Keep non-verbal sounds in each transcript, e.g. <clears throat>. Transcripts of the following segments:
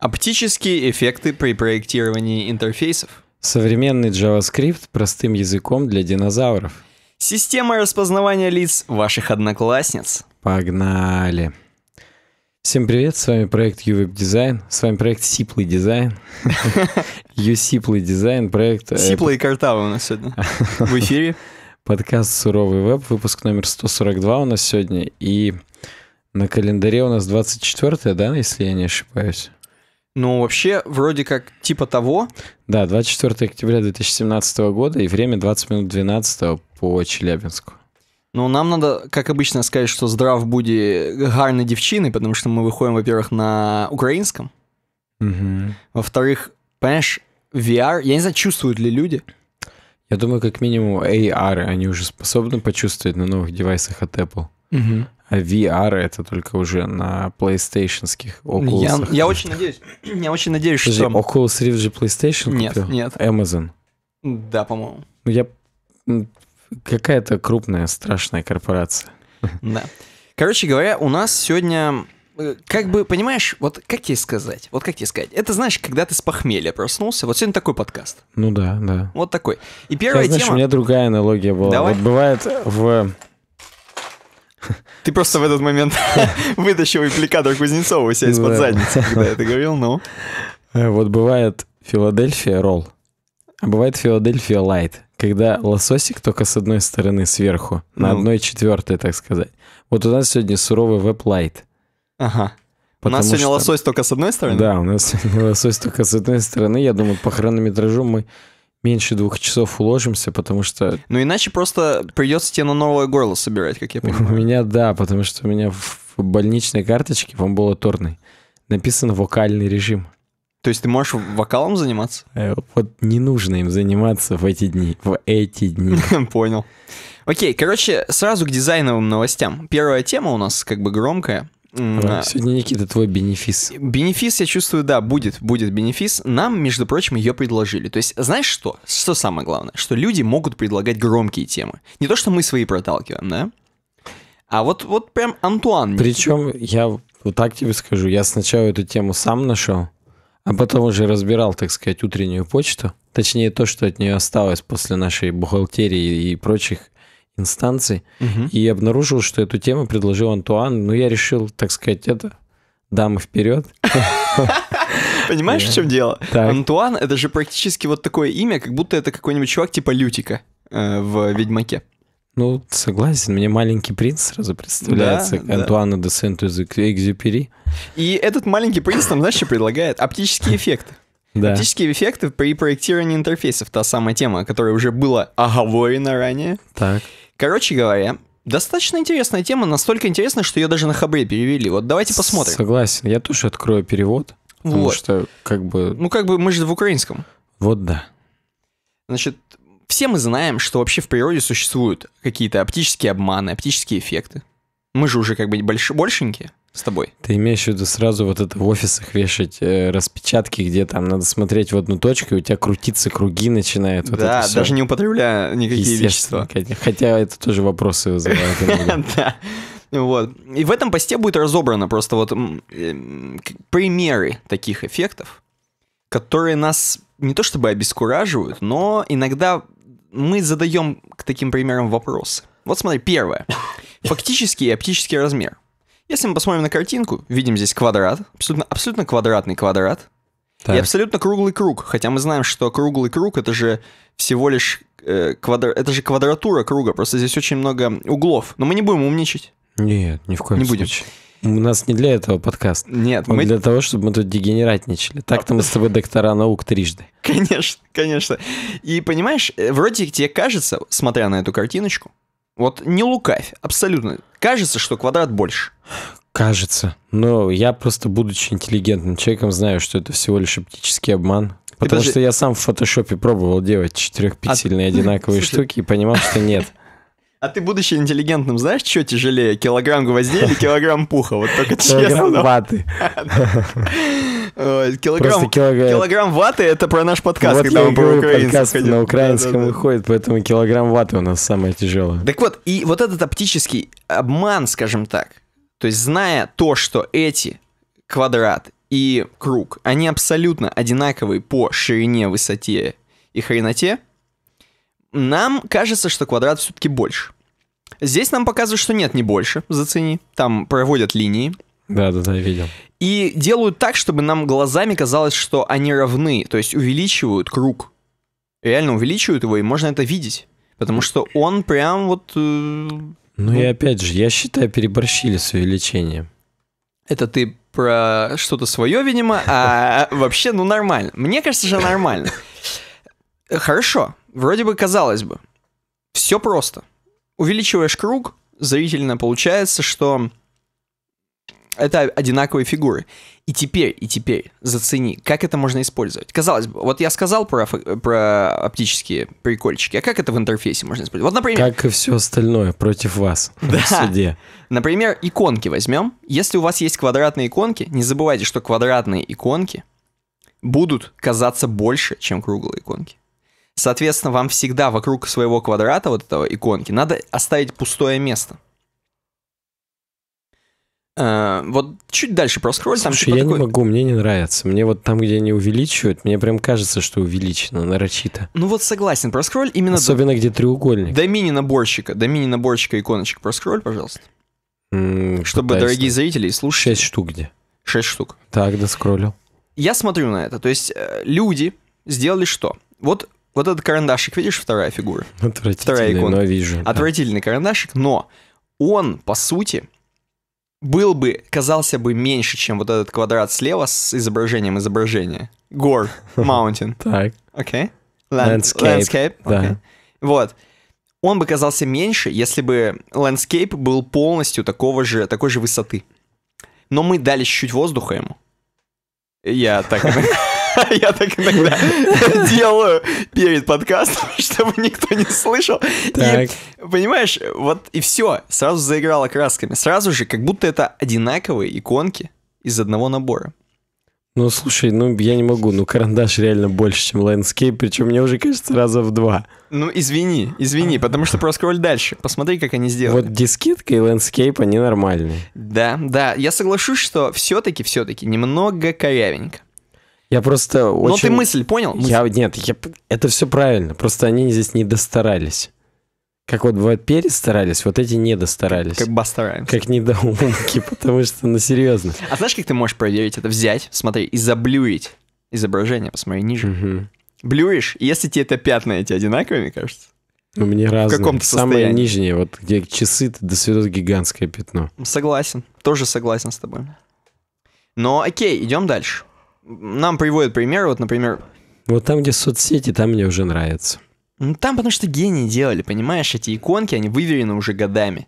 Оптические эффекты при проектировании интерфейсов. Современный JavaScript простым языком для динозавров. Система распознавания лиц ваших одноклассниц. Погнали. Всем привет, с вами проект UWeb Design, с вами проект Сиплый дизайн. <laughs> Юсиплый дизайн, проект... э, Сиплые картавы у нас сегодня в эфире. <laughs> Подкаст «Суровый веб», выпуск номер 142 у нас сегодня, и на календаре у нас 24 да, если я не ошибаюсь? Ну, вообще, вроде как типа того. Да, 24 октября 2017 года, и время 20 минут 12 по Челябинску. Но нам надо, как обычно, сказать, что здрав буде гарной девчины, потому что мы выходим, во-первых, на украинском. Мгм. Во-вторых, понимаешь, VR, я не знаю, чувствуют ли люди. Я думаю, как минимум AR они уже способны почувствовать на новых девайсах от Apple. А VR это только уже на PlayStationских Я, Oculus. я очень надеюсь, <clears throat> я очень надеюсь, Подожди, что... Oculus Rift же PlayStation Нет, купил? нет. Amazon. Да, по-моему. Ну, я... Какая-то крупная, страшная корпорация. <laughs> Да. Короче говоря, у нас сегодня, э, как бы, понимаешь, вот как тебе сказать? Вот как тебе сказать? Это, знаешь, когда ты с похмелья проснулся, вот сегодня такой подкаст. Ну да, да. Вот такой. И Я, первая знаешь, тема... у меня другая аналогия была. Давай. Вот бывает в... <laughs> Ты просто в этот момент <laughs> вытащил аппликатор Кузнецова у себя из-под задницы, когда я это говорил, ну. э, Вот бывает Филадельфия ролл, а бывает Филадельфия лайт, когда лососик только с одной стороны сверху, на Ну. одной четвертой, так сказать. Вот у нас сегодня суровый веб лайт. Ага. У нас сегодня что- лосось только с одной стороны? Да, у нас сегодня лосось только с одной стороны. Я думаю, по хронометражу мы меньше двух часов уложимся, потому что Ну, иначе просто придется тебе на новое горло собирать, как я у понимаю. меня, да, потому что у меня в в больничной карточке, в амбулаторной, написан вокальный режим. То есть ты можешь вокалом заниматься? Э, Вот не нужно им заниматься в эти дни, в эти дни. <laughs> Понял. Окей, короче, сразу к дизайновым новостям. Первая тема у нас как бы громкая. А, Сегодня, Никита, твой бенефис. Бенефис, я чувствую, да, будет, будет бенефис. Нам, между прочим, ее предложили. То есть, знаешь что? Что самое главное? Что люди могут предлагать громкие темы. Не то, что мы свои проталкиваем, да? А вот, вот прям Антуан. Причем я вот так тебе скажу, я сначала эту тему сам нашел, а потом уже разбирал, так сказать, утреннюю почту. Точнее, то, что от нее осталось после нашей бухгалтерии и прочих инстанций. Мгм. И обнаружил, что эту тему предложил Антуан. Ну, я решил, так сказать, это, дамы вперед. <laughs> Понимаешь, в чем дело? Антуан это же практически вот такое имя, как будто это какой-нибудь чувак типа Лютика э, в Ведьмаке. Ну, согласен, мне маленький принц сразу представляется. Да, да. Антуана де Сент-Экзюпери. И этот маленький принц нам, знаешь, что предлагает? Оптические <laughs> эффекты. Да. Оптические эффекты при проектировании интерфейсов. Та самая тема, о которой уже было оговорено ранее. Так. Короче говоря, достаточно интересная тема, настолько интересная, что ее даже на Хабре перевели. Вот давайте посмотрим. Согласен. Я тоже открою перевод. Потому Вот. что, как бы, Ну, как бы мы же в украинском. вот да. Значит, все мы знаем, что вообще в природе существуют какие-то оптические обманы, оптические эффекты. Мы же уже как бы больш... большенькие с тобой. Ты имеешь в виду сразу вот это в офисах вешать э, распечатки, где там надо смотреть в одну точку, и у тебя крутиться круги начинают. Вот да, даже не употребляя никакие вещества. Хотя это тоже вопросы вызывает. иногда. <laughs> Да. Вот. И в этом посте будет разобрано просто вот к- примеры таких эффектов, которые нас не то чтобы обескураживают, но иногда мы задаем к таким примерам вопросы. Вот смотри, первое. <laughs> Фактический и оптический размер. Если мы посмотрим на картинку, видим здесь квадрат, абсолютно, абсолютно квадратный квадрат, и Так, абсолютно круглый круг. Хотя мы знаем, что круглый круг это же всего лишь э, квадра... это же квадратура круга, просто здесь очень много углов. Но мы не будем умничать. Нет, ни в коем Не будем. случае. У нас не для этого подкаст. Нет, Он мы... для того, чтобы мы тут дегенератничали. Так-то мы с тобой доктора наук трижды. Конечно, конечно. И понимаешь, э, вроде тебе кажется, смотря на эту картиночку, вот не лукавь, абсолютно. Кажется, что квадрат больше. Кажется. Но я просто, будучи интеллигентным человеком, знаю, что это всего лишь оптический обман. Потому даже- что я сам в фотошопе пробовал делать четырехпиксельные одинаковые <laughs> Слушай. штуки и понимал, что нет. А ты, будучи интеллигентным, знаешь, что тяжелее, килограмм гвоздей или килограмм пуха? Вот только честно. Килограмм ваты. <laughs> Ой, Килограмм, килограмм... килограмм ваты это про наш подкаст, Вот когда мы украинцам подкаст ходим. на украинском Да-да-да. выходит, поэтому килограмм ваты у нас самое тяжелое. Так вот, и вот этот оптический обман, скажем так, то есть зная то, что эти квадрат и круг, они абсолютно одинаковые по ширине, высоте и хреноте, нам кажется, что квадрат все-таки больше. Здесь нам показывают, что нет, не больше, зацени. Там проводят линии. Да, да, да, видел. И делают так, чтобы нам глазами казалось, что они равны. То есть увеличивают круг. Реально увеличивают его, и можно это видеть. Потому что он прям вот... э, Ну и опять же, я считаю, переборщили с увеличением. Это ты про что-то свое, видимо, а <laughs> вообще, ну, нормально. Мне кажется, же нормально. Хорошо, вроде бы казалось бы. Все просто. Увеличиваешь круг, зрительно получается, что это одинаковые фигуры. И теперь, и теперь зацени, как это можно использовать. Казалось бы, вот я сказал про, про оптические прикольчики, а как это в интерфейсе можно использовать? Вот, например, Как и все остальное против вас <laughs> Да. в суде. Например, иконки возьмем. Если у вас есть квадратные иконки, не забывайте, что квадратные иконки будут казаться больше, чем круглые иконки. Соответственно, вам всегда вокруг своего квадрата, вот этого иконки, надо оставить пустое место. Э, вот чуть дальше проскроль, там Слушай, типа я такой- не могу, мне не нравится. Мне вот там, где они увеличивают, мне прям кажется, что увеличено, нарочито. Ну вот согласен, проскроль именно до, Особенно где треугольник. до мини-наборчика, до мини-наборчика иконочек проскроль, пожалуйста. М, Чтобы пытаюсь дорогие там. зрители и слушатели... Шесть штук где. Шесть штук. Так, да скроллил. я смотрю на это. То есть э, люди сделали что? Вот, вот этот карандашик, видишь, вторая фигура. Отвратительно, иконка. но вижу. да. Отвратительный карандашик, но он, по сути, был бы, казался бы меньше, чем вот этот квадрат слева с изображением изображения. Гор, <laughs> mountain, Так, окей? Land- Landscape, да. Вот. Он бы казался меньше, если бы landscape был полностью такого же, такой же высоты. Но мы дали чуть-чуть воздуха ему. Я так, <laughs> <laughs> я так иногда <laughs> делаю перед подкастом, <laughs> чтобы никто не слышал. И, понимаешь, вот и все, сразу заиграла красками. Сразу же, как будто это одинаковые иконки из одного набора. Ну, слушай, ну я не могу, ну карандаш реально больше, чем landscape, причем мне уже кажется раза в два. Ну, извини, извини, потому что проскроль дальше. Посмотри, как они сделали. Вот дискетка и landscape, они нормальные. Да, да, я соглашусь, что все-таки, все-таки немного корявенько. Я просто Но очень... ты мысль понял? Мысль. Я, нет, я, это все правильно, просто они здесь не достарались. Как вот бывает перестарались, вот эти не достарались. Как бы стараемся. Как недоумки, <laughs> потому что, ну серьезно. А знаешь, как ты можешь проверить это? Взять, смотри, и заблюрить изображение, посмотри ниже. И если тебе это пятна эти одинаковые, мне кажется, Ну мне разные. каком-то Самое состоянии. нижнее, вот где часы, ты до свидос гигантское пятно. согласен, тоже согласен с тобой. Но окей, идем дальше. Нам приводят примеры, вот, например, Вот там, где соцсети, там мне уже нравится. ну, там потому что гении делали, понимаешь, эти иконки, они выверены уже годами.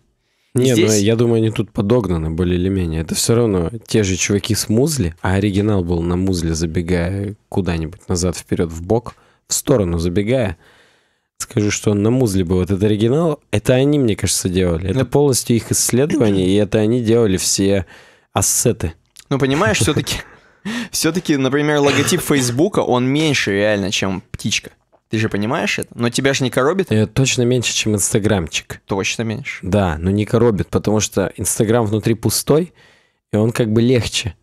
Не, ну Здесь- я думаю, они тут подогнаны более или менее. Это все равно те же чуваки с музли, а оригинал был на музле, забегая куда-нибудь назад, вперед, в бок, в сторону забегая. Скажу, что на музле был этот оригинал. Это они, мне кажется, делали. Это Ну- полностью их исследование, и это они делали все ассеты. Ну, понимаешь, все-таки, <laughs> все-таки, например, логотип <laughs> Фейсбука, он меньше реально, чем птичка. Ты же понимаешь это? Но тебя же не коробит? Это точно меньше, чем инстаграмчик. Точно меньше. Да, но не коробит, потому что Инстаграм внутри пустой, и он как бы легче.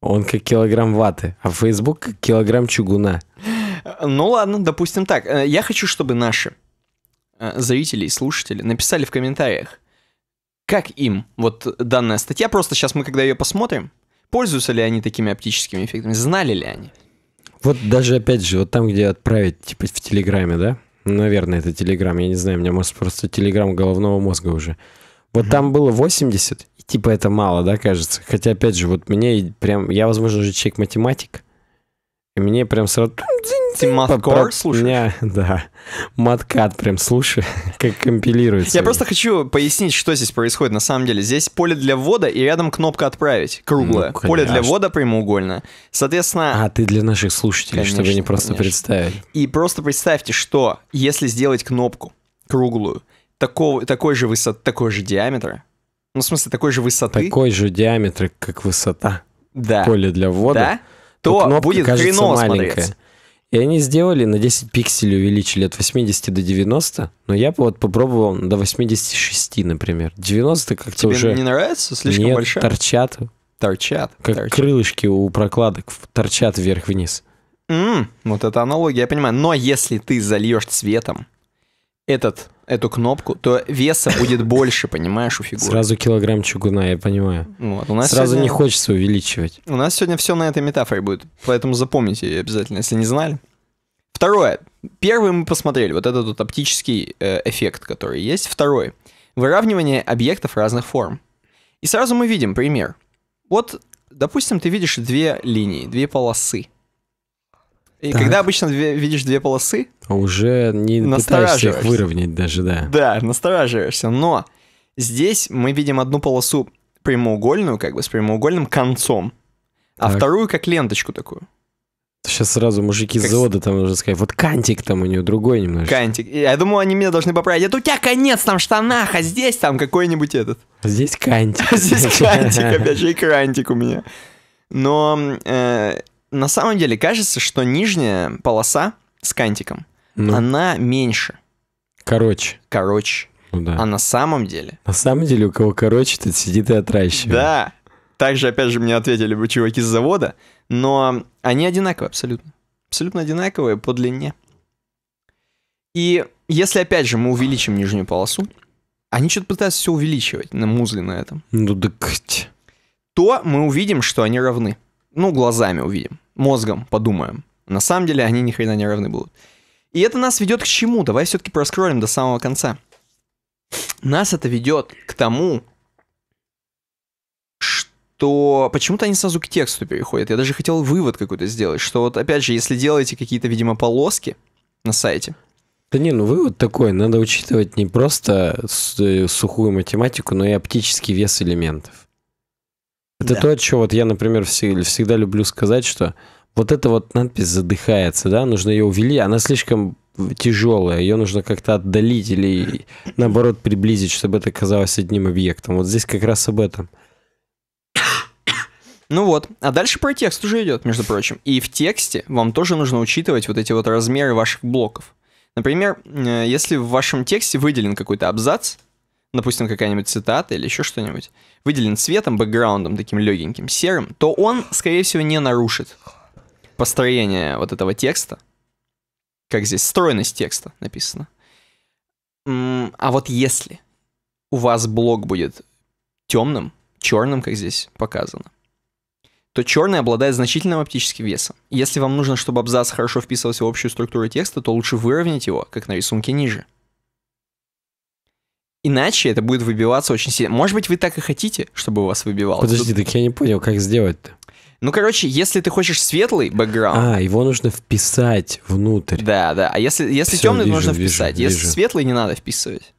Он как килограмм ваты, а Фейсбук как килограмм чугуна. Ну ладно, допустим так. Э, Я хочу, чтобы наши э, зрители и слушатели написали в комментариях, как им вот данная статья, просто сейчас мы, когда ее посмотрим, пользуются ли они такими оптическими эффектами, знали ли они? Вот даже опять же, вот там, где отправить, типа в Телеграме, да? Наверное, это Телеграм, я не знаю, у меня может просто Телеграм головного мозга уже. Вот там было 80, и типа это мало, да, кажется? Хотя, опять же, вот мне прям, я, возможно, же человек математик, и мне прям сразу... Ты маткор слушаешь? Меня, да, маткат прям слушай, <laughs> как компилируется. Я просто хочу пояснить, что здесь происходит на самом деле. Здесь поле для ввода и рядом кнопка «Отправить», круглая. Ну, поле для конечно. ввода прямоугольное. Соответственно, А, ты для наших слушателей, чтобы они Конечно, просто конечно. представили. и просто представьте, что если сделать кнопку круглую, такого, такой же высоты, такой же диаметра, ну, в смысле, такой же высоты, Такой же диаметр, как высота да, поля для ввода. да, то кнопка будет кажется хреново маленькая. смотреться. И они сделали на 10 пикселей увеличили от 80 до 90, но я бы вот попробовал до 86, например. 90 как-то Тебе уже не нравится? Слишком нет, большая? торчат. Торчат. Как торчат. крылышки у прокладок торчат вверх-вниз. М, вот это аналогия, я понимаю. Но если ты зальешь цветом этот, эту кнопку, то веса будет больше, понимаешь, у фигуры. Сразу килограмм чугуна, я понимаю. Вот, у нас Сразу сегодня- не хочется увеличивать. У нас сегодня все на этой метафоре будет, поэтому запомните ее обязательно, если не знали. Второе. Первый мы посмотрели, вот этот вот оптический э, эффект, который есть. Второй. Выравнивание объектов разных форм. И сразу мы видим пример. Вот, допустим, ты видишь две линии, две полосы. И Так. когда обычно две- видишь две полосы, А Уже не пытаешься их выровнять даже, да. да, настораживаешься. Но здесь мы видим одну полосу прямоугольную, как бы с прямоугольным концом, а Так. вторую как ленточку такую. Сейчас сразу мужики Как завода там уже сказать, вот кантик там у него другой немножко. Кантик. Я думаю, они меня должны поправить. Это у тебя конец там в штанах, а здесь там какой-нибудь этот. А Здесь кантик. А <laughs> здесь кантик, <laughs> опять же, и крантик у меня. Но э, на самом деле кажется, что нижняя полоса с кантиком, Ну, она меньше, короче. короче. Ну да. А на самом деле, На самом деле, у кого короче, тот сидит и отращивает. да. Также, опять же, мне ответили бы чуваки с завода, но они одинаковые абсолютно. Абсолютно одинаковые по длине. И если, опять же, мы увеличим нижнюю полосу, они что-то пытаются все увеличивать на музле на этом, Ну да то мы увидим, что они равны. Ну, глазами увидим, мозгом подумаем. На самом деле они ни хрена не равны будут. И это нас ведет к чему? Давай все-таки проскроллим до самого конца. Нас это ведет к тому, что почему-то они сразу к тексту переходят. Я даже хотел вывод какой-то сделать, что вот опять же, если делаете какие-то, видимо, полоски на сайте, Да не, ну вывод такой, надо учитывать не просто э, сухую математику, но и оптический вес элементов. Это Да. то, что вот я, например, всегда, всегда люблю сказать, что вот эта вот надпись задыхается, да, нужно ее увели, она слишком тяжелая, ее нужно как-то отдалить или <coughs> наоборот приблизить, чтобы это казалось одним объектом. Вот здесь как раз об этом. <coughs> Ну вот, а дальше про текст уже идет, между прочим. И в тексте вам тоже нужно учитывать вот эти вот размеры ваших блоков. Например, э, если в вашем тексте выделен какой-то абзац, допустим, какая-нибудь цитата или еще что-нибудь, выделен цветом, бэкграундом таким легеньким, серым, то он, скорее всего, не нарушит построение вот этого текста. Как здесь, стройность текста написано. А вот если у вас блок будет темным, черным, как здесь показано, то черный обладает значительным оптическим весом. Если вам нужно, чтобы абзац хорошо вписывался в общую структуру текста, то лучше выровнять его, как на рисунке ниже. Иначе это будет выбиваться очень сильно. Может быть, вы так и хотите, чтобы у вас выбивалось. Подожди, так я не понял, как сделать-то. Ну, короче, если ты хочешь светлый бэкграунд, А, его нужно вписать внутрь. да, да. А если, если Всё, темный, вижу, нужно вижу, вписать. Если вижу. светлый, не надо вписывать.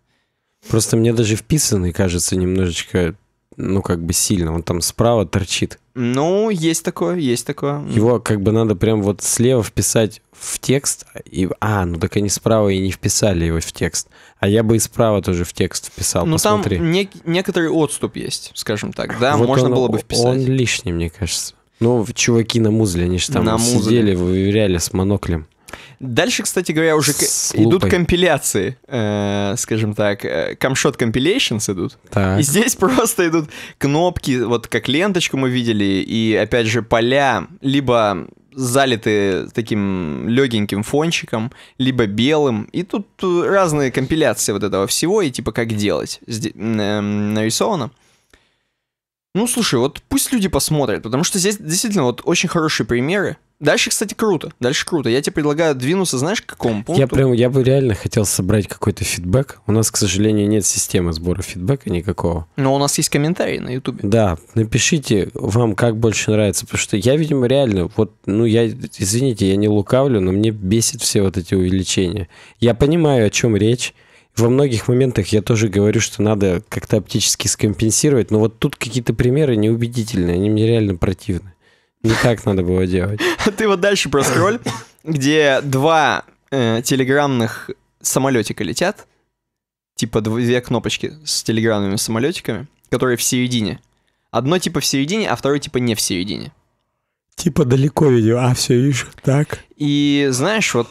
Просто мне даже вписанный кажется немножечко, ну, как бы сильно. Он там справа торчит. Ну, есть такое, есть такое. Его как бы надо прям вот слева вписать в текст. И, а, ну так они справа и не вписали его в текст. А я бы и справа тоже в текст вписал, Ну, там посмотри. нек- некоторый отступ есть, скажем так. Да, Вот можно он- было бы вписать. Он лишний, мне кажется. Ну, чуваки на музле, они же там На музле. сидели, выверяли с моноклем. Дальше, кстати говоря, уже С идут лупой. компиляции, э, скажем так, э, камшот compilations идут. Так. И здесь <laughs> просто идут кнопки, вот как ленточку мы видели, и опять же поля либо залиты таким легеньким фончиком, либо белым. И тут э, разные компиляции вот этого всего, и типа как делать зде- эм, нарисовано. Ну, слушай, вот пусть люди посмотрят, потому что здесь действительно вот очень хорошие примеры. Дальше, кстати, круто. Дальше круто. Я тебе предлагаю двинуться, знаешь, к какому пункту? Я прям, я бы реально хотел собрать какой-то фидбэк. У нас, к сожалению, нет системы сбора фидбэка никакого. Но у нас есть комментарии на Ютубе. Да, напишите вам, как больше нравится, потому что я, видимо, реально, вот, ну, я, извините, я не лукавлю, но мне бесит все вот эти увеличения. Я понимаю, о чем речь. Во многих моментах я тоже говорю, что надо как-то оптически скомпенсировать, но вот тут какие-то примеры неубедительные, они мне реально противны. Не так надо было делать. <laughs> Ты вот дальше проскроль, <coughs> где два э, телеграммных самолетика летят, типа две кнопочки с телеграммными самолетиками, которые в середине. Одно типа в середине, а второе типа не в середине. Типа далеко видео, а все, видишь, так. И знаешь, вот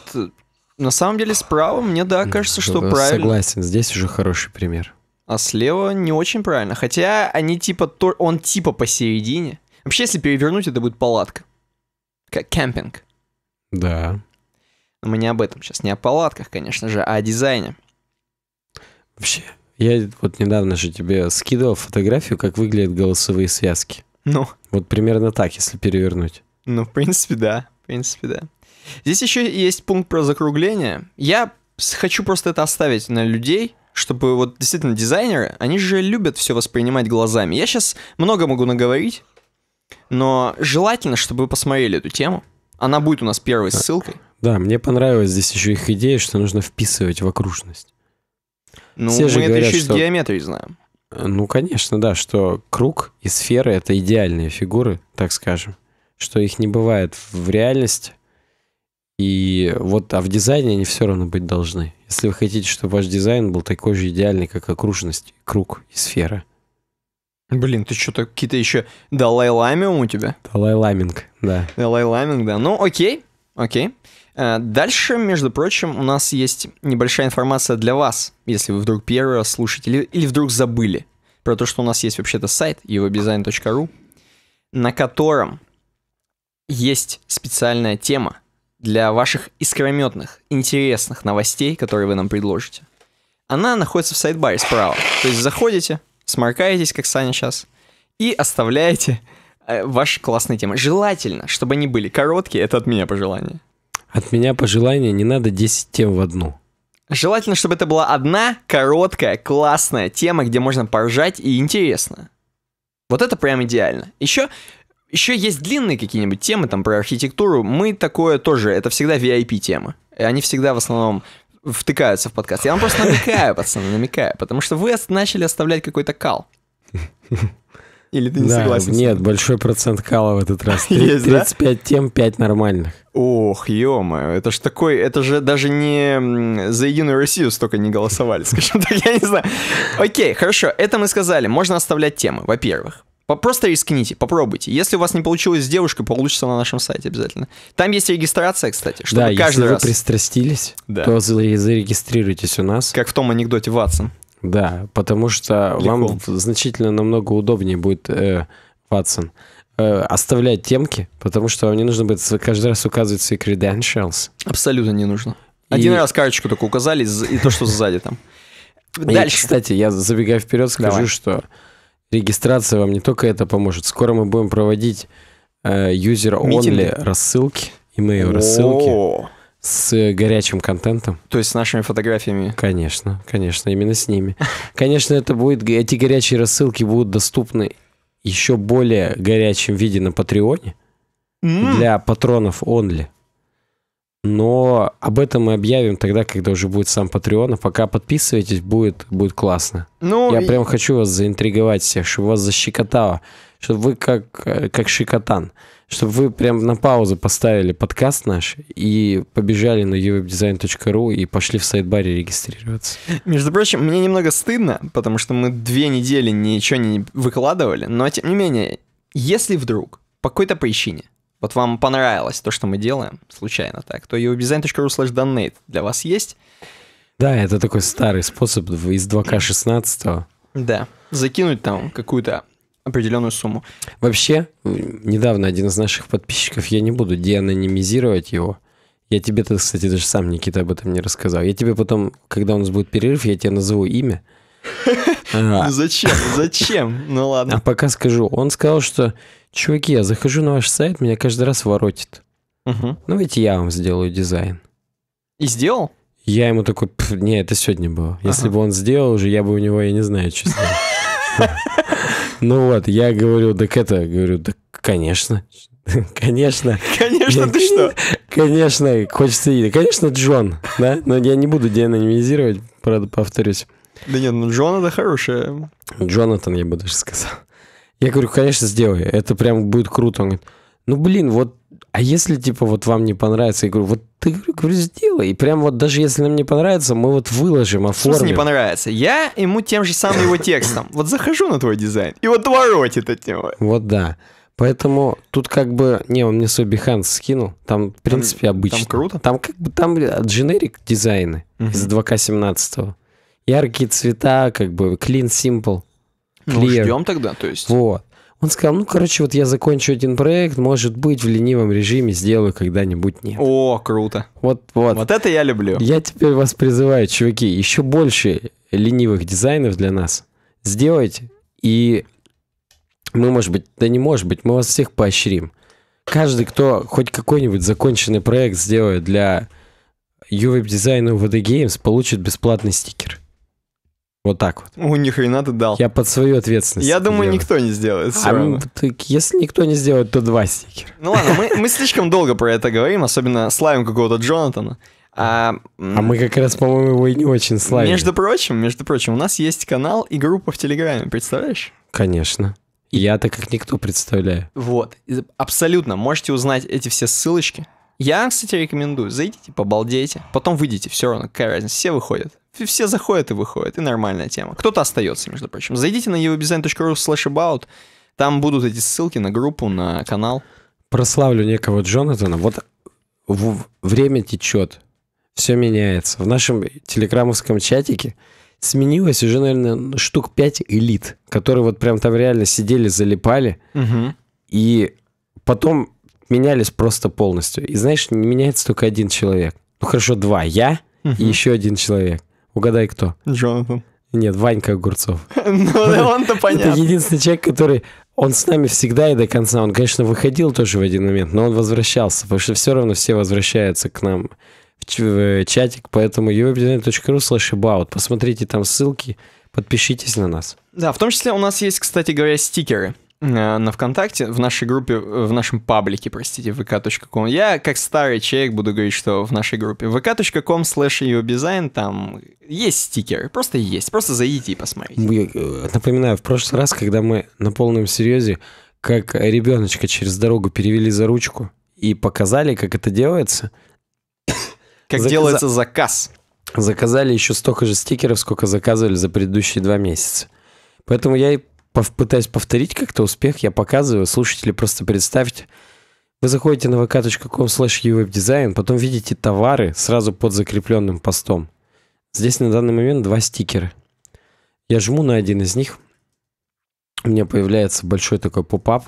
на самом деле справа мне, да, кажется, что правильно. Согласен, здесь уже хороший пример. А слева не очень правильно. Хотя они типа, то- он типа посередине, Вообще, если перевернуть, это будет палатка. Как кемпинг. Да. Но мы не об этом сейчас, не о палатках, конечно же, а о дизайне. Вообще, я вот недавно же тебе скидывал фотографию, как выглядят голосовые связки. Ну, Вот примерно так, если перевернуть. ну, в принципе, да. В принципе, да. Здесь еще есть пункт про закругление. Я хочу просто это оставить на людей, чтобы вот действительно дизайнеры, они же любят все воспринимать глазами. Я сейчас много могу наговорить, но желательно, чтобы вы посмотрели эту тему. Она будет у нас первой ссылкой. Да, мне понравилась здесь еще их идея, что нужно вписывать в окружность. Ну, Все мы же это говорят, еще из что- геометрии знаем. Э, Ну, конечно, да, что круг и сферы — это идеальные фигуры, так скажем. Что их не бывает в реальности. И вот, а в дизайне они все равно быть должны. Если вы хотите, чтобы ваш дизайн был такой же идеальный, как окружность, круг и сфера. Блин, ты что-то какие-то еще Далай-ламиум у тебя? Далай-ламинг, да. Далай-ламинг, да. Ну, окей, окей. Э, Дальше, между прочим, у нас есть небольшая информация для вас, если вы вдруг первый раз слушаете или, или вдруг забыли про то, что у нас есть вообще-то сайт evodesign.ru, на котором есть специальная тема для ваших искрометных, интересных новостей, которые вы нам предложите. Она находится в сайт-баре справа. То есть заходите, сморкаетесь, как Саня сейчас, и оставляете э, ваши классные темы. Желательно, чтобы они были короткие, это от меня пожелание. От меня пожелание, не надо 10 тем в одну. Желательно, чтобы это была одна короткая, классная тема, где можно поржать и интересно. Вот это прям идеально. Еще, еще есть длинные какие-нибудь темы там про архитектуру. Мы такое тоже, это всегда VIP-темы. И они всегда в основном втыкаются в подкаст. Я вам просто намекаю, пацаны, намекаю, потому что вы начали оставлять какой-то кал. Или ты не да, согласен? нет, большой процент кала в этот раз. <laughs> Есть, да? 35 тем, 5 нормальных. Ох, ё это ж такой, это же даже не за Единую Россию столько не голосовали, скажем так, я не знаю. Окей, хорошо, это мы сказали, можно оставлять темы, во-первых. Просто рискните, попробуйте. Если у вас не получилось с девушкой, получится на нашем сайте обязательно. Там есть регистрация, кстати, чтобы да, если каждый вы раз, пристрастились, Да. то за- зарегистрируйтесь у нас. как в том анекдоте Ватсон. Да, потому что Легко. вам значительно намного удобнее будет, э, Ватсон, э, оставлять темки, потому что вам не нужно будет каждый раз указывать свои credentials. Абсолютно не нужно. И- Один раз карточку только указали, и то, что сзади там. <laughs> И, Дальше. кстати, я забегая вперед скажу, Давай. что регистрация вам не только это поможет. Скоро мы будем проводить э, user-only Митинги. рассылки, email рассылки с э, горячим контентом. То есть с нашими фотографиями. Конечно, конечно, именно с ними. <laughs> Конечно, это будет, эти горячие рассылки будут доступны еще более горячем виде на Патреоне М, для патронов only. Но об этом мы объявим тогда, когда уже будет сам Patreon. А пока подписывайтесь, будет, будет классно. Ну, Я и- прям хочу вас заинтриговать всех, чтобы вас защекотало, чтобы вы как, э, как шикотан, чтобы вы прям на паузу поставили подкаст наш и побежали на uwebdesign.ru и пошли в сайт-баре регистрироваться. Между прочим, мне немного стыдно, потому что мы две недели ничего не выкладывали, но тем не менее, если вдруг по какой-то причине вот вам понравилось то, что мы делаем, случайно так, то uwebdesign.ru slash donate для вас есть. Да, это такой старый способ из 2К16. Да. Закинуть там какую-то определенную сумму. Вообще, недавно один из наших подписчиков, я не буду деанонимизировать его, я тебе, кстати, даже сам, Никита, об этом не рассказал. Я тебе потом, когда у нас будет перерыв, я тебе назову имя. А, Ну зачем? Зачем? Ну А ладно. пока скажу, он сказал, что, чуваки, я захожу на ваш сайт, меня каждый раз воротит. Ну, давайте я вам сделаю дизайн. И сделал? Я ему такой, «Пф, не, это сегодня было. Если бы он сделал уже, я бы у него, я не знаю, сделал. <laughs> Ну вот, я говорю, так это, говорю, да, конечно, <laughs> конечно, Конечно, ты что? <laughs> конечно, хочется конечно, Джон, да, но я не буду деанонимизировать, правда, повторюсь. Да нет, ну Джон это хорошее. Джонатан, я бы даже сказал. Я говорю, конечно, сделай, это прям будет круто. Он говорит, ну, блин, вот, а если, типа, вот вам не понравится? Я говорю, вот ты, говорю, сделай. И прям вот даже если нам не понравится, мы вот выложим, В смысле не оформим. понравится? Я ему тем же самым его текстом. Вот захожу на твой дизайн, и вот воротит от него. Вот да. Поэтому тут как бы... Не, он мне свой Behance скинул. Там, в принципе, обычно. Там круто? Там как бы там дженерик дизайны из 2К17. Яркие цвета, как бы clean, simple. Ну, Clear. ждем тогда, то есть. Вот. Он сказал, ну, короче, вот я закончу один проект, может быть, в ленивом режиме сделаю когда-нибудь нет. О, круто. Вот, вот. Вот это я люблю. Я теперь вас призываю, чуваки, еще больше ленивых дизайнов для нас сделайте, и мы, может быть, да не может быть, мы вас всех поощрим. Каждый, кто хоть какой-нибудь законченный проект сделает для UWeb дизайна VD Games, получит бесплатный стикер. Вот так вот. У ни хрена ты дал. Я под свою ответственность. Я думаю, делаю. никто не сделает. А, равно. так если никто не сделает, то два стикера. Ну ладно, мы, мы слишком долго про это говорим, особенно славим какого-то Джонатана. А, А мы как раз, по-моему, его и не очень славим. между прочим, между прочим, у нас есть канал и группа в Телеграме, представляешь? Конечно. Я-то как никто представляю. Вот, абсолютно, можете узнать эти все ссылочки. Я, кстати, рекомендую, зайдите, побалдейте, потом выйдите, все равно, какая разница, все выходят. Все заходят и выходят, и нормальная тема. Кто-то остается, между прочим. Зайдите на evodesign.ru slash about, там будут эти ссылки на группу, на канал. прославлю некого Джонатана. Вот время течет, все меняется. В нашем телеграммовском чатике сменилось уже, наверное, штук 5 элит, которые вот прям там реально сидели, залипали, и потом менялись просто полностью. И знаешь, не меняется только один человек. Ну хорошо, два. Я и еще один человек. Угадай, кто? Джонатан. Нет, Ванька Огурцов. <laughs> Ну, <laughs> он-то Это понятно. единственный человек, который... Он с нами всегда и до конца. Он, конечно, выходил тоже в один момент, но он возвращался, потому что все равно все возвращаются к нам в, э, чатик, поэтому uwebdesign.ru slash about. Посмотрите там ссылки, подпишитесь на нас. Да, в том числе у нас есть, кстати говоря, стикеры на ВКонтакте, в нашей группе, э, в нашем паблике, простите, vk.com. Я, как старый человек, буду говорить, что в нашей группе vk.com slash design там есть стикеры, просто есть, просто зайдите и посмотрите. Э, Напоминаю, в прошлый раз, когда мы на полном серьезе, как ребеночка через дорогу перевели за ручку и показали, как это делается, <coughs> Как заказа- делается заказ. заказали еще столько же стикеров, сколько заказывали за предыдущие два месяца. Поэтому я и пытаюсь повторить как-то успех, я показываю, слушатели просто представьте. Вы заходите на vk.com slash uwebdesign, потом видите товары сразу под закрепленным постом. Здесь на данный момент два стикера. Я жму на один из них, у меня появляется большой такой поп-ап,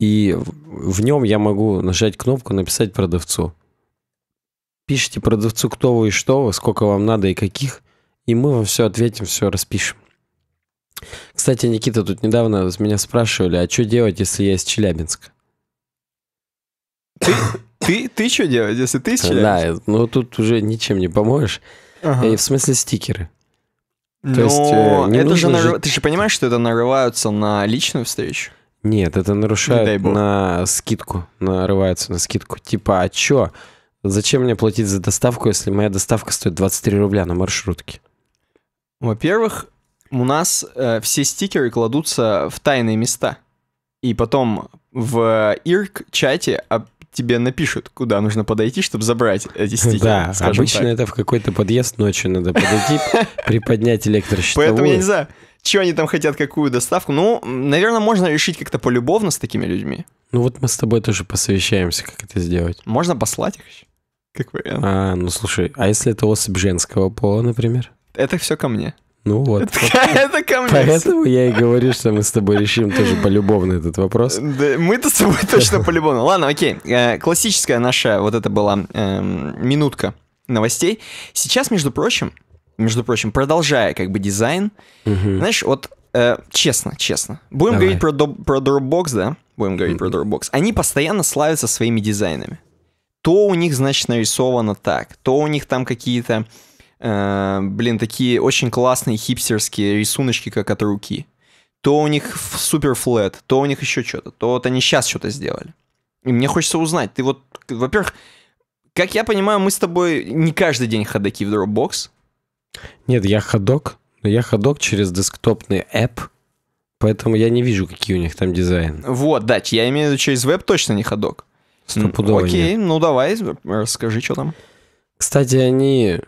и в- нем я могу нажать кнопку «Написать продавцу». Пишите продавцу, кто вы и что вы, сколько вам надо и каких, и мы вам все ответим, все распишем. Кстати, Никита, тут недавно меня спрашивали, а что делать, если я из Челябинска? Ты, ты что делать, если ты из Челябинска? Да, ну тут уже ничем не поможешь. Ага. Э, В смысле стикеры. Но то есть, э, это же же- ты же понимаешь, что это нарываются на личную встречу? Нет, это нарушает на скидку, нарываются на скидку. Типа, а чё? Зачем мне платить за доставку, если моя доставка стоит 23 рубля на маршрутке? Во-первых, у нас э, все стикеры кладутся в тайные места. И потом в ИРК-чате об- тебе напишут, куда нужно подойти, чтобы забрать эти стикеры. да, обычно так. это в какой-то подъезд ночью надо подойти, <laughs> приподнять электрощитовую. Поэтому я не знаю, что они там хотят, какую доставку. Ну, наверное, можно решить как-то полюбовно с такими людьми. Ну вот мы с тобой тоже посовещаемся, как это сделать. Можно послать их еще. Как вариант. А, ну слушай, а если это особь женского пола, например? Это все ко мне. Ну вот. <laughs> Это, ко мне. Поэтому я и говорю, что мы с тобой решим тоже полюбовно этот вопрос. Да, мы-то с тобой точно по-любому. Ладно, окей. Э, Классическая наша вот это была эм, минутка новостей. Сейчас, между прочим, между прочим, продолжая как бы дизайн, знаешь, вот э, честно, честно, будем говорить про, Dropbox, да? Будем говорить про Dropbox. Они постоянно славятся своими дизайнами. То у них, значит, нарисовано так, то у них там какие-то, блин, такие очень классные хипстерские рисуночки, как от руки. То у них супер флет, то у них еще что-то, то вот они сейчас что-то сделали. И мне хочется узнать, ты вот, во-первых, как я понимаю, мы с тобой не каждый день ходаки в Dropbox. Нет, я ходок, но я ходок через десктопный app, поэтому я не вижу, какие у них там дизайны. Вот, да, я имею в виду через веб точно не ходок. Стопудово Окей, нет. ну давай, расскажи, что там. Кстати, они э,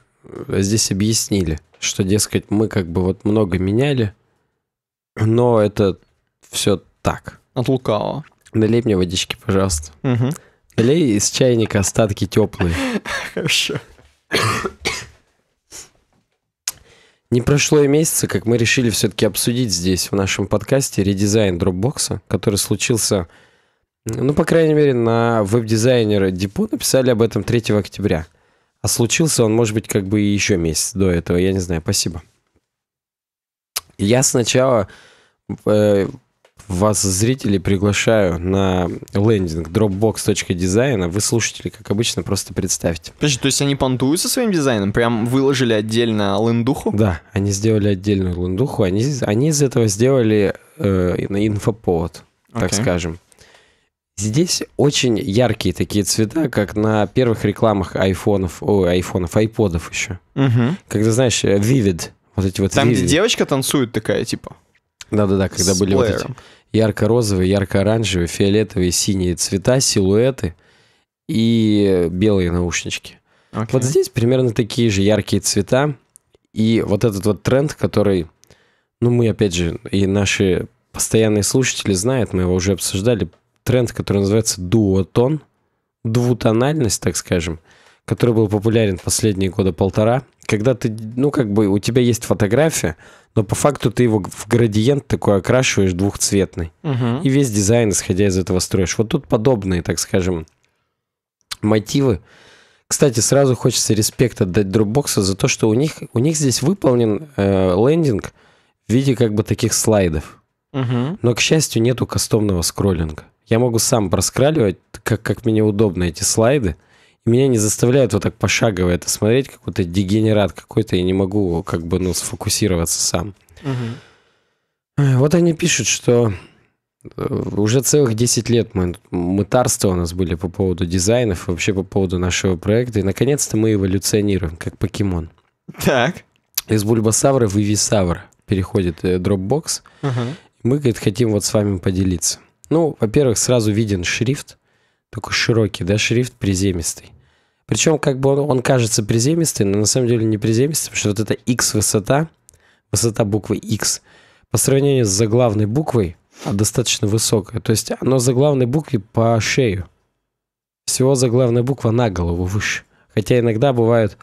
здесь объяснили, что, дескать, мы как бы вот много меняли, но это все так. От лукавого. Налей мне водички, пожалуйста. Мгм. Налей из чайника остатки теплые. <laughs> Хорошо. Не прошло и месяца, как мы решили все-таки обсудить здесь, в нашем подкасте, редизайн Dropbox, который случился, ну, по крайней мере, на веб-дизайнера Депо написали об этом 3 октября. А случился он, может быть, как бы и еще месяц до этого, я не знаю, спасибо. Я сначала э, вас, зрители, приглашаю на лендинг dropbox.design. Вы, слушатели, как обычно, просто представьте. Подожди, то есть они понтуют со своим дизайном? Прям выложили отдельно лендуху? Да, они сделали отдельную лендуху. Они, они из этого сделали э, инфоповод, так Окей. скажем. Здесь очень яркие такие цвета, как на первых рекламах айфонов, ой, айфонов, айподов еще. Мгм. Когда, знаешь, э, Vivid, вот эти вот Там, где Vivid. девочка танцует такая, типа. Да-да-да, когда с были вот эти плеером. ярко-розовые, ярко-оранжевые, фиолетовые, синие цвета, силуэты и белые наушнички. Окей. Вот здесь примерно такие же яркие цвета. И вот этот вот тренд, который, ну, мы, опять же, и наши постоянные слушатели знают, мы его уже обсуждали, тренд, который называется дуотон, двутональность, так скажем, который был популярен последние года полтора, когда ты, ну, как бы у тебя есть фотография, но по факту ты его в градиент такой окрашиваешь двухцветный. Мгм. И весь дизайн, исходя из этого, строишь. Вот тут подобные, так скажем, мотивы. Кстати, сразу хочется респект отдать Dropbox за то, что у них, у них здесь выполнен э, лендинг в виде как бы таких слайдов. Мгм. Но, к счастью, нету кастомного скроллинга. Я могу сам проскраливать, как, как мне удобно эти слайды. И меня не заставляют вот так пошагово это смотреть, как вот дегенерат какой-то, я не могу как бы, ну, сфокусироваться сам. Э, Вот они пишут, что э, уже целых 10 лет мы, мытарства у нас были по поводу дизайнов, вообще по поводу нашего проекта, и наконец-то мы эволюционируем, как покемон. Так. Из бульбасавра в ивисавра переходит э, Dropbox, Ага. и мы, говорит, хотим вот с вами поделиться. Ну, во-первых, сразу виден шрифт, такой широкий, да, шрифт приземистый. Причем как бы он, он кажется приземистый, но на самом деле не приземистый, потому что вот эта X высота, высота буквы X, по сравнению с заглавной буквой, а, достаточно высокая. То есть оно заглавной букве по шею. Всего заглавная буква на голову выше. Хотя иногда бывают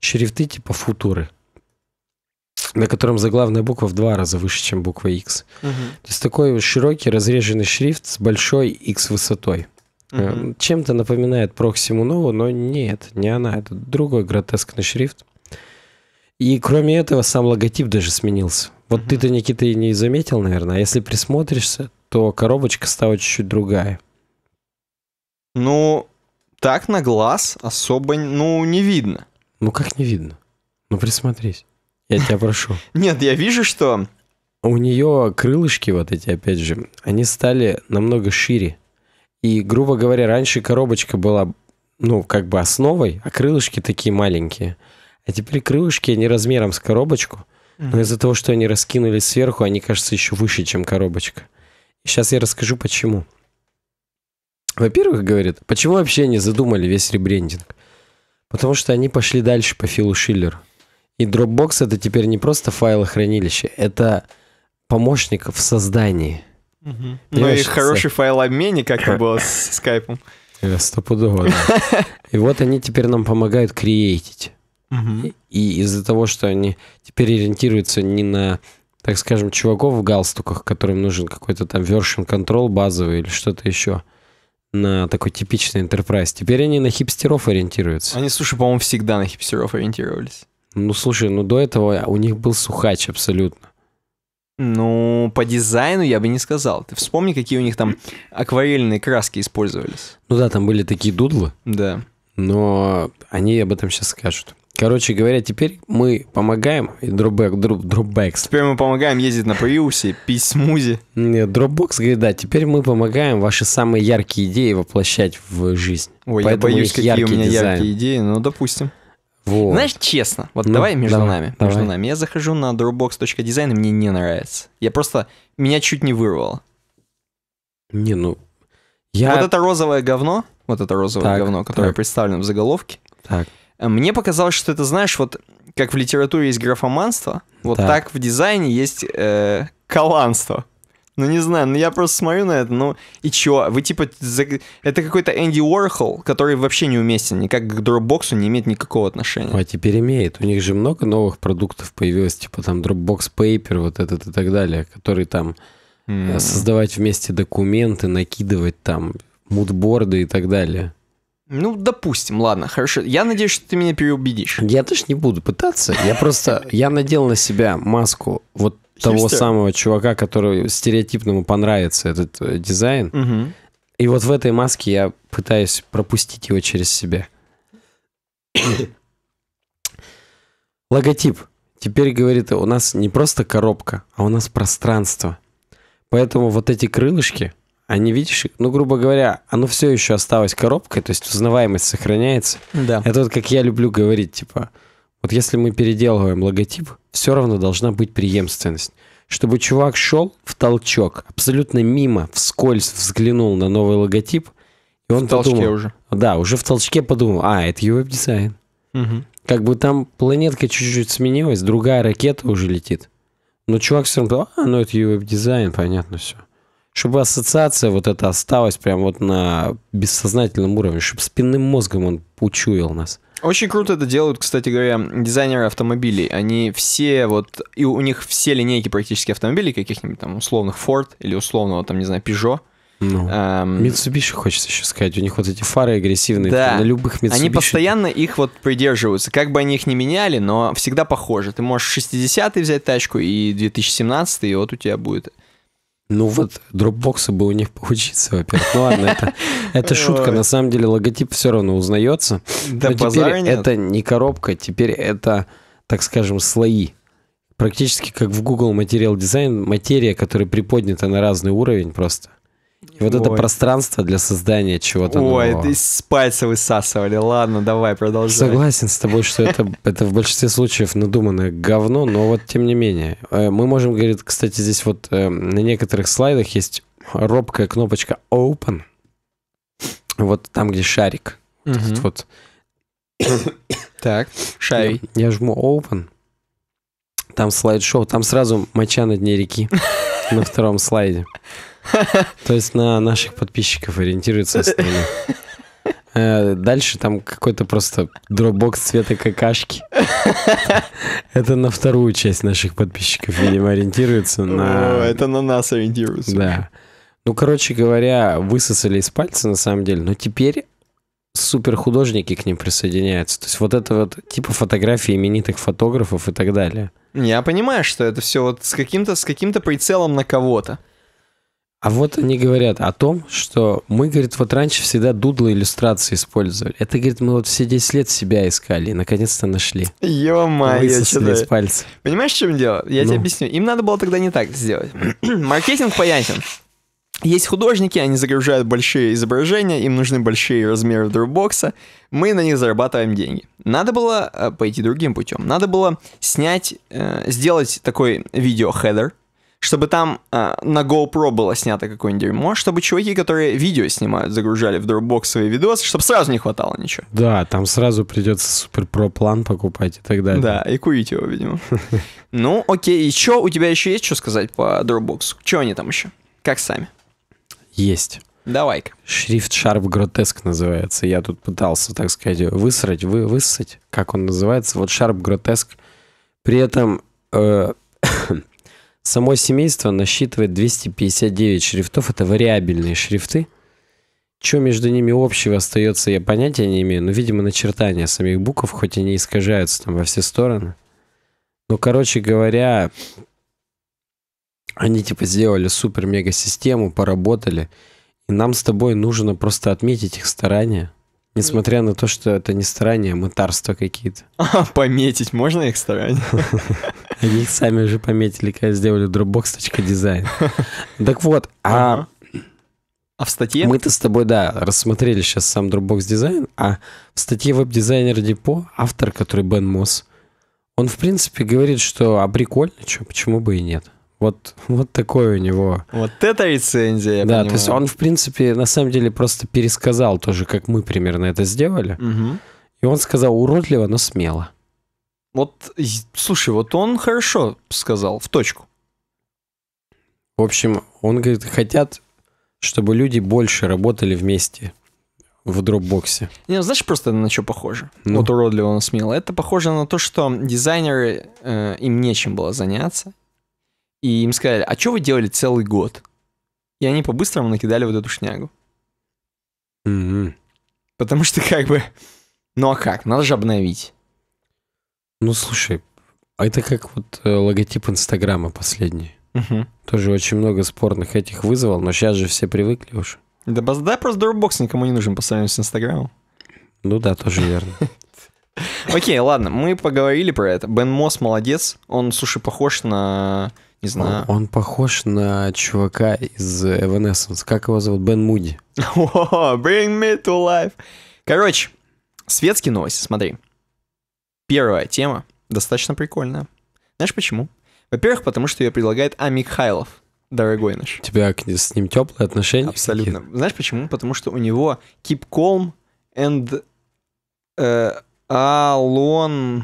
шрифты типа футуры, на котором заглавная буква в два раза выше, чем буква X. Мгм. То есть такой широкий разреженный шрифт с большой X высотой. Мгм. Чем-то напоминает Проксиму Нову, но нет, не она. Это другой гротескный шрифт. И кроме этого, сам логотип даже сменился. Вот Мгм. ты-то, Никита, и не заметил, наверное. А если присмотришься, то коробочка стала чуть-чуть другая. Ну, так на глаз особо, ну, не видно. Ну, как не видно? Ну, присмотрись. Я тебя прошу. <laughs> Нет, я вижу, что... У нее крылышки вот эти, опять же, они стали намного шире. И, грубо говоря, раньше коробочка была, ну, как бы основой, а крылышки такие маленькие. А теперь крылышки, они размером с коробочку, но из-за того, что они раскинулись сверху, они, кажется, еще выше, чем коробочка. Сейчас я расскажу, почему. Во-первых, говорит, почему вообще они задумали весь ребрендинг? Потому что они пошли дальше по Филу Шиллеру. И Dropbox это теперь не просто файлохранилище, это помощник в создании. Мгм. Ну и хороший файлообменник, как это было с <laughs> скайпом. Э, Стопудово, да. <laughs> И вот они теперь нам помогают креатить. Мгм. И из-за того, что они теперь ориентируются не на, так скажем, чуваков в галстуках, которым нужен какой-то там version control базовый или что-то еще, на такой типичный enterprise. Теперь они на хипстеров ориентируются. Они, слушай, по-моему, всегда на хипстеров ориентировались. Ну, слушай, ну до этого у них был сухач абсолютно. Ну, по дизайну я бы не сказал. Ты вспомни, какие у них там акварельные краски использовались. Ну да, там были такие дудлы, Да. но они об этом сейчас скажут. Короче говоря, теперь мы помогаем, и Dropbox, Dro- Dropbox, Теперь мы помогаем ездить на приусе, пить смузи. Нет, Dropbox говорит, да, теперь мы помогаем ваши самые яркие идеи воплощать в жизнь. Ой, Поэтому я боюсь, какие у меня дизайн. яркие идеи, ну, допустим. Вот. Знаешь, честно, вот Ну, давай между давай, нами, давай. между нами. Я захожу на dropbox.design, и мне не нравится. Я просто, меня чуть не вырвало. Не, ну, я... Вот это розовое говно, вот это розовое Так, говно, которое так. представлено в заголовке, Так, э, мне показалось, что это, знаешь, вот как в литературе есть графоманство, вот Так. так, в дизайне есть э, коланство. Ну, не знаю, ну я просто смотрю на это, ну и чё? Вы типа... Это какой-то Энди Уорхол, который вообще не уместен, никак к Dropbox не имеет никакого отношения. А теперь имеет. У них же много новых продуктов появилось, типа там Dropbox Paper, вот этот и так далее, который там э, создавать вместе документы, накидывать там мудборды и так далее. Ну, допустим, ладно, хорошо. Я надеюсь, что ты меня переубедишь. Я тоже не буду пытаться. Я просто, я надел на себя маску вот того Хипстер. самого чувака, который стереотипному понравится этот э, дизайн. Мгм. И вот в этой маске я пытаюсь пропустить его через себя. <coughs> Логотип. Теперь, говорит, у нас не просто коробка, а у нас пространство. Поэтому вот эти крылышки, они, видишь, ну, грубо говоря, оно все еще осталось коробкой, то есть узнаваемость сохраняется. Да. Это вот как я люблю говорить, типа, вот если мы переделываем логотип, все равно должна быть преемственность. Чтобы чувак шел в толчок, абсолютно мимо, вскользь взглянул на новый логотип, и он В толчке подумал, уже. да, уже в толчке подумал, а, это его дизайн. Мгм. Как бы там планетка чуть-чуть сменилась, другая ракета уже летит. Но чувак все равно, а, ну это его дизайн, понятно все. Чтобы ассоциация вот эта осталась прям вот на бессознательном уровне, чтобы спинным мозгом он учуял нас. Очень круто это делают, кстати говоря, дизайнеры автомобилей. Они все вот, и у них все линейки практически автомобилей, каких-нибудь там условных Ford или условного там, не знаю, Peugeot. Ну. эм, Mitsubishi хочется еще сказать. У них вот эти фары агрессивные. Да. На любых Mitsubishi. Они постоянно их вот придерживаются. Как бы они их ни меняли, но всегда похоже. Ты можешь 60-й взять тачку и 2017 и вот у тебя будет. Ну вот, дропбоксы бы у них поучиться, во-первых. Ну ладно, это, это <laughs> шутка. На самом деле логотип все равно узнается. Да Но теперь нет. это не коробка, теперь это, так скажем, слои. Практически как в Google Material Design, материя, которая приподнята на разный уровень просто. И вот это Ой. пространство для создания чего-то Ой, нового. ты с пальца высасывали. Ладно, давай, продолжай. Согласен с тобой, что это, <laughs> это в большинстве случаев надуманное говно, но вот тем не менее. Э, Мы можем говорить, кстати, здесь вот э, на некоторых слайдах есть робкая кнопочка Open. Вот там, где шарик. Вот этот вот. <coughs> Так, шарий. Я жму Open. Там слайд-шоу, там сразу моча на дне реки <laughs> на втором слайде. <laughs> То есть на наших подписчиков ориентируется остальные. Э, Дальше там какой-то просто дропбокс цвета какашки. Это на вторую часть наших подписчиков, видимо, ориентируется на... это на нас ориентируется. Да. Ну, короче говоря, высосали из пальца на самом деле, но теперь супер художники к ним присоединяются. То есть вот это вот типа фотографии именитых фотографов и так далее. Я понимаю, что это все вот с каким-то с каким-то прицелом на кого-то. А вот они говорят о том, что мы, говорит, вот раньше всегда дудлы иллюстрации использовали. Это, говорит, мы вот все 10 лет себя искали и наконец-то нашли. Ё-моё, что-то... пальца. Понимаешь, в чем дело? Я Ну. тебе объясню. Им надо было тогда не так сделать. <clears throat> Маркетинг понятен. Есть художники, они загружают большие изображения, им нужны большие размеры дропбокса, мы на них зарабатываем деньги. Надо было э, пойти другим путем. Надо было снять, э, сделать такой видео-хедер, чтобы там э, на GoPro было снято какое-нибудь дерьмо, чтобы чуваки, которые видео снимают, загружали в Dropbox свои видосы, чтобы сразу не хватало ничего. Да, там сразу придется супер про план покупать и так далее. Да, и курить его, видимо. <laughs> Ну, окей, и что, у тебя еще есть что сказать по Dropbox? Что они там еще? Как сами? Есть. Давай-ка. Шрифт Sharp Grotesque называется. Я тут пытался, так сказать, высрать, вы, высать, как он называется. Вот Sharp Grotesque. При этом э, само семейство насчитывает 259 шрифтов. Это вариабельные шрифты. Что между ними общего остается, я понятия не имею. Но, видимо, начертания самих букв, хоть они искажаются там во все стороны. Ну, короче говоря, они типа сделали супер-мега-систему, поработали. И нам с тобой нужно просто отметить их старания. Несмотря на то, что это не старания, а мытарства какие-то. <laughs> А, пометить можно их старание? <laughs> Они их сами уже пометили, когда сделали dropbox.design. <laughs> Так вот, а. А в статье? мы-то с тобой, да, рассмотрели сейчас сам Dropbox дизайн, а в статье веб-дизайнер Депо, автор, который Бен Мосс, он, в принципе, говорит, что а прикольно, что, почему бы и нет. Вот, вот такой у него Вот это рецензия, я да, понимаю. то есть он, в принципе, на самом деле просто пересказал тоже, как мы примерно это сделали. Мгм. И он сказал уродливо, но смело. Вот, слушай, вот он хорошо сказал, в точку. В общем, он говорит, хотят, чтобы люди больше работали вместе в дропбоксе. Не, ну, знаешь, просто на что похоже? Ну. Вот уродливо он смело. Это похоже на то, что дизайнеры, э, им нечем было заняться. И им сказали, а что вы делали целый год? И они по-быстрому накидали вот эту шнягу. Мгм. Потому что как бы... Ну а как? Надо же обновить. Ну, слушай, а это как вот э, логотип Инстаграма последний. Мгм. Тоже очень много спорных этих вызвал, но сейчас же все привыкли уже. Да, да, просто Dropbox никому не нужен по сравнению с Инстаграмом. Ну да, тоже верно. Окей, ладно, мы поговорили про это. Бен Мосс молодец. Он, слушай, похож на... Не знаю. Он похож на чувака из Evanescence. Как его зовут? Бен Муди. <laughs> Bring me to life. Короче, светские новости, смотри. Первая тема достаточно прикольная. Знаешь почему? Во-первых, потому что ее предлагает А. Михайлов, дорогой наш. У тебя с ним теплые отношения? Абсолютно. Знаешь почему? Потому что у него Keep Calm and э, Alon...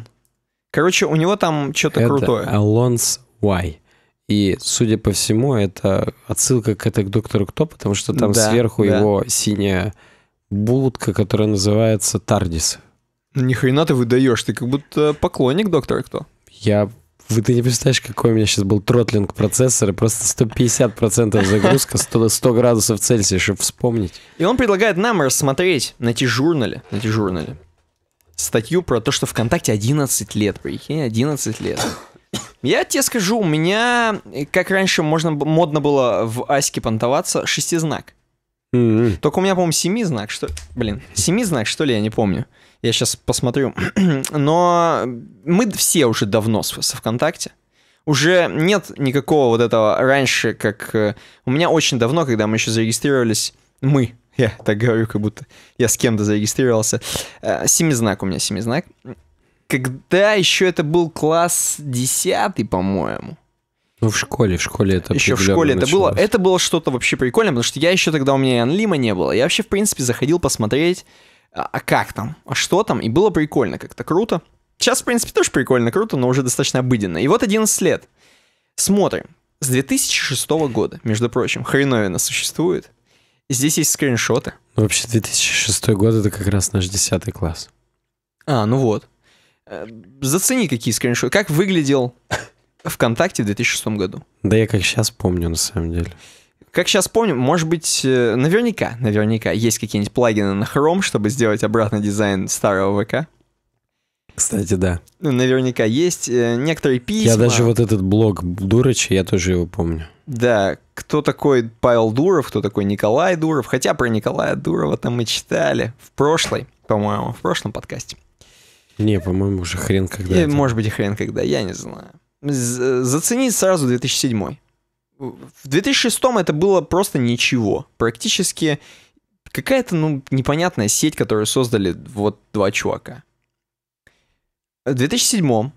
Короче, у него там что-то крутое. Alon's Y. И, судя по всему, это отсылка к этой к доктору Кто, потому что там Да, сверху да. его синяя будка, которая называется Тардис. Ни хрена ты выдаешь, ты как будто поклонник доктора кто. Я... Вы ты не представляешь, какой у меня сейчас был тротлинг процессора, просто 150% загрузка, 100, 100 градусов Цельсия, чтобы вспомнить. И он предлагает нам рассмотреть на T-журнале, на T-журнале статью про то, что ВКонтакте 11 лет, прикинь, 11 лет. Я тебе скажу, у меня, э, как раньше можно, модно было в Аське понтоваться, шестизнак. М-м. Только у меня, по-моему, семизнак, что... Блин, семизнак, что ли, я не помню. Я сейчас посмотрю. <clears throat> Но мы все уже давно с- со ВКонтакте. Уже нет никакого вот этого раньше, как... э, У меня очень давно, когда мы еще зарегистрировались, мы, <laughs> я так говорю, как будто я с кем-то зарегистрировался, э, семизнак у меня, семизнак. Когда еще это был класс 10, по-моему. Ну, в школе, в школе это Еще в школе это было. началось. Это было что-то вообще прикольное, потому что я еще тогда у меня и анлима не было. Я вообще, в принципе, заходил посмотреть, а а как там, а что там, и было прикольно, как-то круто. Сейчас, в принципе, тоже прикольно, круто, но уже достаточно обыденно. И вот 11 лет. Смотрим. С 2006 года, между прочим, хреновина существует. Здесь есть скриншоты. Ну, вообще, 2006 год это как раз наш 10 класс. А, ну вот. Э, Зацени, какие скриншоты. Как выглядел <laughs> ВКонтакте в 2006 году. Да я как сейчас помню, на самом деле. Как сейчас помню, может быть, э, наверняка, наверняка есть какие-нибудь плагины на Chrome, чтобы сделать обратный дизайн старого ВК. Кстати, да. Ну, Наверняка есть э, некоторые письма. Я даже вот этот блог Дурача, я тоже его помню. Да, кто такой Павел Дуров, кто такой Николай Дуров. Хотя про Николая Дурова там мы читали в прошлой, по-моему, в прошлом подкасте. Не, по-моему, уже хрен когда И, может быть, и хрен когда, я не знаю. З- Зацени сразу 2007. В 2006 это было просто ничего. Практически какая-то, ну, непонятная сеть, которую создали вот два чувака. В 2007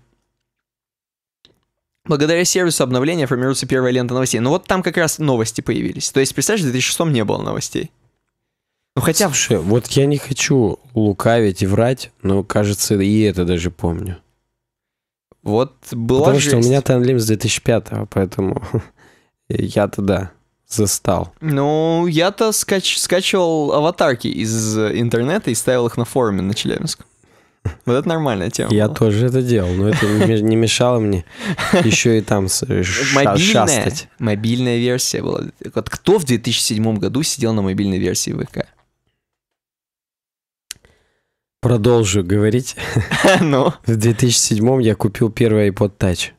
благодаря сервису обновления формируется первая лента новостей. Ну вот там как раз новости появились. То есть, представляешь, в 2006 не было новостей. Ну хотя... Слушай, вот я не хочу лукавить и врать, но кажется, и это даже помню. Вот была Потому что у жесть. меня Тайнлим с 2005 поэтому <laughs> я-то да, застал. Ну, я-то скач- скачивал аватарки из интернета и ставил их на форуме на Челябинск. Вот это нормальная тема. Я была. тоже это делал, но это не ме- не мешало мне <laughs> еще и там шастать. мобильная версия была. Вот кто в 2007 году сидел на мобильной версии ВК? Продолжу говорить. <laughs> Ну, В 2007 я купил первый iPod Touch.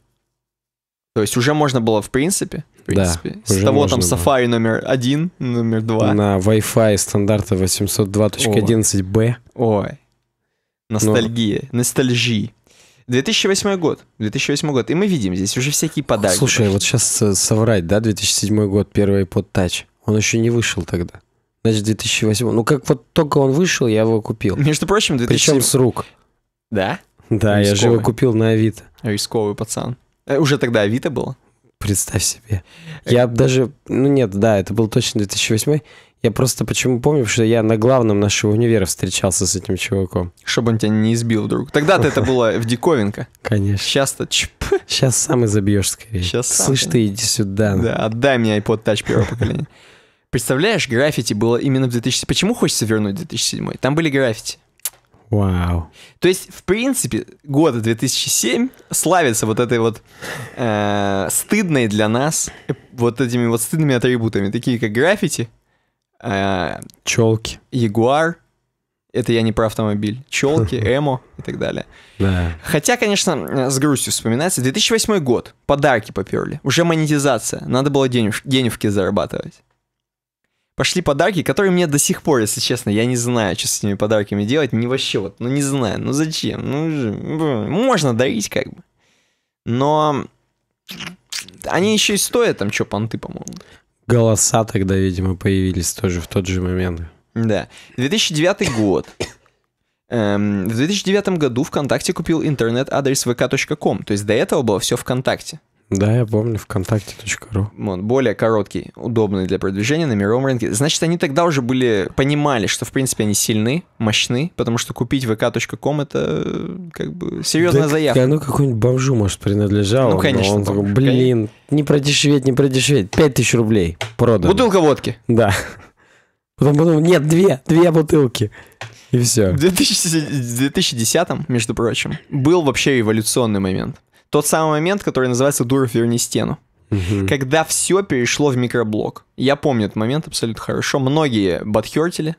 то есть уже можно было в принципе, в Да, с того там было. Safari номер один, номер два. На Wi-Fi стандарта 802.11b. Ой, ностальгия, ностальжи. 2008 год, 2008 год, и мы видим здесь уже всякие подарки. Слушай, вот сейчас соврать, да, 2007 год, первый iPod Touch. Он еще не вышел тогда. Значит, 2008. Ну, как вот только он вышел, я его купил. Между прочим, 2007... Причем с рук. Да? Да, я же его Рисковый. купил на Авито. Рисковый пацан. Э, Уже тогда Авито было? Представь себе. Я даже... Ну нет, да, это был точно 2008. Я просто почему помню, что я на главном нашего универа встречался с этим чуваком. Чтобы он тебя не избил вдруг. Тогда-то это было в диковинка. <laughs> Конечно. Сейчас-то чп. Сейчас сам и забьешь скорее. Сам, Слышь ты, иди сюда. Да, отдай мне iPod Touch первого поколения. Представляешь, граффити было именно в 2007. Почему хочется вернуть 2007? Там были граффити. Вау. То есть, в принципе, года 2007 славится вот этой вот э, стыдной для нас вот этими вот стыдными атрибутами, такие как граффити, э, Челки. ягуар, это я не про автомобиль, челки, <laughs> эмо и так далее. Да. Хотя, конечно, э, с грустью вспоминается, 2008 год, подарки поперли, уже монетизация, надо было денеж- денежки зарабатывать. Пошли подарки, которые мне до сих пор, если честно, я не знаю, что с этими подарками делать, не вообще вот, ну не знаю, ну зачем, ну можно дарить как бы, но они еще и стоят там, что, понты, по-моему. Голоса тогда, видимо, появились тоже в тот же момент. Да. 2009 год. Эм, в 2009 году ВКонтакте купил интернет-адрес vk.com. То есть до этого было все ВКонтакте. Да, я помню, вконтакте.ру. Вот, более короткий, удобный для продвижения на мировом рынке. Значит, они тогда уже были, понимали, что, в принципе, они сильны, мощны, потому что купить vk.com это э, как бы серьезная Да, заявка. Ну, какому-нибудь бомжу, может, принадлежало. Ну, но конечно, Он такой, блин, не продешеветь, не продешеветь. Пять тысяч рублей. Продано. Бутылка водки. Да. Потом подумал, нет, две, две бутылки. И все. В 2010, 2010, между прочим, был вообще эволюционный момент. Тот самый момент, который называется «Дуров, верни стену». Когда все перешло в микроблог. Я помню этот момент абсолютно хорошо. Многие батхертили.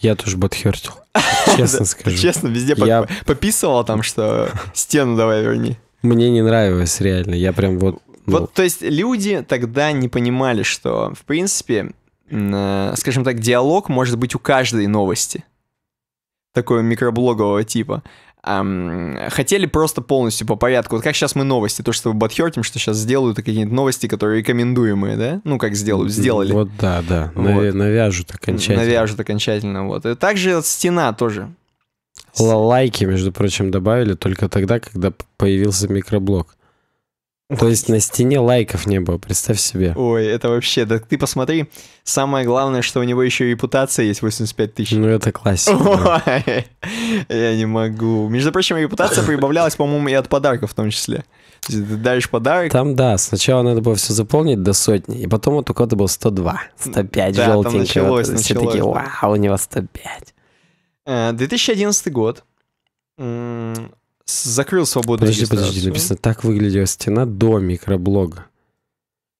Я тоже подхертил. <laughs> Честно скажу. Честно, везде пописывал там, что стену давай верни. Мне не нравилось реально. Я прям вот... ну, Вот, то есть люди тогда не понимали, что, в принципе, э, скажем так, диалог может быть у каждой новости. Такого микроблогового типа. Ам, хотели просто полностью по порядку. Вот как сейчас мы новости, то, что мы батхертим, что сейчас сделают какие-нибудь новости, которые рекомендуемые, да? Ну, как сделают, сделали. Вот да, да. Вот. Навя- Навяжут окончательно. Навяжут окончательно, вот. И также вот стена тоже. Лайки, между прочим, добавили только тогда, когда появился микроблог. То есть на стене лайков не было, представь себе. Ой, это вообще, да ты посмотри, самое главное, что у него еще и репутация есть 85 тысяч. Ну это классика. Ой, я не могу. Между прочим, репутация прибавлялась, по-моему, и от подарков в том числе. То есть ты даришь подарок, Там, да, сначала надо было все заполнить до сотни, и потом вот у кого-то был 102, 105 Да, там желтенький. началось, вот, все началось, такие, вау, у него 105. Э, 2011 год. Закрыл свободную Подожди, подожди, написано, так выглядела стена до микроблога.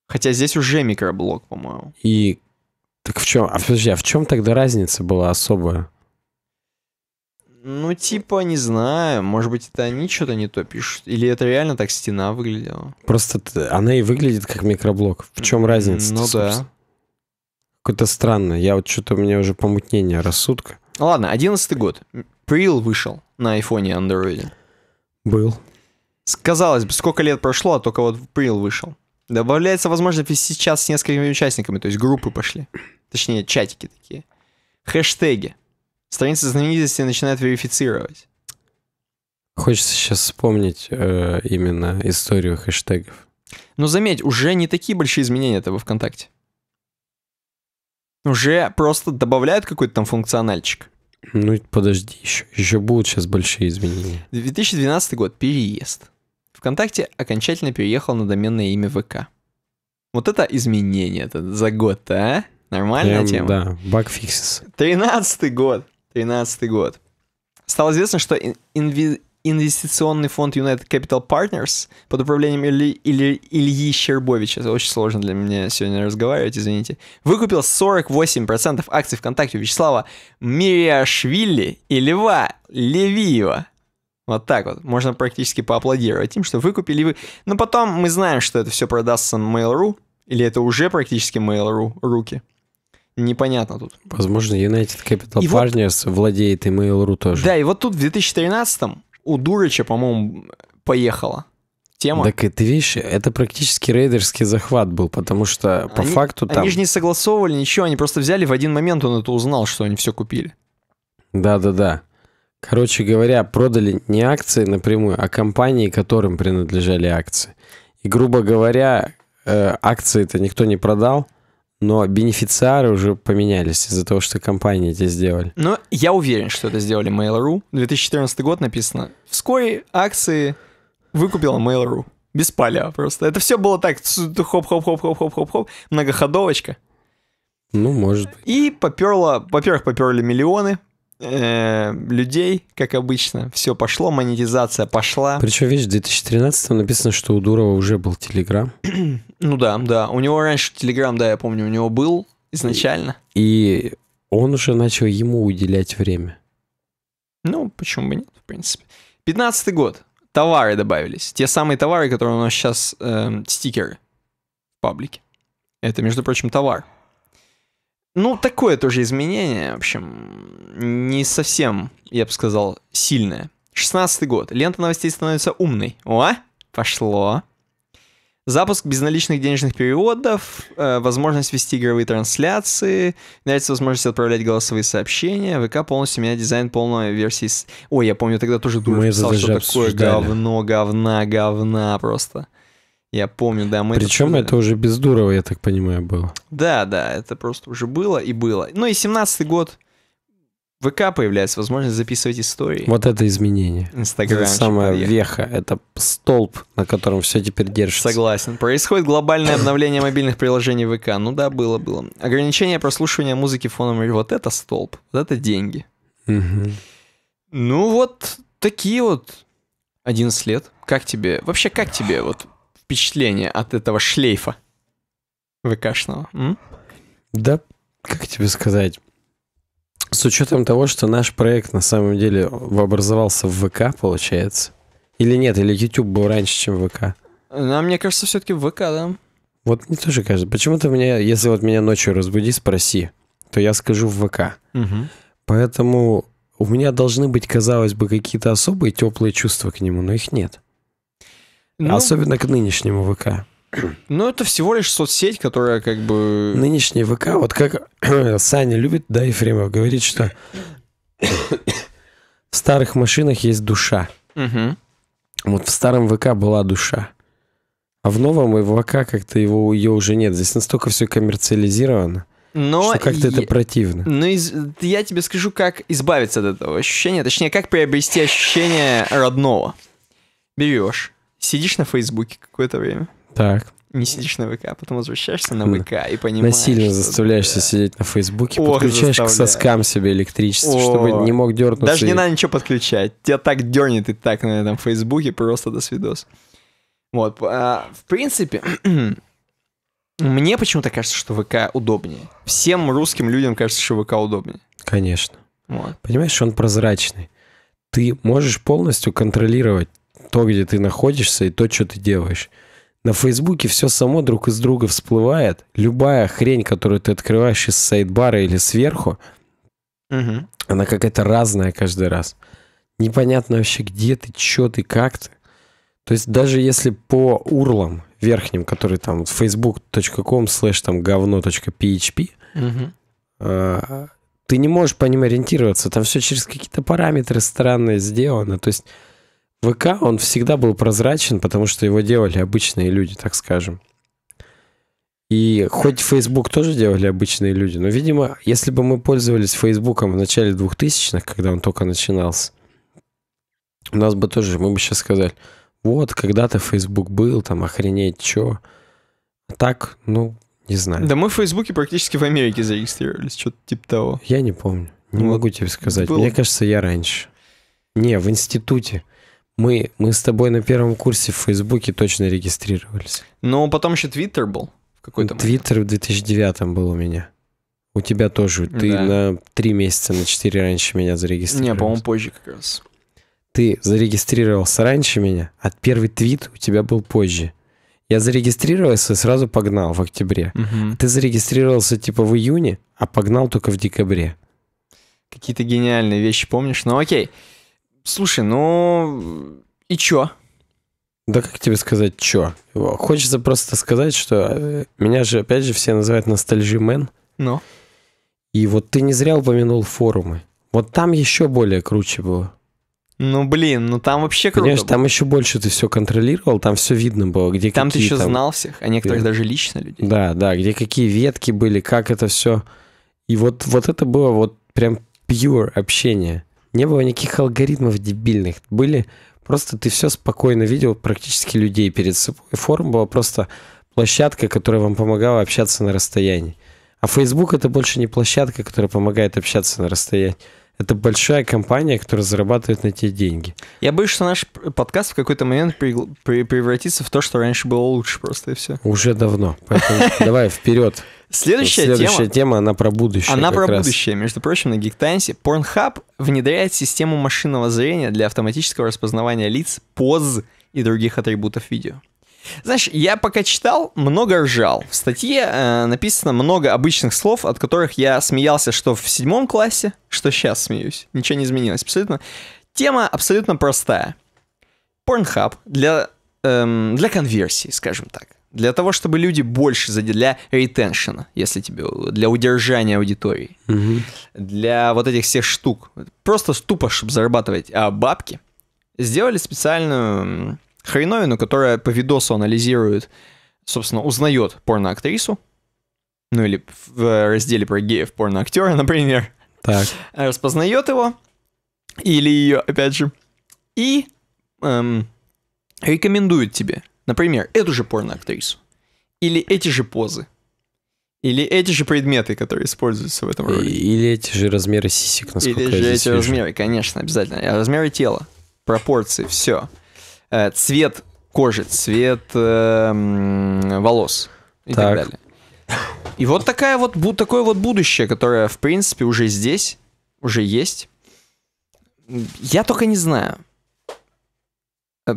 Хотя здесь уже микроблог, по-моему. И так в чем, а подожди, а в чем тогда разница была особая? Ну, типа, не знаю, может быть, это они что-то не то пишут. Или это реально так стена выглядела. Просто она и выглядит как микроблог. В чем разница? Ну да. Какое-то странно. Я вот что-то у меня уже помутнение рассудка. Ладно, 11 год. Прил вышел на айфоне и андроиде. Был. Казалось бы, сколько лет прошло, а только вот Прил вышел. Добавляется возможность вести чат с несколькими участниками, то есть группы пошли. Точнее, чатики такие. Хэштеги. Страницы знаменитостей начинают верифицировать. Хочется сейчас вспомнить э, именно историю хэштегов. Но заметь, уже не такие большие изменения это во ВКонтакте. Уже просто добавляют какой-то там функциональчик. Ну, подожди, еще, еще будут сейчас большие изменения. 2012 год. Переезд. ВКонтакте окончательно переехал на доменное имя ВК. Вот это изменение это за год-то, а? Нормальная Прям, тема. Да, багфиксис. 13 год. 13 год. Стало известно, что ин- инви- инвестиционный фонд United Capital Partners под управлением Ильи, Ильи- Ильи Щербовича, это очень сложно для меня сегодня разговаривать, извините, выкупил 48% акций ВКонтакте Вячеслава Мириашвили и Льва Левиева. Вот так вот. Можно практически поаплодировать им, что выкупили вы. Но потом мы знаем, что это все продастся Mail.ru, или это уже практически Mail.ru руки. Непонятно тут. Возможно, United Capital И вот- Partners владеет и Mail.ru тоже. Да, и вот тут в 2013-м у Дурыча, по-моему, поехала тема. Так и ты видишь, это практически рейдерский захват был, потому что по Они- факту там... Они же не согласовывали ничего, они просто взяли в один момент, он это узнал, что они все купили. Да-да-да. Короче говоря, продали не акции напрямую, а компании, которым принадлежали акции. И, грубо говоря, э, акции-то никто не продал, но бенефициары уже поменялись из-за того, что компании эти сделали. Но я уверен, что это сделали Mail.ru. 2014 год написано. Вскоре акции выкупила Mail.ru. Без поля просто. Это все было так, хоп-хоп-хоп-хоп-хоп-хоп-хоп, многоходовочка. Ну, может быть. И поперло, во-первых, поперли миллионы э, людей, как обычно. Все пошло, монетизация пошла. Причем, видишь, в 2013 написано, что у Дурова уже был Телеграм. <clears throat> Ну да, да. У него раньше Телеграм, да, я помню, у него был изначально. И он уже начал ему уделять время. Ну, почему бы нет, в принципе. 15 год. Товары добавились. Те самые товары, которые у нас сейчас э, стикеры в паблике. Это, между прочим, товар. Ну, такое тоже изменение, в общем, не совсем, я бы сказал, сильное. 16 год. Лента новостей становится умной. О, пошло. Запуск безналичных денежных переводов, э, возможность вести игровые трансляции, нравится возможность отправлять голосовые сообщения, ВК полностью меняет дизайн полной версии. С... Ой, я помню, тогда тоже писал, это что такое обсуждали. говно, говна, говна просто. Я помню, да, мы это Причем обсуждали. это уже без Дурова, я так понимаю, было. Да, да, это просто уже было и было. Ну и 17-й год. ВК появляется возможность записывать истории. Вот это изменение. Инстаграм. Это самая веха, это столб, на котором все теперь держится. Согласен. Происходит глобальное обновление мобильных приложений ВК. Ну да, было, было. Ограничение прослушивания музыки режиме. Вот это столб. Вот это деньги. Мгм. Ну вот такие вот 11 лет. Как тебе? Вообще, как тебе вот впечатление от этого шлейфа ВКшного? м? Да, как тебе сказать? С учетом того, что наш проект на самом деле образовался в ВК, получается. Или нет, или YouTube был раньше, чем ВК. А мне кажется, все-таки в ВК, да? Вот мне тоже кажется. Почему-то меня, если вот меня ночью разбуди, спроси, то я скажу в ВК. Угу. Поэтому у меня должны быть, казалось бы, какие-то особые теплые чувства к нему, но их нет. Ну, Особенно к нынешнему ВК. Ну, это всего лишь соцсеть, которая как бы... Нынешний ВК, вот как <coughs> Саня любит, да, Ефремов, говорит, что <coughs> в старых машинах есть душа. Мгм. Вот в старом ВК была душа. А в новом и в ВК как-то его, ее уже нет. Здесь настолько все коммерциализировано, Но что как-то это е- противно. Ну, из- я тебе скажу, как избавиться от этого ощущения, точнее, как приобрести ощущение родного. Берешь, сидишь на Фейсбуке какое-то время, Так. не сидишь на ВК, потом возвращаешься на На- ВК и понимаешь... Насильно заставляешься да. сидеть на Фейсбуке, Ох, подключаешь к заставляю. соскам себе электричество, О. чтобы не мог дернуться. Даже не и- надо ничего подключать. Тебя так дернет и так на этом Фейсбуке, просто до свидос. Вот, а, в принципе, <clears throat> мне почему-то кажется, что ВК удобнее. Всем русским людям кажется, что ВК удобнее. Конечно. Вот. Понимаешь, он прозрачный. Ты можешь полностью контролировать то, где ты находишься, и то, что ты делаешь. На Фейсбуке все само друг из друга всплывает. Любая хрень, которую ты открываешь из сайдбара или сверху, Мгм. она какая-то разная каждый раз. Непонятно вообще, где ты, что ты, как ты. То есть даже если по урлам верхним, которые там facebook.com slash там говно.php, а, ты не можешь по ним ориентироваться. Там все через какие-то параметры странные сделано. То есть ВК, он всегда был прозрачен, потому что его делали обычные люди, так скажем. И хоть Facebook тоже делали обычные люди, но, видимо, если бы мы пользовались Фейсбуком в начале 2000-х, когда он только начинался, у нас бы тоже, мы бы сейчас сказали, вот, когда-то Facebook был, там, охренеть, чё. А так, ну, не знаю. Да мы в Фейсбуке практически в Америке зарегистрировались, что-то типа того. Я не помню. Не Вот могу тебе сказать. было. Мне кажется, я раньше. Не, в институте. Мы, мы с тобой на первом курсе в Фейсбуке точно регистрировались. Но потом еще Твиттер был в какой-то момент. Твиттер в 2009 был у меня. У тебя тоже. Ты Да. на три месяца, на четыре раньше меня Не, зарегистрировался. по-моему, позже как раз. Ты зарегистрировался раньше меня, а первый твит у тебя был позже. Я зарегистрировался и сразу погнал в октябре. Ты зарегистрировался типа в июне, а погнал только в декабре. Какие-то гениальные вещи помнишь? Ну окей. Слушай, ну... И чё? Да как тебе сказать, чё? Хочется просто сказать, что э, меня же, опять же, все называют ностальжимен. Ну? И вот ты не зря упомянул форумы. Вот там еще более круче было. Ну, блин, ну там вообще круто. Понимаешь, было. там еще больше ты все контролировал, там все видно было, где Там ты какие еще там- знал всех, а некоторых Да. даже лично людей. Да, да, где какие ветки были, как это все. И вот, вот это было вот прям pure общение. Не было никаких алгоритмов дебильных. Были просто ты все спокойно видел практически людей перед собой. Форум была просто площадка, которая вам помогала общаться на расстоянии. А Facebook это больше не площадка, которая помогает общаться на расстоянии. Это большая компания, которая зарабатывает на те деньги. Я боюсь, что наш подкаст в какой-то момент превратится в то, что раньше было лучше просто, и все. Уже давно. Поэтому <laughs> давай вперед. Следующая, Следующая тема... тема, она про будущее. Она про раз. будущее. Между прочим, на Geektanse Pornhub внедряет систему машинного зрения для автоматического распознавания лиц, поз и других атрибутов видео. Знаешь, я пока читал, много ржал. В статье э, написано много обычных слов, от которых я смеялся, что в седьмом классе, что сейчас смеюсь. Ничего не изменилось абсолютно. Тема абсолютно простая. Pornhub для, эм, для конверсии, скажем так. Для того, чтобы люди больше, заде- для ретеншена, если тебе, для удержания аудитории. Мгм. для вот этих всех штук, просто тупо, чтобы зарабатывать. А, бабки, сделали специальную хреновину, которая по видосу анализирует, собственно, узнает порноактрису, ну или в разделе про геев порноактера, например, Так. <laughs> распознает его, или ее, опять же, и эм, рекомендует тебе, например, эту же порноактрису, или эти же позы, или эти же предметы, которые используются в этом ролике. Или эти же размеры сисек, насколько Или я же здесь эти вижу. размеры, конечно, обязательно. А Размеры тела, пропорции, все. Цвет кожи, цвет э, волос и так. Так. далее. И вот такая вот, такое вот будущее, которое, в принципе, уже здесь, уже есть. Я только не знаю. Э,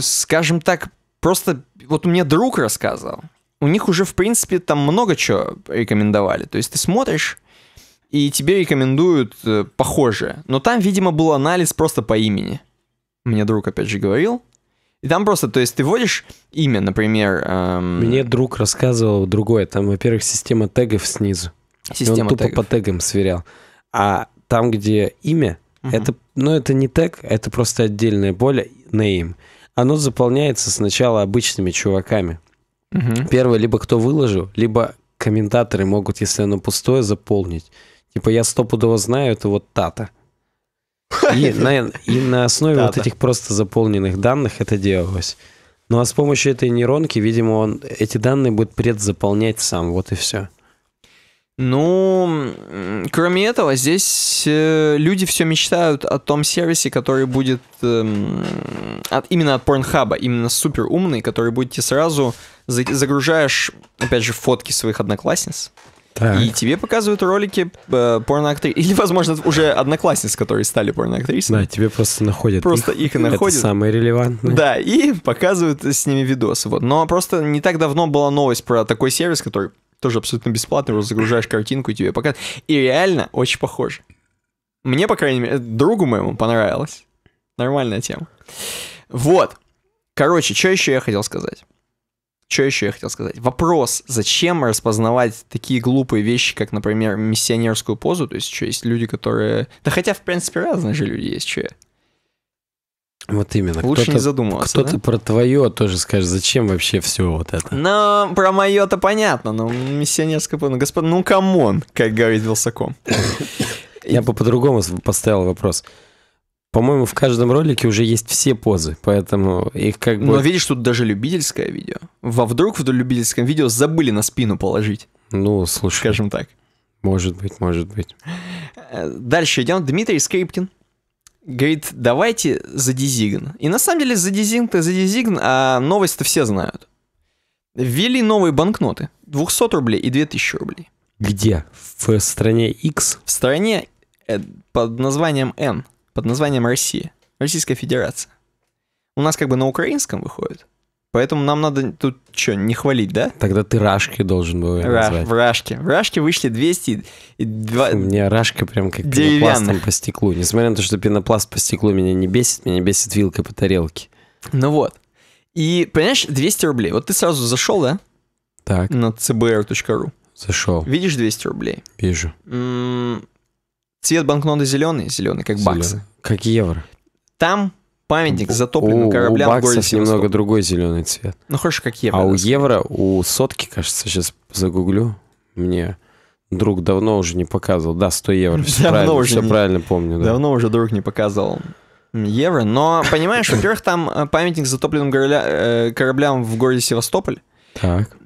Скажем так, просто вот мне друг рассказывал. У них уже, в принципе, там много чего рекомендовали. То есть ты смотришь, и тебе рекомендуют э, похожее. Но там, видимо, был анализ просто по имени. Мне друг, опять же, говорил. И там просто, то есть ты вводишь имя, например, эм, Мне друг рассказывал другое. Там, во-первых, система тегов снизу. И система он тупо тегов. по тегам сверял. А там, где имя, Мгм. это, ну, это не тег, это просто отдельное поле, name. Оно заполняется сначала обычными чуваками. Мгм. Первое, либо кто выложил, либо комментаторы могут, если оно пустое, заполнить. Типа, я стопудово знаю, это вот тата. <laughs> И на, и на основе вот Тата. этих просто заполненных данных это делалось. Ну а с помощью этой нейронки, видимо, он эти данные будет предзаполнять сам, вот и все. Ну, кроме этого, здесь э, люди все мечтают о том сервисе, который будет эм, от, именно от Pornhub, именно супер умный, который будет тебе сразу за- загружаешь, опять же, фотки своих одноклассниц, Так. и тебе показывают ролики э, порноактрис. Или, возможно, уже одноклассниц, которые стали порноактрисами. Да, тебе просто находят Просто их и находят. Это самое релевантное. Да, и показывают с ними видосы. Вот. Но просто не так давно была новость про такой сервис, который тоже абсолютно бесплатный, просто загружаешь картинку и тебе показывают. И реально очень похоже. Мне, по крайней мере, другу моему понравилось. Нормальная тема. Вот. Короче, что еще я хотел сказать? Что еще я хотел сказать? Вопрос, зачем распознавать такие глупые вещи, как, например, миссионерскую позу? То есть, что есть люди, которые... Да хотя, в принципе, разные же люди есть, что я. Вот именно. Лучше кто-то, не задумываться, Кто-то да? про твое тоже скажет, зачем вообще все вот это? Ну, про мое-то понятно, но миссионерское. Ну, господа, ну come on, как говорит Wylsacom. <laughs> Я бы по-другому поставил вопрос. По-моему, в каждом ролике уже есть все позы, поэтому их как бы... Но видишь, тут даже любительское видео. Во вдруг в любительском видео забыли на спину положить, Ну, слушай, скажем так. может быть, может быть. Э, Дальше идем. Дмитрий Скрипкин говорит, давайте за дизигн. И на самом деле за дизигн-то за дизигн, а новость-то все знают. Ввели новые банкноты. 200 рублей и 2000 рублей. Где? В стране X? В стране э, под названием Н, под названием Россия, Российская Федерация. У нас как бы на украинском выходит. Поэтому нам надо тут что, не хвалить, да? Тогда ты Рашкой должен был ее Ра- назвать. в Рашке. В Рашке вышли 200 и два- У меня Рашка прям как пенопластом по стеклу. Несмотря на то, что пенопласт по стеклу меня не бесит, меня бесит вилка по тарелке. Ну вот. И, понимаешь, 200 рублей. Вот ты сразу зашел, да, Так, на cbr.ru. зашел, Видишь 200 рублей. вижу. М, Цвет банкноты зеленый, зеленый, как баксы. Зелёный. Как евро. Там памятник У- затопленным у, кораблям у в городе немного Севастополь. другой зеленый цвет. Ну, хорошо, как евро. а у евро, у сотки, кажется, сейчас загуглю, мне друг давно уже не показывал. Да, 100 евро, все <laughs> Давно правильно, уже всё не- правильно помню. Да. Давно уже друг не показывал евро. Но, понимаешь, <laughs> во-первых, там э, памятник затопленным горля- э, кораблям в городе Севастополь. Так,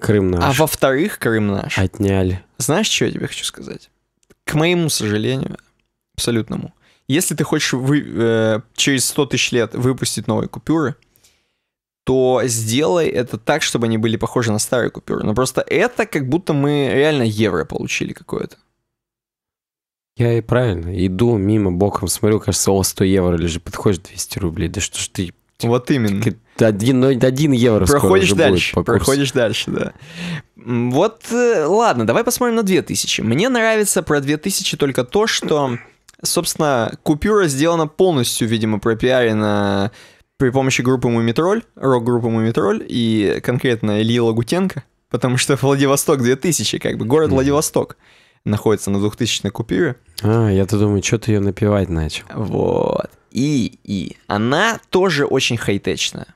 Крым наш. А во-вторых, Крым наш. Отняли. Знаешь, что я тебе хочу сказать? К моему сожалению, абсолютному. Если ты хочешь вы- э, через 100 тысяч лет выпустить новые купюры, то сделай это так, чтобы они были похожи на старые купюры. Но просто это как будто мы реально евро получили какое-то. Я и правильно, иду мимо боком, смотрю, кажется, о, 100 евро лежит, подходишь 200 рублей. Да что ж ты, Вот именно. один, ну, один евро Проходишь дальше, будет проходишь дальше, да. Вот, э, ладно, давай посмотрим на 2000. Мне нравится про 2000 только то, что, собственно, купюра сделана полностью, видимо, пропиарена при помощи группы Мумитроль, рок-группы Мумитроль и конкретно Ильи Лагутенко, потому что Владивосток 2000, как бы, город. Владивосток находится на 2000 купюре. А, я-то думаю, что ты ее напевать начал. Вот. И, и она тоже очень хай-течная.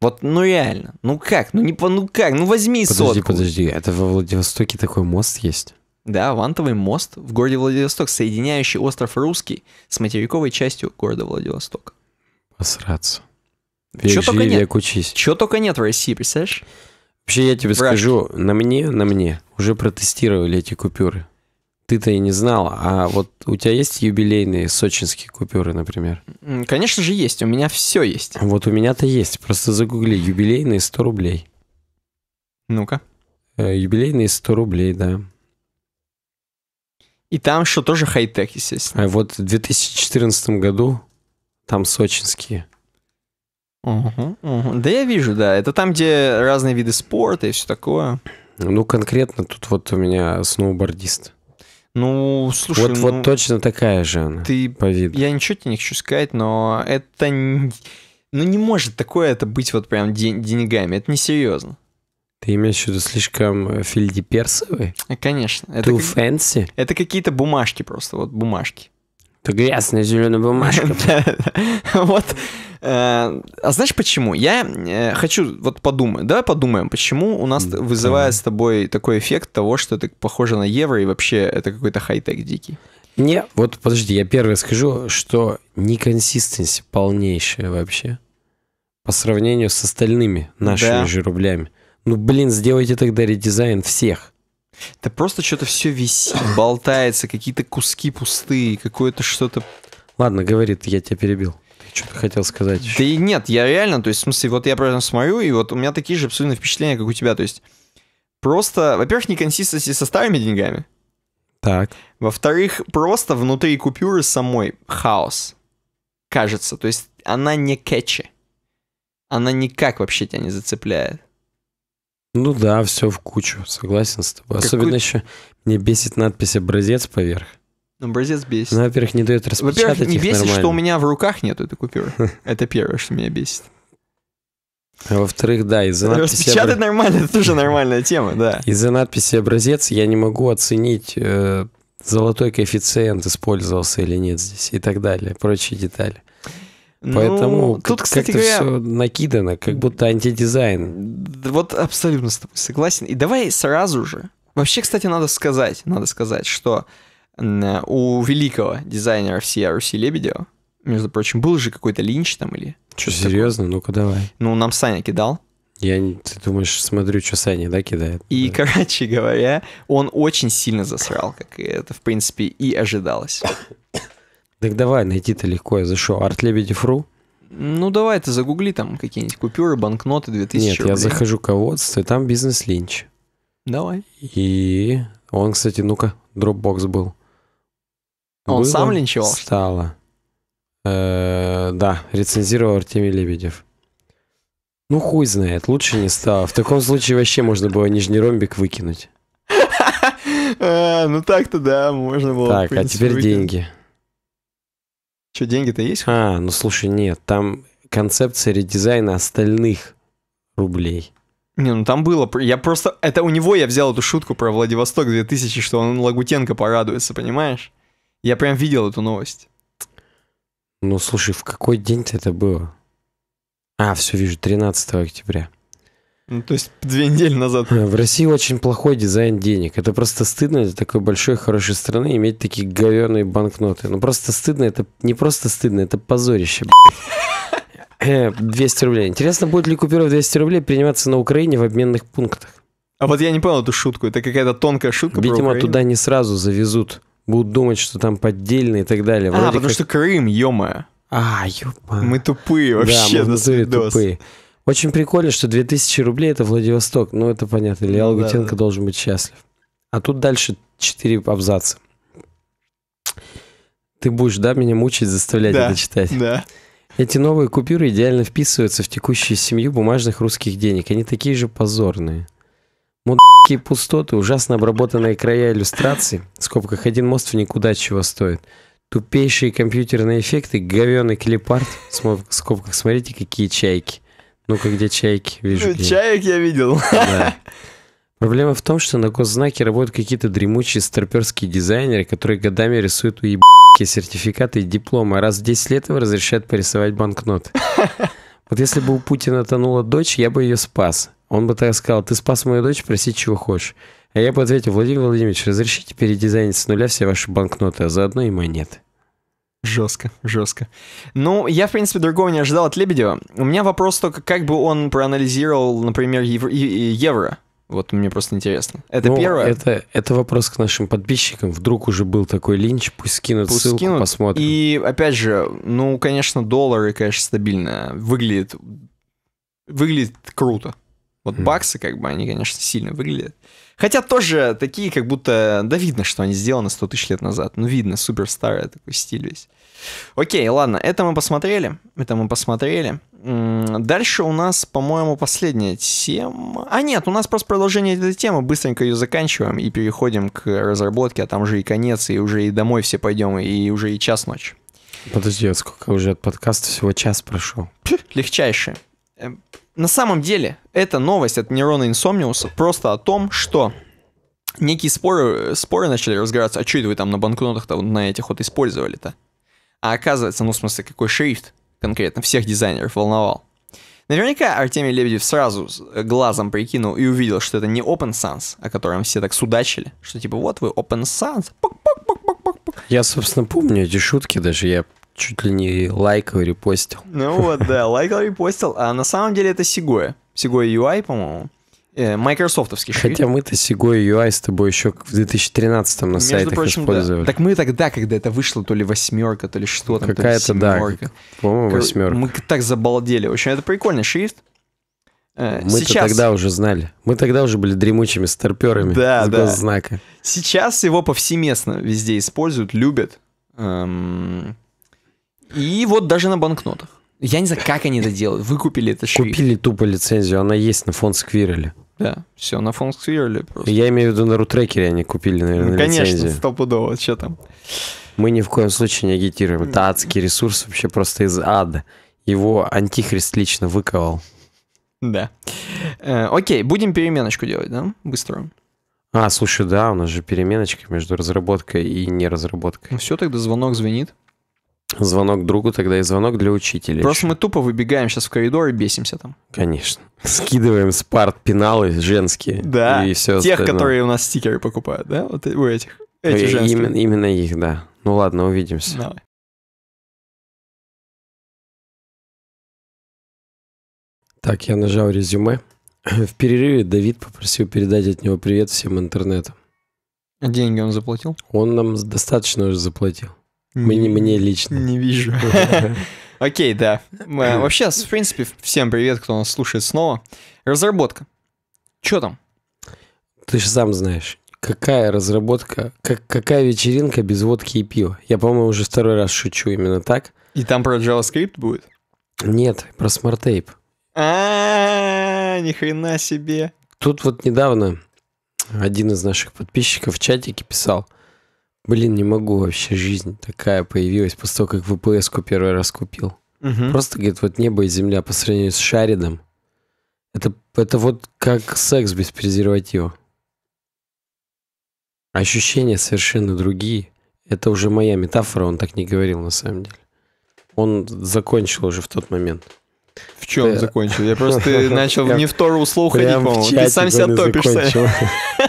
Вот, ну реально. Ну как? Ну не по, ну как? Ну возьми Подожди, сотку. подожди, это во Владивостоке такой мост есть? Да, вантовый мост в городе Владивосток, соединяющий остров Русский с материковой частью города Владивосток. Посраться. Век только живи, нет. век учись. Чего только нет в России, представляешь? Вообще, я тебе Враг. скажу, на мне, на мне уже протестировали эти купюры. Ты-то и не знал, а вот у тебя есть юбилейные сочинские купюры, например? Конечно же есть, у меня все есть. Вот у меня-то есть, просто загугли, юбилейные 100 рублей. Ну-ка. Э, юбилейные 100 рублей, да. И там что тоже хай-тек, естественно. А вот в 2014 году там сочинские. Мгм, мгм. Да я вижу, да. Это там, где разные виды спорта и все такое. Ну, конкретно тут вот у меня сноубордист. Ну, слушай, вот, ну, вот точно такая же она, ты по виду. Я ничего тебе не хочу сказать, но это... Ну, не может такое это быть вот прям ден- деньгами. Это несерьезно. Ты имеешь в виду слишком э, фильдеперсовый? Э, Конечно. Это, Too как- fancy? это какие-то бумажки просто, вот бумажки. Это грязная зеленая бумажка. <laughs> Вот. Э, А знаешь почему? Я хочу вот подумать. Давай подумаем, почему у нас вызывает с тобой такой эффект того, что это похоже на евро и вообще это какой-то хай-тек дикий. Не, вот подожди, я первое скажу, что неконсистенция полнейшая вообще по сравнению с остальными нашими Да. же рублями. Ну, блин, сделайте тогда редизайн всех. Это просто что-то все висит, болтается, какие-то куски пустые, какое-то что-то Ладно, говорит, я тебя перебил. Ты что-то хотел сказать Да и нет, я реально, то есть, в смысле, вот я просто смотрю, и вот у меня такие же абсолютно впечатления, как у тебя. То есть, просто, во-первых, неконсистенции со старыми деньгами. Так, Во-вторых, просто внутри купюры самой хаос. Кажется. То есть, она не кетчи. Она никак вообще тебя не зацепляет. Ну да, все в кучу, согласен с тобой. Какой- Особенно еще мне бесит надпись «образец» поверх. Ну, образец бесит. Ну, во-первых, не дает распечатать Во-первых, не бесит, нормально. что у меня в руках нету этой купюры. <laughs> Это первое, что меня бесит. А во-вторых, да, из-за надписи, Распечатать обра- нормально, это тоже <laughs> нормальная тема, да. из-за надписи «образец» я не могу оценить, э, золотой коэффициент использовался или нет здесь и так далее, прочие детали. Поэтому Ну, тут, кстати как-то говоря, все накидано, как будто антидизайн. Вот абсолютно с тобой согласен. И давай сразу же. Вообще, кстати, надо сказать, надо сказать, что у великого дизайнера всея Руси Лебедева, между прочим, был же какой-то линч там или Что, серьезно? Ну-ка давай. Ну, нам Саня кидал. Я, ты думаешь, смотрю, что Саня, да, кидает? И, Да. короче говоря, он очень сильно засрал, как это, в принципе, и ожидалось. Так давай, найти-то легко. Я зашел. Арт Лебедев.ру? Ну, давай ты загугли там какие-нибудь купюры, банкноты 2000 Нет, я рублей. захожу ководство, и там бизнес-линч. Давай. И он, кстати, ну-ка, дропбокс был. А он Было? сам линчевал? Стало. Э, Да, рецензировал Артемий Лебедев. Ну, хуй знает, лучше не стало. В таком случае вообще можно было нижний ромбик выкинуть. А, <laughs> Ну, так-то да, можно было. Так, а теперь деньги. Что, деньги-то есть? А, ну слушай, нет, там концепция редизайна остальных рублей. Не, ну там было, я просто, это у него я взял эту шутку про Владивосток 2000, что он Лагутенко порадуется, понимаешь? Я прям видел эту новость. Ну, слушай, в какой день-то это было? А, все, вижу, 13 октября. Ну, то есть две недели назад. В России очень плохой дизайн денег. Это просто стыдно для такой большой, хорошей страны иметь такие говёные банкноты. Ну, просто стыдно, это не просто стыдно, это позорище, блядь. 200 рублей. Интересно, будет ли купюра в 200 рублей приниматься на Украине в обменных пунктах? А вот я не понял эту шутку. Это какая-то тонкая шутка Видимо, туда не сразу завезут. Будут думать, что там поддельные и так далее. А, Вроде потому как- что Крым, ё А, ёпа. Мы тупые Да, вообще. мы натуре свидос. тупые. Очень прикольно, что 2000 рублей это Владивосток. Ну, это понятно. Илья Ну Лагутенко да. должен быть счастлив. А тут дальше 4 абзаца. Ты будешь, да, меня мучить, заставлять Да, это читать? Да. Эти новые купюры идеально вписываются в текущую семью бумажных русских денег. Они такие же позорные. Мудакие пустоты, ужасно обработанные края иллюстраций, в скобках один мост в никуда чего стоит. Тупейшие компьютерные эффекты, в смо- в скобках смотрите, какие чайки. Ну-ка, где чайки? Вижу. Где. Чаек я видел. Да. <laughs> Проблема в том, что на госзнаке работают какие-то дремучие старперские дизайнеры, которые годами рисуют уебки сертификаты и дипломы, а раз в 10 лет им разрешают порисовать банкноты. <laughs> Вот если бы у Путина тонула дочь, я бы ее спас. Он бы так сказал, ты спас мою дочь, проси чего хочешь. А я бы ответил, Владимир Владимирович, разрешите передизайнить с нуля все ваши банкноты, а заодно и монеты. Жестко, жестко. Ну, я, в принципе, другого не ожидал от Лебедева. У меня вопрос только, как бы он проанализировал, например, евро. евро. Вот мне просто интересно. Это Ну, первое. Это, это вопрос к нашим подписчикам. Вдруг уже был такой линч, пусть скинут Пусть ссылку, скинут. посмотрим. И, опять же, ну, конечно, доллары, конечно, стабильно. Выглядит, выглядит круто. Вот Мгм. баксы, как бы, они, конечно, сильно выглядят. Хотя тоже такие, как будто... Да видно, что они сделаны 100 тысяч лет назад. Ну, видно, супер старый такой стиль весь. Окей, ладно, это мы посмотрели. Это мы посмотрели. Дальше у нас, по-моему, последняя тема. А нет, у нас просто продолжение этой темы. Быстренько ее заканчиваем и переходим к разработке, а там уже и конец, и уже и домой все пойдем, и уже и час ночи. Подожди, а сколько уже от подкаста? Всего час прошел. Легчайшее. Э, На самом деле, эта новость от Нерона Инсомниуса просто о том, что некие споры, споры начали разгораться. А что это вы там на банкнотах-то на этих вот использовали-то? А оказывается, ну, в смысле, какой шрифт конкретно всех дизайнеров волновал. Наверняка Артемий Лебедев сразу с- глазом прикинул и увидел, что это не Open Sans, о котором все так судачили, что типа вот вы Open Sans, пук-пук-пук-пук-пук. Я, собственно, помню эти шутки, даже я чуть ли не лайкал, репостил. Ну вот, да, лайкал, репостил. А на самом деле это Segoya. Segoya UI, по-моему. Э, Майкрософтовский шрифт. Хотя мы-то Segoy UI с тобой еще в 2013 на Между сайтах прочим, да. использовали. Так мы тогда, когда это вышло, то ли восьмерка, то ли что там, то ли Какая-то, да. По-моему, восьмерка. Мы так забалдели. В общем, это прикольный шрифт. Э, Мы-то сейчас, тогда уже знали. Мы тогда уже были дремучими старперами Да, с да. госзнака. сейчас его повсеместно везде используют, любят. Эм, И вот даже на банкнотах. Я не знаю, как они это делают. Выкупили это шрифт. Купили тупо лицензию, она есть на фонд Сквиреле. Да, все, на фон сквирле просто. Я имею в виду на рутрекере они купили, наверное, Ну, конечно, лицензию. стопудово, что там. Мы ни в коем случае не агитируем. Это адский ресурс вообще просто из ада. Его антихрист лично выковал. Да. Э, окей, будем переменочку делать, да? Быструю. А, слушай, да, у нас же переменочка между разработкой и неразработкой. Ну все, тогда звонок звонит. Звонок другу тогда и звонок для учителя. Просто мы тупо выбегаем сейчас в коридор и бесимся там. Конечно. Скидываем спарт пеналы женские. Да, И все Тех, которые у нас стикеры покупают, да? Вот у этих. Эти женские. именно, именно их, да. Ну ладно, увидимся. Давай. Так, я нажал резюме. В перерыве Давид попросил передать от него привет всем интернету. А деньги он заплатил? Он нам достаточно уже заплатил. Мне, мне лично. Не вижу. <laughs> Окей, да. <laughs> Вообще, в принципе, всем привет, кто нас слушает снова. Разработка. Че там? Ты же сам знаешь, какая разработка, как, какая вечеринка без водки и пива. Я, по-моему, уже второй раз шучу именно так. И там про JavaScript будет? Нет, про SmartApe. А, ни хрена себе. Тут вот недавно один из наших подписчиков в чатике писал, блин, не могу вообще, жизнь такая появилась после того, как VPS-ку первый раз купил. Мгм. Просто, говорит, вот небо и земля по сравнению с shared ом. Это, это вот как секс без презерватива. Ощущения совершенно другие. Это уже моя метафора, он так не говорил на самом деле. Он закончил уже в тот момент. В чем Да. закончил? Я просто <laughs> начал не в Тору услуг ходить, по-моему. Ты сам себя топишься. <laughs>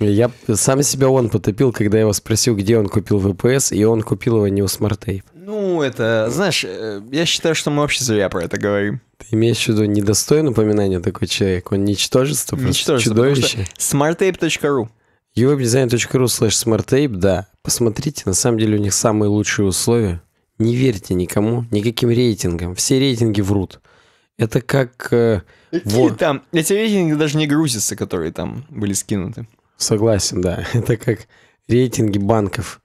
Я сам себя он потопил, когда я его спросил, где он купил VPS, и он купил его не у SmartTape. Ну, это, знаешь, э, я считаю, что мы вообще зря про это говорим. Ты имеешь в виду недостойное упоминания такой человек? Он ничтожество, просто Ничтожество, чудовище. Smartape.ru uwebdesign.ru slash smarttape, да. Посмотрите, на самом деле у них самые лучшие условия. Не верьте никому, никаким рейтингам. Все рейтинги врут. Это как... э, Какие Вот. там? Эти рейтинги даже не грузятся, которые там были скинуты. Согласен, да. <laughs> Это как рейтинги банков.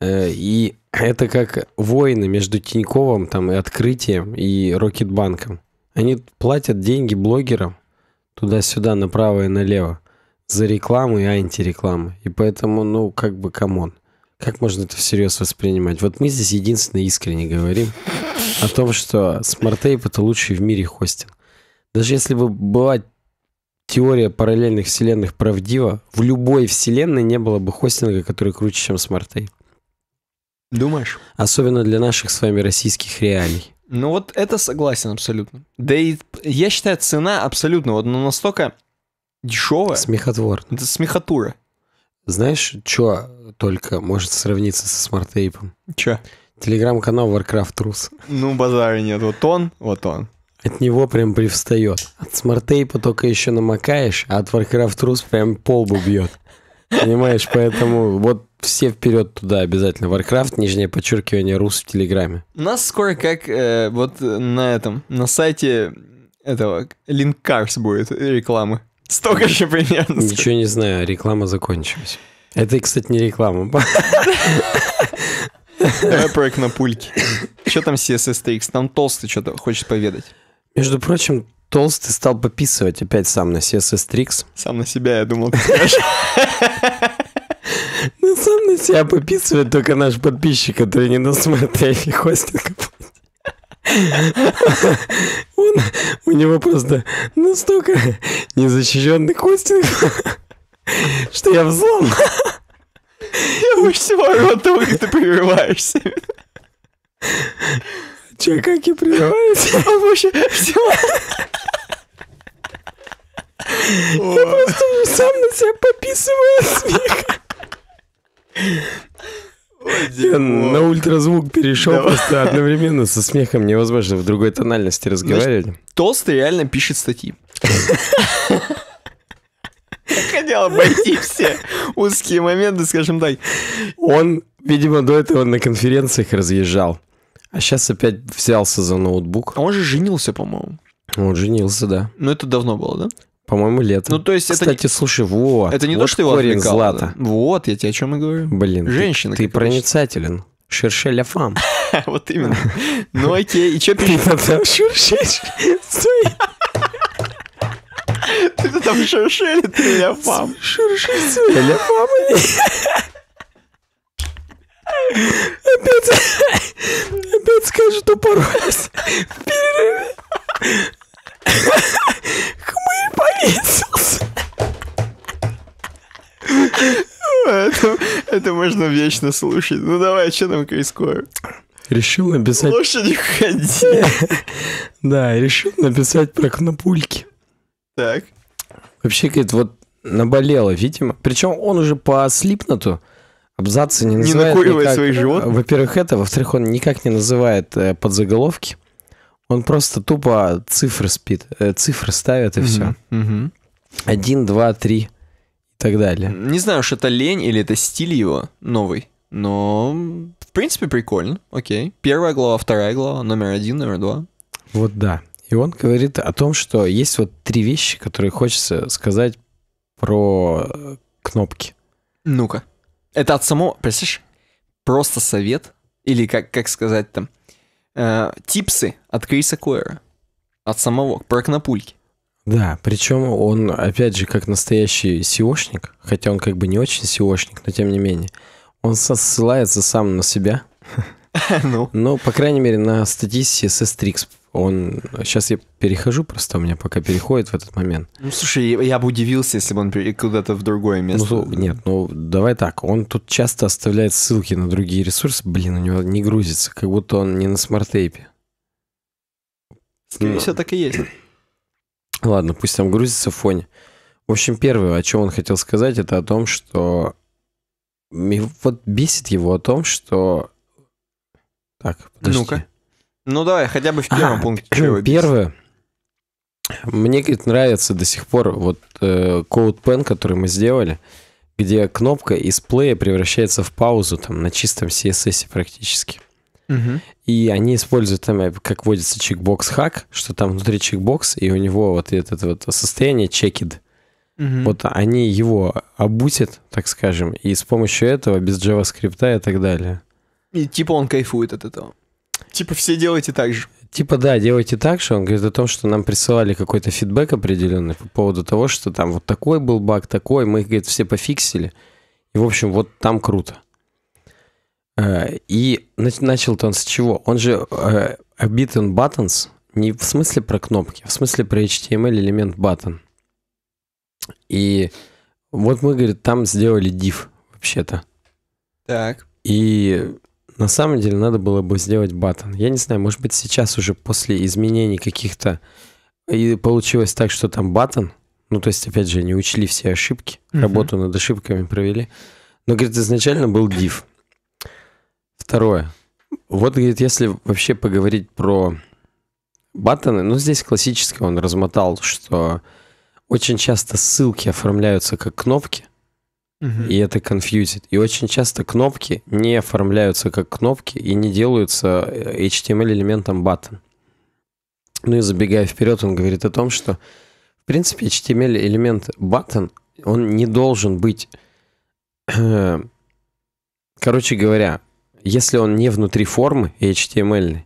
Э, И это как войны между Тиньковым там, и Открытием и Рокетбанком. Они платят деньги блогерам туда-сюда, направо и налево за рекламу и антирекламу. И поэтому, ну, как бы, come on. Как можно это всерьез воспринимать? Вот мы здесь единственно искренне говорим о том, что SmartApe это лучший в мире хостинг. Даже если бы была теория параллельных вселенных правдива, в любой вселенной не было бы хостинга, который круче, чем SmartApe. Думаешь? Особенно для наших с вами российских реалий. Ну вот это согласен абсолютно. Да и я считаю, цена абсолютно вот ну, настолько дешевая. Смехотворно. Это смехатура. Знаешь, что только может сравниться со Smartape ом? Че? Телеграм-канал Warcraft Rus. Ну, базара нет. Вот он, вот он. От него прям привстает. От Smartape а только еще намокаешь, а от Warcraft Rus прям по лбу бьет. Понимаешь, поэтому вот все вперед туда обязательно. Warcraft, нижнее подчеркивание, Rus в Телеграме. У нас скоро как э, вот на этом, на сайте этого Линкарс будет рекламы. Столько же примерно. Ничего не знаю, реклама закончилась. Это, кстати, не реклама. Давай проект на пульке. Что там CSS3X? Там толстый что-то хочет поведать. Между прочим, Толстый стал пописывать опять сам на CSS Tricks. Сам на себя, я думал, ты скажешь. <laughs> Ну, сам на себя пописывает только наш подписчик, который не на смарт-тейфе хостинга Он, у него просто настолько незащищенный хостинг, что я взлом. Я больше всего рот того, как ты прерываешься. Че, как я прерываюсь? <laughs> А вообще всего... Я сам на себя пописываю от смеха. Я на ультразвук перешел просто одновременно со смехом невозможно в другой тональности разговаривать. Толстый реально пишет статьи. <laughs> Хотел обойти все узкие моменты, скажем так. Он, видимо, до этого на конференциях разъезжал. А сейчас опять взялся за ноутбук. А Он же женился, по-моему. Он женился, да. Но это давно было, да? По-моему, летом. Ну, то есть это не- Кстати, слушай, во. Это не вот то, что его корень отвлекало, злата. да? Вот, я тебе о чем и говорю. Блин, ты- Женщина ты, обычно. проницателен. Шершеля фам. <laughs> Вот именно. Ну окей, и что Ты пишет? шуршишь свои- <laughs> Ты там шершели, <laughs> ты меня фам. свои ля фамами. Опять, опять скажут упоролись в перерыве. Хмырь повесился. Это, это можно вечно слушать. Ну давай, что там происходит? Решил написать, Лошади ходи. да, решил написать про кнопульки. Так. Вообще, говорит, вот наболело, видимо. Причем он уже по слипноту абзацы не называет накуривает никак. своих животных? Во-первых, это. Во-вторых, он никак не называет э, подзаголовки. Он просто тупо цифры спит, э, цифры ставит и все. Один, два, три и так далее. Не знаю, уж это лень или это стиль его новый, но в принципе прикольно. Окей. Первая глава, вторая глава, номер один, номер два. Вот да. И он говорит о том, что есть вот три вещи, которые хочется сказать про э, кнопки. Ну-ка. Это от самого, представляешь, просто совет, или как, как сказать там, э, типсы от Криса Койера. От самого, про кнопульки. Да, причем он, опять же, как настоящий SEOшник, хотя он как бы не очень SEOшник, но тем не менее, он ссылается сам на себя, <laughs> Ну. но, по крайней мере, на статьи CSS Tricks он... Сейчас я перехожу просто, у меня пока переходит в этот момент. Ну, слушай, я, бы удивился, если бы он куда-то в другое место. Ну, нет, ну давай так. Он тут часто оставляет ссылки на другие ресурсы. Блин, у него не грузится, как будто он не на Smartape е. Скорее всего, так и есть. <clears throat> Ладно, пусть там грузится в фоне. В общем, первое, о чем он хотел сказать, это о том, что... Вот бесит его о том, что... Так, подожди. Ну-ка. Ну давай, хотя бы в первом А, пункте. Первое. Мне, говорит, нравится до сих пор вот э, Code Pen, который мы сделали, где кнопка из плея превращается в паузу там на чистом CSS практически. Мгм. И они используют там, э, как водится, чекбокс хак, что там внутри чекбокс, и у него вот это вот состояние checked. Мгм. Вот они его обутят, так скажем, и с помощью этого, без JavaScript и так далее. И типа он кайфует от этого. Типа все делайте так же. Типа, да, делайте так же. Он говорит о том, что нам присылали какой-то фидбэк определенный по поводу того, что там вот такой был баг, такой. Мы их, говорит, все пофиксили. И, в общем, вот там круто. Э, И нач- начал-то он с чего? Он же э, on buttons не в смысле про кнопки, а в смысле про HTML элемент button. И вот мы, говорит, там сделали div вообще-то. Так. И на самом деле надо было бы сделать баттон. Я не знаю, может быть, сейчас уже после изменений каких-то и получилось так, что там баттон, ну, то есть, опять же, не учли все ошибки, Мгм. работу над ошибками провели. Но, говорит, изначально был div. Второе. Вот, говорит, если вообще поговорить про баттоны, ну, здесь классически он размотал, что очень часто ссылки оформляются как кнопки, И это конфьюзит. И очень часто кнопки не оформляются как кнопки и не делаются э, HTML-элементом button. Ну и забегая вперед, он говорит о том, что в принципе HTML-элемент button, он не должен быть... <clears throat> Короче говоря, если он не внутри формы HTML,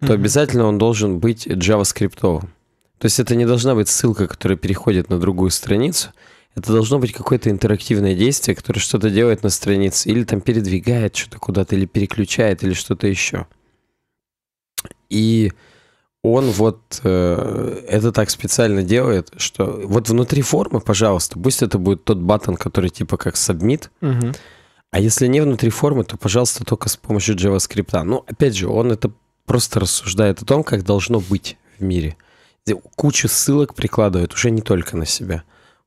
то Мгм. обязательно он должен быть JavaScript. То есть это не должна быть ссылка, которая переходит на другую страницу. Это должно быть какое-то интерактивное действие, которое что-то делает на странице, или там передвигает что-то куда-то, или переключает, или что-то еще. И он вот э, это так специально делает, что вот внутри формы, пожалуйста, пусть это будет тот баттон, который типа как submit, Мгм. а если не внутри формы, то, пожалуйста, только с помощью JavaScript. Ну, опять же, он это просто рассуждает о том, как должно быть в мире. Кучу ссылок прикладывает уже не только на себя.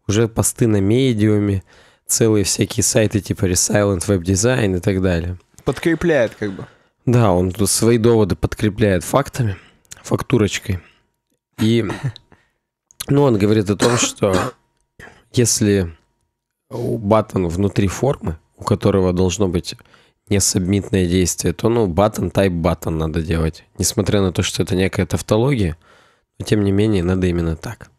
Уже посты на медиуме, целые всякие сайты типа Resilient Web Design и так далее. Подкрепляет как бы. Да, он тут свои доводы подкрепляет фактами, фактурочкой. И, <laughs> ну, он говорит о том, что если у баттон внутри формы, у которого должно быть несабмитное действие, то, ну, button type button надо делать. Несмотря на то, что это некая тавтология, но тем не менее надо именно так.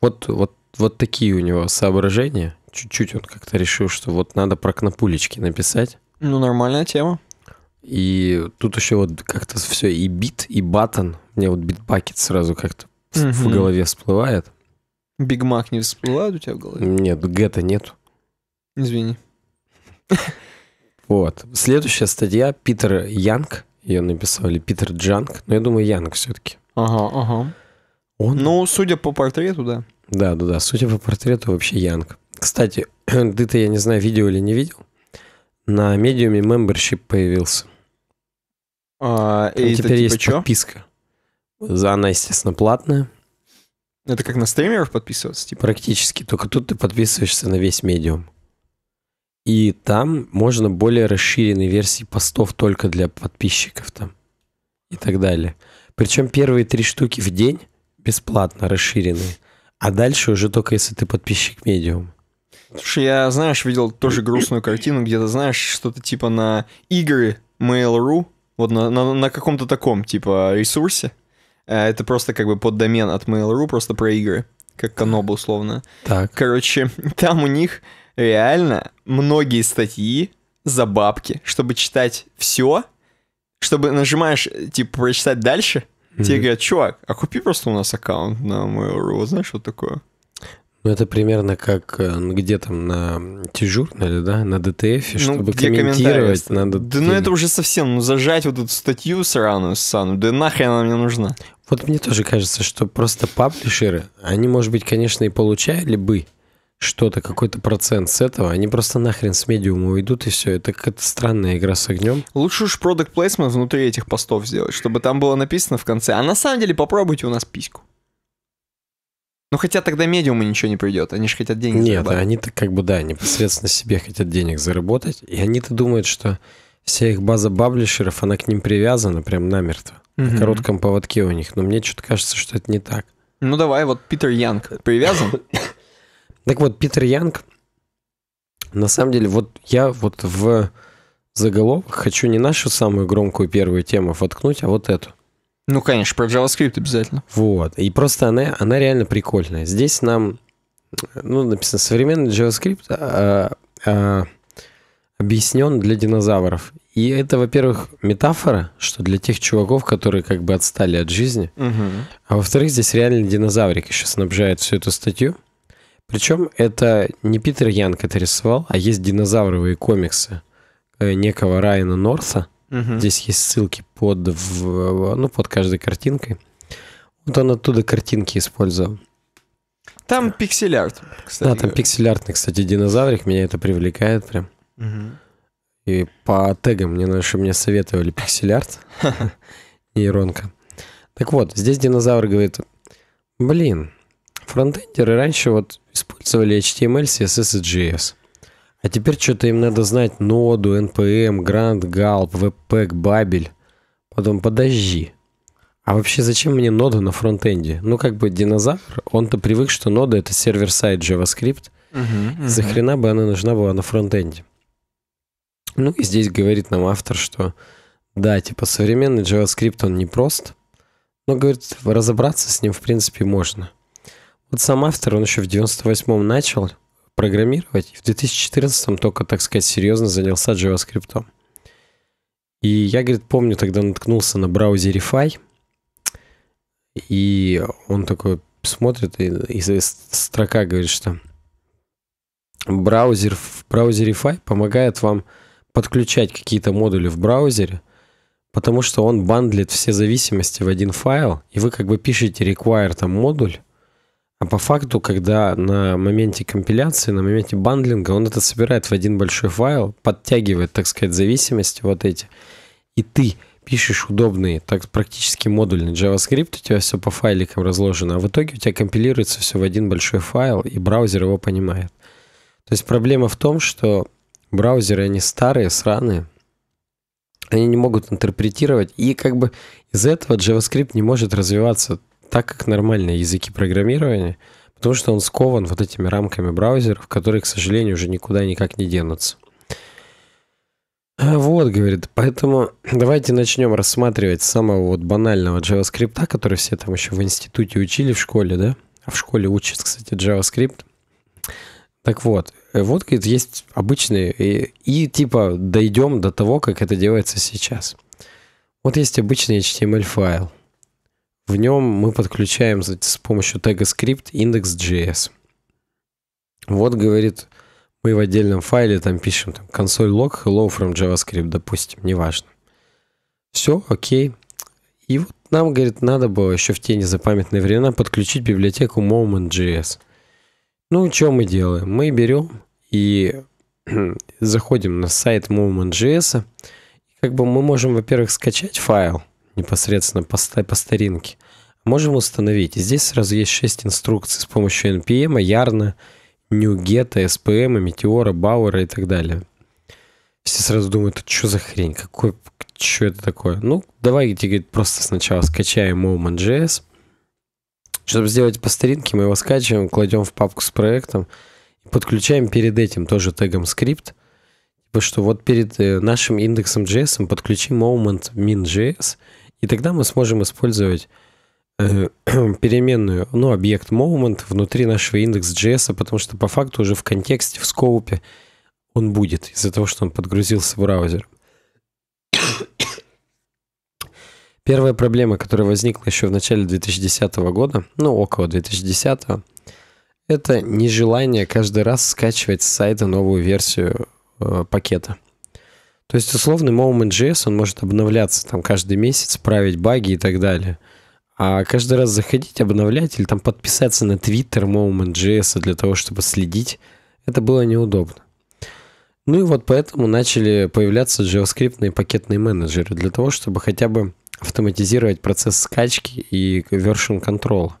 Вот, вот, вот такие у него соображения. Чуть-чуть он как-то решил, что вот надо про кнопулечки написать. Ну, нормальная тема. И тут еще вот как-то все и бит, и button. Мне вот Bitbucket сразу как-то в- в голове всплывает. Биг Мак не всплывает у тебя в голове? Нет, Git а нету. Извини. Вот. Следующая статья Питер Янг. Ее написал, или Питер Джанг. Но я думаю, Янг все-таки. Ага, ага. Он? Ну, судя по портрету, да. Да, да, да. Судя по портрету, вообще Янг. Кстати, <clears throat> ты-то, я не знаю, видел или не видел. На медиуме membership появился. А, Там и это теперь типа есть чё? подписка. За она, естественно, платная. Это как на стримеров подписываться, типа? Практически. Только тут ты подписываешься на весь медиум. И там можно более расширенные версии постов только для подписчиков там. И так далее. Причем первые три штуки в день бесплатно расширенные. А дальше уже только если ты подписчик медиум. Слушай, я, знаешь, видел тоже грустную картину, где-то, знаешь, что-то типа на игры Mail.ru, вот на, на, на каком-то таком, типа, ресурсе. Э, Это просто как бы под домен от Mail.ru, просто про игры, как Каноба условно. Так. Короче, <laughs> там у них реально многие статьи за бабки, чтобы читать все, чтобы нажимаешь, типа, прочитать дальше, тебе Мгм. говорят, чувак, а купи просто у нас аккаунт на Mail.ru, вот знаешь, что такое? Ну, это примерно как э, где там на T-журнале, да, на чтобы Ну, где комментировать, надо... Да ну это уже совсем, ну зажать вот эту статью сраную ссаную, да нахрен она мне нужна? Вот мне тоже кажется, что просто паблишеры, они, может быть, конечно, и получали бы что-то, какой-то процент с этого, они просто нахрен с медиума уйдут, и все. Это какая-то странная игра с огнем. Лучше уж продукт placement внутри этих постов сделать, чтобы там было написано в конце. А на самом деле попробуйте у нас письку. Ну хотя тогда медиуму ничего не придет, они же хотят деньги Нет, зарабатывать. они-то как бы, да, непосредственно себе хотят денег заработать, и они-то думают, что вся их база баблишеров, она к ним привязана прям намертво. На Мгм. коротком поводке у них. Но мне что-то кажется, что это не так. Ну давай, вот Питер Янг привязан. <laughs> Так вот, Питер Янг, на самом деле, вот я вот в заголовок хочу не нашу самую громкую первую тему воткнуть, а вот эту. Ну, конечно, про JavaScript обязательно. Вот. И просто она, она реально прикольная. Здесь нам, ну, написано, современный JavaScript а, а, объяснен для динозавров. И это, во-первых, метафора, что для тех чуваков, которые как бы отстали от жизни, а во-вторых, здесь реально динозаврик еще снабжает всю эту статью. Причем это не Питер Янг это рисовал, а есть динозавровые комиксы э, некого Райана Норса. Мгм. Здесь есть ссылки под, в- ну, под каждой картинкой. Вот он оттуда картинки использовал. Там пиксель-арт, кстати. да, там пиксель-артный, кстати, динозаврик, меня это привлекает прям. Мгм. И по тегам мне, что мне советовали пиксель-арт, <laughs> нейронка. Так вот, здесь динозавр говорит, блин, фронтендеры раньше вот использовали HTML, CSS и JS. А теперь что-то им надо знать ноду, NPM, Grand, Gulp, Webpack, Babel. Потом подожди. А вообще зачем мне нода на фронтенде? Ну, как бы динозавр, он-то привык, что нода это сервер-сайт JavaScript. Мгм. Мгм. За хрена бы она нужна была на фронтенде? Ну и здесь говорит нам автор, что да, типа современный JavaScript, он непрост, но, говорит, разобраться с ним, в принципе, можно. Вот сам автор, он еще в 98-м начал программировать, и в 2014-м только, так сказать, серьезно занялся JavaScript. И я, говорит, помню, тогда наткнулся на браузере Fi, и он такой смотрит, и, и строка говорит, что браузер в браузере Fi помогает вам подключать какие-то модули в браузере, потому что он бандлит все зависимости в один файл, и вы как бы пишете require там модуль, а по факту, когда на моменте компиляции, на моменте бандлинга, он это собирает в один большой файл, подтягивает, так сказать, зависимости вот эти, и ты пишешь удобный, так практически модульный JavaScript, у тебя все по файликам разложено, а в итоге у тебя компилируется все в один большой файл, и браузер его понимает. То есть проблема в том, что браузеры, они старые, сраные, они не могут интерпретировать, и как бы из-за этого JavaScript не может развиваться так, как нормальные языки программирования, потому что он скован вот этими рамками браузеров, которые, к сожалению, уже никуда никак не денутся. Вот, говорит, поэтому давайте начнем рассматривать самого вот банального JavaScript, который все там еще в институте учили в школе, да? А в школе учат, кстати, JavaScript. Так вот, вот, говорит, есть обычные, и, и типа дойдем до того, как это делается сейчас. Вот есть обычный HTML-файл. В нем мы подключаем с помощью тега script index.js. Вот, говорит, мы в отдельном файле там пишем там, console log hello from JavaScript, допустим, неважно. Все, окей. И вот нам, говорит, надо было еще в те незапамятные времена подключить библиотеку moment.js. Ну, что мы делаем? Мы берем и <clears throat> заходим на сайт moment.js. Как бы мы можем, во-первых, скачать файл непосредственно по, по старинке. Можем установить. Здесь сразу есть 6 инструкций с помощью NPM, Yarn, NuGet, SPM, Meteora, Bauer и так далее. Все сразу думают, это что за хрень? Какой, что это такое? Ну, давайте, говорит, просто сначала скачаем Moment.js. Чтобы сделать по старинке, мы его скачиваем, кладем в папку с проектом подключаем перед этим тоже тегом скрипт. Типа, что вот перед э, нашим индексом JS подключим moment min.js, и тогда мы сможем использовать <clears throat> переменную, ну, объект moment внутри нашего индекс.js, потому что по факту уже в контексте, в скоупе он будет из-за того, что он подгрузился в браузер. <coughs> Первая проблема, которая возникла еще в начале 2010 года, ну, около 2010, это нежелание каждый раз скачивать с сайта новую версию э, пакета. То есть, условный Moment.js, он может обновляться там каждый месяц, править баги и так далее. А каждый раз заходить, обновлять или там подписаться на Twitter Moment.js для того, чтобы следить, это было неудобно. Ну и вот поэтому начали появляться JavaScript пакетные менеджеры для того, чтобы хотя бы автоматизировать процесс скачки и version control.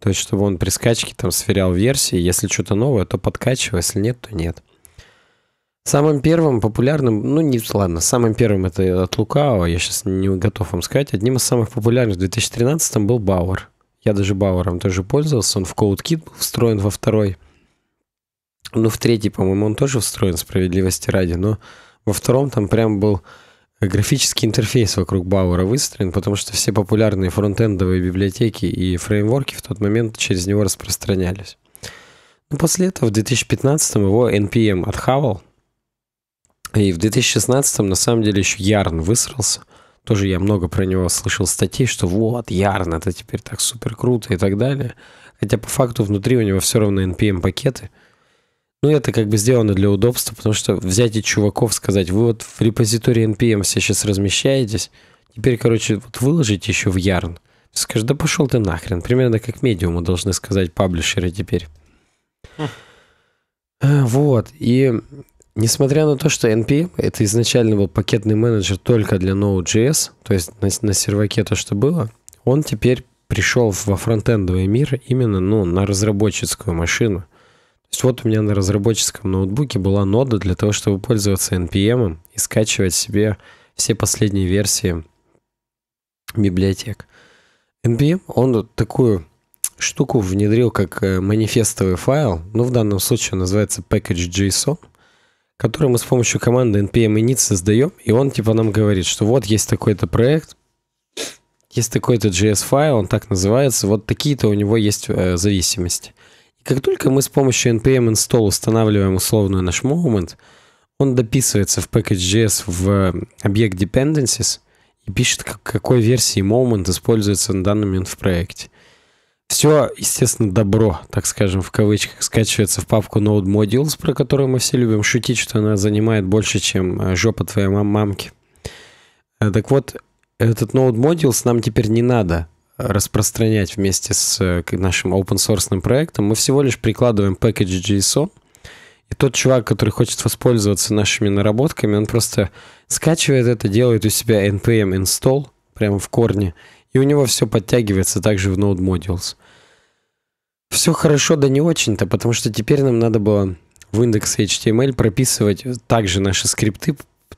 То есть, чтобы он при скачке там сверял версии, если что-то новое, то подкачивай, если нет, то нет. Самым первым популярным, ну не ладно, самым первым это от Лукао, я сейчас не готов вам сказать, одним из самых популярных в 2013 был Бауэр. Я даже Бауэром тоже пользовался, он в CodeKit был встроен во второй. Ну, в третий, по-моему, он тоже встроен, справедливости ради, но во втором там прям был графический интерфейс вокруг Бауэра выстроен, потому что все популярные фронтендовые библиотеки и фреймворки в тот момент через него распространялись. Но после этого в 2015 его NPM отхавал, и в 2016 на самом деле еще Ярн высрался. Тоже я много про него слышал статей, что вот, Ярн, это теперь так супер круто и так далее. Хотя по факту внутри у него все равно NPM-пакеты. Ну, это как бы сделано для удобства, потому что взять и чуваков сказать, вы вот в репозитории NPM все сейчас размещаетесь, теперь, короче, вот выложите еще в Yarn. Скажешь, да пошел ты нахрен. Примерно как медиуму должны сказать паблишеры теперь. Хм. Вот. И Несмотря на то, что NPM это изначально был пакетный менеджер только для Node.js, то есть на, на серваке то, что было, он теперь пришел во фронтендовый мир именно ну, на разработческую машину. То есть вот у меня на разработческом ноутбуке была нода для того, чтобы пользоваться NPM и скачивать себе все последние версии библиотек. NPM, он такую штуку внедрил как э, манифестовый файл, ну в данном случае он называется package.json, который мы с помощью команды npm init создаем, и он типа нам говорит, что вот есть такой-то проект, есть такой-то JS-файл, он так называется, вот такие-то у него есть э, зависимости. И как только мы с помощью npm install устанавливаем условную наш moment, он дописывается в package.js в объект dependencies и пишет, к какой версии moment используется на данный момент в проекте. Все, естественно, добро, так скажем, в кавычках, скачивается в папку Node Modules, про которую мы все любим шутить, что она занимает больше, чем э, жопа твоей мам мамки. Э, так вот, этот Node Modules нам теперь не надо распространять вместе с э, нашим open source проектом. Мы всего лишь прикладываем package JSON, и тот чувак, который хочет воспользоваться нашими наработками, он просто скачивает это, делает у себя npm install прямо в корне, и у него все подтягивается также в Node Modules. Все хорошо, да не очень-то, потому что теперь нам надо было в индекс HTML прописывать также наши скрипты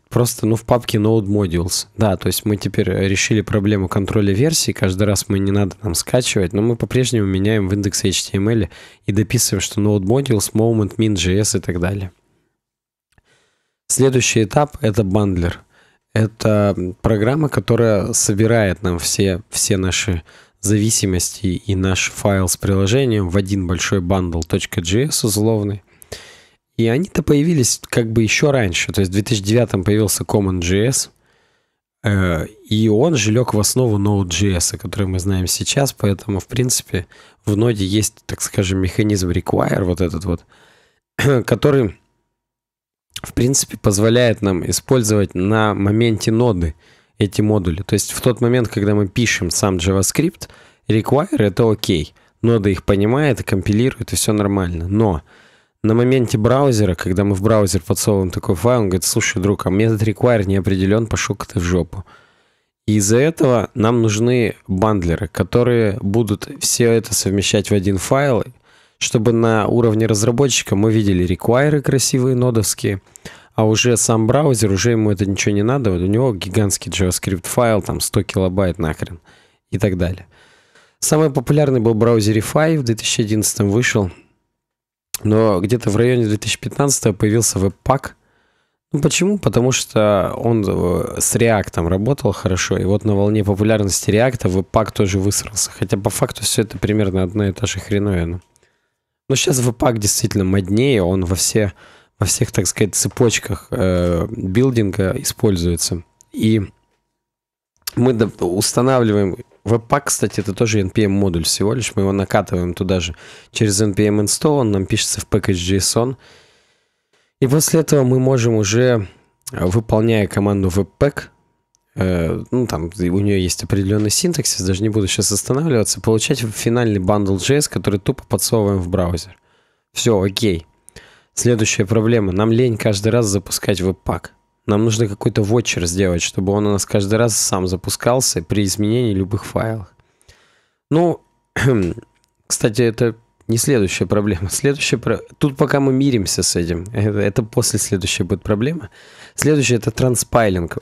просто ну, в папке Node Modules. Да, то есть мы теперь решили проблему контроля версий. Каждый раз мы не надо нам скачивать, но мы по-прежнему меняем в index HTML и дописываем, что Node Modules, Moment, Min.js и так далее. Следующий этап — это bundler. Это программа, которая собирает нам все, все наши зависимости и наш файл с приложением в один большой bundle .js условный. И они-то появились как бы еще раньше. То есть в 2009 появился CommonJS, э, и он же лег в основу Node.js, который мы знаем сейчас, поэтому, в принципе, в ноде есть, так скажем, механизм require, вот этот вот, <clears throat> который в принципе, позволяет нам использовать на моменте ноды эти модули. То есть в тот момент, когда мы пишем сам JavaScript, require это окей. Нода их понимает, компилирует, и все нормально. Но на моменте браузера, когда мы в браузер подсовываем такой файл, он говорит, слушай, друг, а метод require не определен, пошел-ка ты в жопу. Из-за этого нам нужны бандлеры, которые будут все это совмещать в один файл чтобы на уровне разработчика мы видели реквайры красивые нодовские, а уже сам браузер, уже ему это ничего не надо, вот у него гигантский JavaScript файл, там 100 килобайт нахрен и так далее. Самый популярный был Efy, в 2011 вышел, но где-то в районе 2015 появился Webpack. Ну почему? Потому что он э, с React работал хорошо, и вот на волне популярности React Webpack тоже высрался. Хотя по факту все это примерно одна и та же хреновина. Но сейчас Webpack действительно моднее, он во, все, во всех, так сказать, цепочках э, билдинга используется. И мы устанавливаем... Webpack, кстати, это тоже NPM-модуль всего лишь. Мы его накатываем туда же через NPM install, он нам пишется в package.json. И после этого мы можем уже, выполняя команду webpack, ну, там, у нее есть определенный синтаксис, даже не буду сейчас останавливаться, получать финальный бандл JS, который тупо подсовываем в браузер. Все, окей. Следующая проблема. Нам лень каждый раз запускать веб-пак. Нам нужно какой-то вотчер сделать, чтобы он у нас каждый раз сам запускался при изменении любых файлов. Ну, <clears throat> кстати, это не следующая проблема. Следующая про... Тут пока мы миримся с этим. Это, это после следующей будет проблема. Следующее это транспайлинг.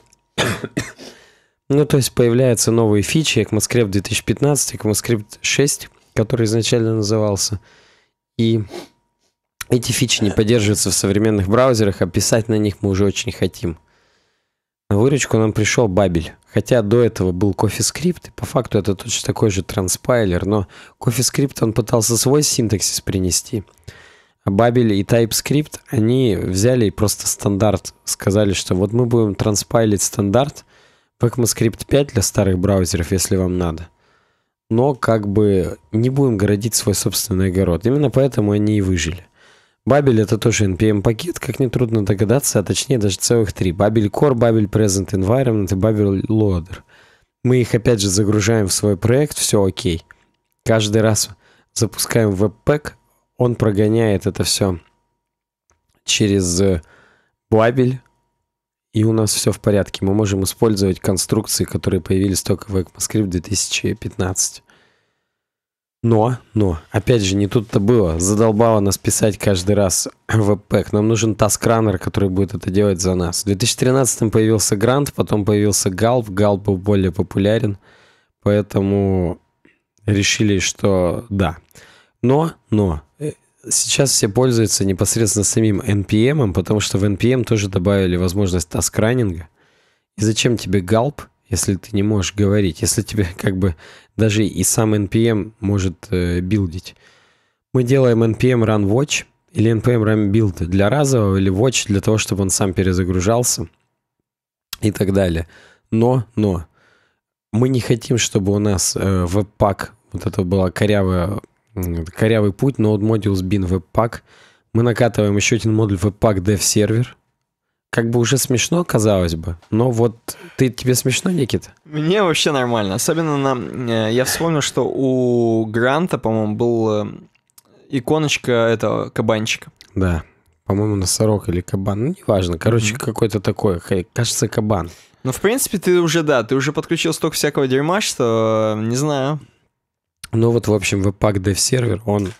Ну, то есть появляются новые фичи, ECMAScript 2015, ECMAScript 6, который изначально назывался. И эти фичи не поддерживаются в современных браузерах, а писать на них мы уже очень хотим. На выручку нам пришел Бабель. Хотя до этого был CoffeeScript, и по факту это точно такой же транспайлер, но CoffeeScript он пытался свой синтаксис принести. А Бабель и TypeScript, они взяли и просто стандарт сказали, что вот мы будем транспайлить стандарт в ECMAScript 5 для старых браузеров, если вам надо. Но как бы не будем городить свой собственный огород. Именно поэтому они и выжили. Бабель это тоже NPM-пакет, как нетрудно догадаться, а точнее даже целых три. Бабель Core, Бабель Present Environment и Бабель Loader. Мы их опять же загружаем в свой проект, все окей. Каждый раз запускаем Webpack, он прогоняет это все через Бабель, и у нас все в порядке. Мы можем использовать конструкции, которые появились только в ECMAScript 2015. Но, но, опять же, не тут-то было. Задолбало нас писать каждый раз webpack. Нам нужен task runner, который будет это делать за нас. В 2013 появился Grunt, потом появился Gulp. Gulp был более популярен, поэтому решили, что да. Но, но, э, сейчас все пользуются непосредственно самим NPM, потому что в NPM тоже добавили возможность task running а. И зачем тебе Gulp, если ты не можешь говорить, если тебе <laughs> как бы даже и сам NPM может э, билдить. Мы делаем NPM Run Watch или NPM Run Build для разового или Watch для того, чтобы он сам перезагружался и так далее. Но, но, мы не хотим, чтобы у нас э, веб-пак, вот это была корявая, корявый путь, Node Modules bin webpack. Мы накатываем еще один модуль webpack dev сервер, как бы уже смешно, казалось бы. Но вот ты, тебе смешно, Никита? Мне вообще нормально. Особенно на... Э, я вспомнил, что у Гранта, по-моему, был э, иконочка этого кабанчика. Да. По-моему, носорог или кабан. Ну, неважно. Короче, mm-hmm. какой-то такой. Кажется, кабан. Ну, в принципе, ты уже, да, ты уже подключил столько всякого дерьма, что не знаю. Ну вот, в общем, Webpack Dev сервер, он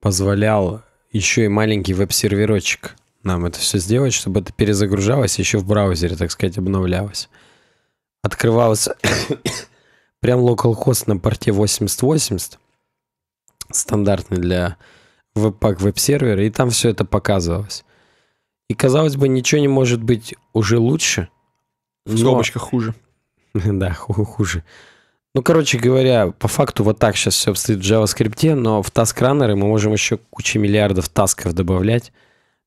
позволял еще и маленький веб-серверочек нам это все сделать, чтобы это перезагружалось еще в браузере, так сказать, обновлялось. Открывался <coughs> прям localhost на порте 8080, стандартный для веб-пак веб-сервера, и там все это показывалось. И, казалось бы, ничего не может быть уже лучше. В скобочках хуже. <laughs> да, хуже. Ну, короче говоря, по факту вот так сейчас все обстоит в JavaScript, но в task-раннеры мы можем еще кучу миллиардов тасков добавлять.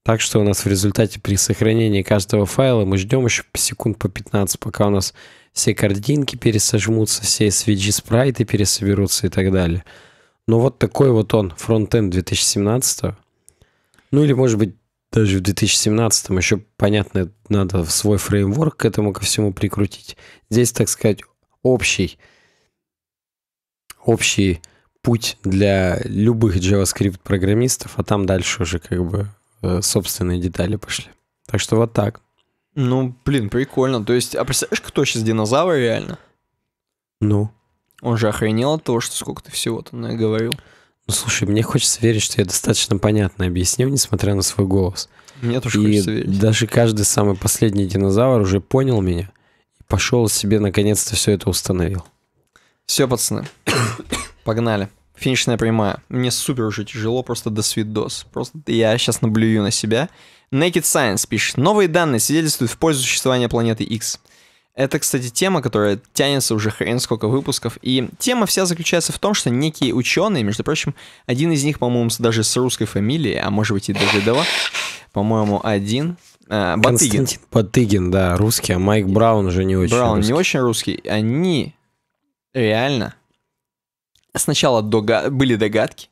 Так что у нас в результате при сохранении каждого файла мы ждем еще секунд по 15, пока у нас все картинки пересожмутся, все SVG спрайты пересоберутся и так далее. Но вот такой вот он, фронтенд 2017. Ну или может быть даже в 2017 еще, понятно, надо свой фреймворк к этому ко всему прикрутить. Здесь, так сказать, общий, общий путь для любых JavaScript-программистов, а там дальше уже как бы Э, собственные детали пошли. Так что вот так. Ну, блин, прикольно. То есть, а представляешь, кто сейчас динозавр реально? Ну? Он же охренел от того, что сколько ты всего там наговорил. Ну, слушай, мне хочется верить, что я достаточно понятно объяснил, несмотря на свой голос. Мне тоже и хочется верить. даже каждый самый последний динозавр уже понял меня и пошел себе наконец-то все это установил. Все, пацаны, <coughs> погнали. Финишная прямая. Мне супер уже тяжело, просто до свидос. Просто я сейчас наблюю на себя. Naked Science пишет. Новые данные свидетельствуют в пользу существования планеты X. Это, кстати, тема, которая тянется уже хрен сколько выпусков. И тема вся заключается в том, что некие ученые, между прочим, один из них, по-моему, даже с русской фамилией, а может быть и даже два, по-моему, один, а, Батыгин. Константин Батыгин, да, русский, а Майк Браун уже не очень Браун русский. не очень русский. Они реально Сначала дога- были догадки,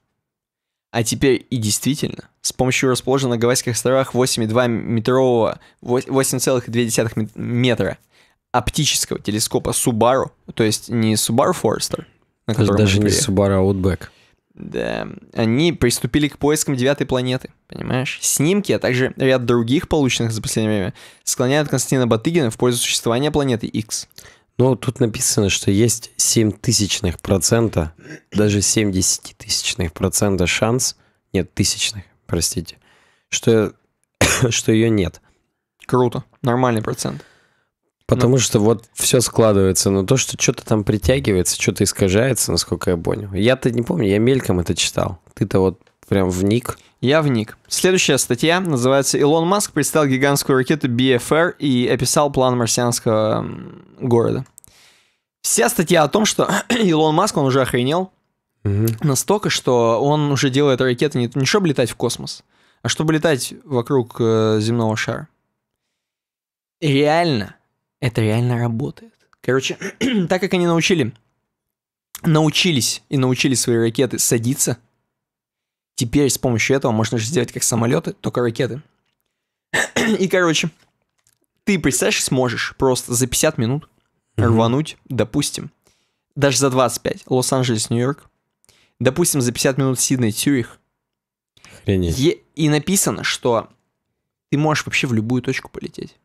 а теперь и действительно, с помощью расположенного на Гавайских островах 8,2 метрового, 8,2 метра оптического телескопа Subaru, то есть не Subaru Forester, на котором даже не. Subaru Outback. Да, они приступили к поискам девятой планеты, понимаешь? Снимки, а также ряд других полученных за последнее время склоняют Константина Батыгина в пользу существования планеты X. Ну, тут написано, что есть 7 тысячных процента, даже 70 тысячных процента шанс, нет, тысячных, простите, что, <coughs> что ее нет. Круто, нормальный процент. Потому что вот все складывается на то, что что-то там притягивается, что-то искажается, насколько я понял. Я-то не помню, я мельком это читал. Ты-то вот прям вник. Я вник. Следующая статья называется «Илон Маск представил гигантскую ракету BFR и описал план марсианского города». Вся статья о том, что <clears throat> Илон Маск, он уже охренел Мгм. настолько, что он уже делает ракеты не, не чтобы летать в космос, а чтобы летать вокруг э, земного шара. И реально, это реально работает. Короче, <clears throat> так как они научили, научились и научили свои ракеты садиться, теперь с помощью этого можно же сделать как самолеты, только ракеты. И, короче, ты, представляешь, сможешь просто за 50 минут Мгм. рвануть, допустим, даже за 25, Лос-Анджелес, Нью-Йорк, допустим, за 50 минут Сидней, Цюрих, Охренеть. Е- и написано, что ты можешь вообще в любую точку полететь.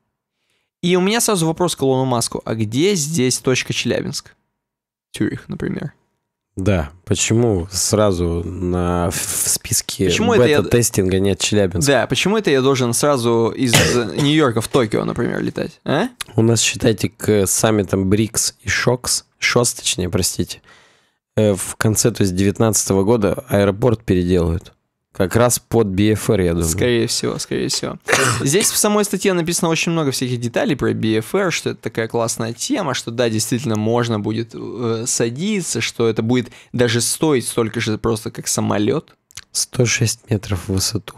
И у меня сразу вопрос к Илону Маску, а где здесь точка Челябинск? Тюрих, например. Да, почему сразу на, в списке Почему это я- бета-тестинга нет Челябинска? Да, почему это я должен сразу из <coughs> Нью-Йорка в Токио, например, летать? А? У нас, считайте, к саммитам БРИКС и ШОКС, ШОС, точнее, простите, э, в конце, то есть 19 года аэропорт переделают. Как раз под BFR, я думаю. Скорее всего, скорее всего. Здесь в самой статье написано очень много всяких деталей про BFR, что это такая классная тема, что да, действительно можно будет э, садиться, что это будет даже стоить столько же просто как самолет. 106 метров в высоту.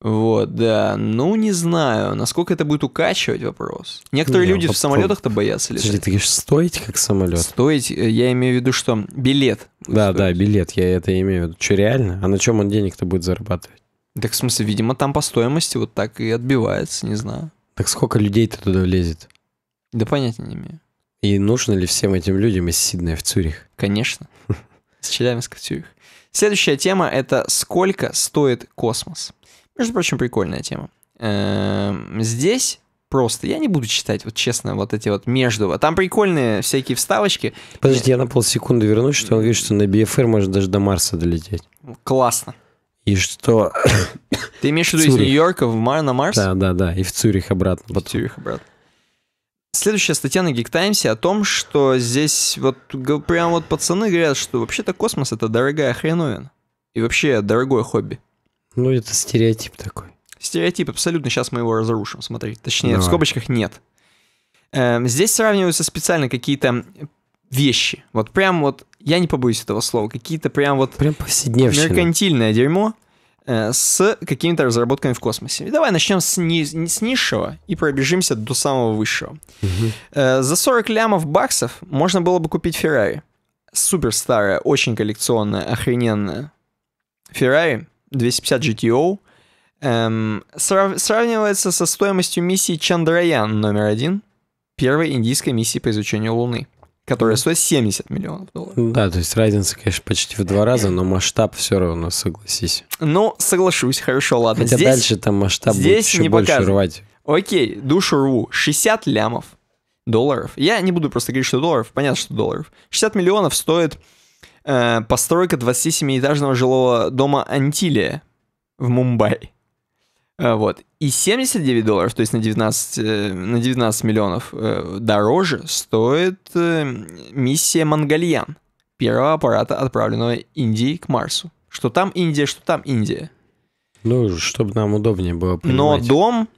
Вот, да. Ну, не знаю, насколько это будет укачивать вопрос. Некоторые Не, люди в попробуй. самолетах-то боятся Подожди, летать. ты говоришь, стоить как самолет? Стоить, э, я имею в виду, что билет. Да, да, стоить. билет, я это имею в виду. Что, реально? А на чем он денег-то будет зарабатывать? Так, в смысле, видимо, там по стоимости вот так и отбивается, не знаю. Так сколько людей-то туда влезет? Да понятия не имею. И нужно ли всем этим людям из Сиднея в Цюрих? Конечно. С Челябинска в Цюрих. Следующая тема — это сколько стоит космос. Между прочим, прикольная тема. Эм, Здесь просто, я не буду читать, вот честно, вот эти вот между. Там прикольные всякие вставочки. Подожди, я на полсекунды вернусь, что он говорит, что на BFR можно даже до Марса долететь. Классно. И что... Ты имеешь в виду из. Нью-Йорка в Мар на Марс? Да, да, да, и в Цюрих обратно. В Потом. Цюрих обратно. Следующая статья на Geek Times о том, что здесь вот прям вот пацаны говорят, что вообще-то космос это дорогая хреновина. И вообще дорогое хобби. Ну, это стереотип такой. Стереотип абсолютно, сейчас мы его разрушим, смотри. Точнее, в Давай. скобочках нет. Эм, здесь сравниваются специально какие-то вещи. Вот прям вот, я не побоюсь этого слова, какие-то прям вот Прям повседневщина. меркантильное дерьмо э, с какими-то разработками в космосе. И давай начнем с, ни- с низшего и пробежимся до самого высшего. Мгм. Э, за 40 лямов баксов можно было бы купить Феррари. Супер старая, очень коллекционная, охрененная Феррари 250 GTO. Эм, срав- сравнивается со стоимостью миссии Чандраян номер один, первой индийской миссии по изучению Луны, которая стоит 70 миллионов долларов. Да, то есть разница, конечно, почти в два раза, но масштаб все равно, согласись. Ну, соглашусь, хорошо, ладно. Хотя Здесь, дальше там масштаб будет здесь еще не больше показано. рвать. окей, душу рву, 60 лямов долларов. Я не буду просто говорить, что долларов, понятно, что долларов. 60 миллионов стоит э, постройка 27-этажного жилого дома Антилия в Мумбаи. Э, вот. И 79 долларов, то есть на 19, э, на 19 миллионов э, дороже, стоит э, миссия Мангальян, первого аппарата, отправленного Индией к Марсу. Что там Индия, что там Индия. Ну, чтобы нам удобнее было Но понимать. дом...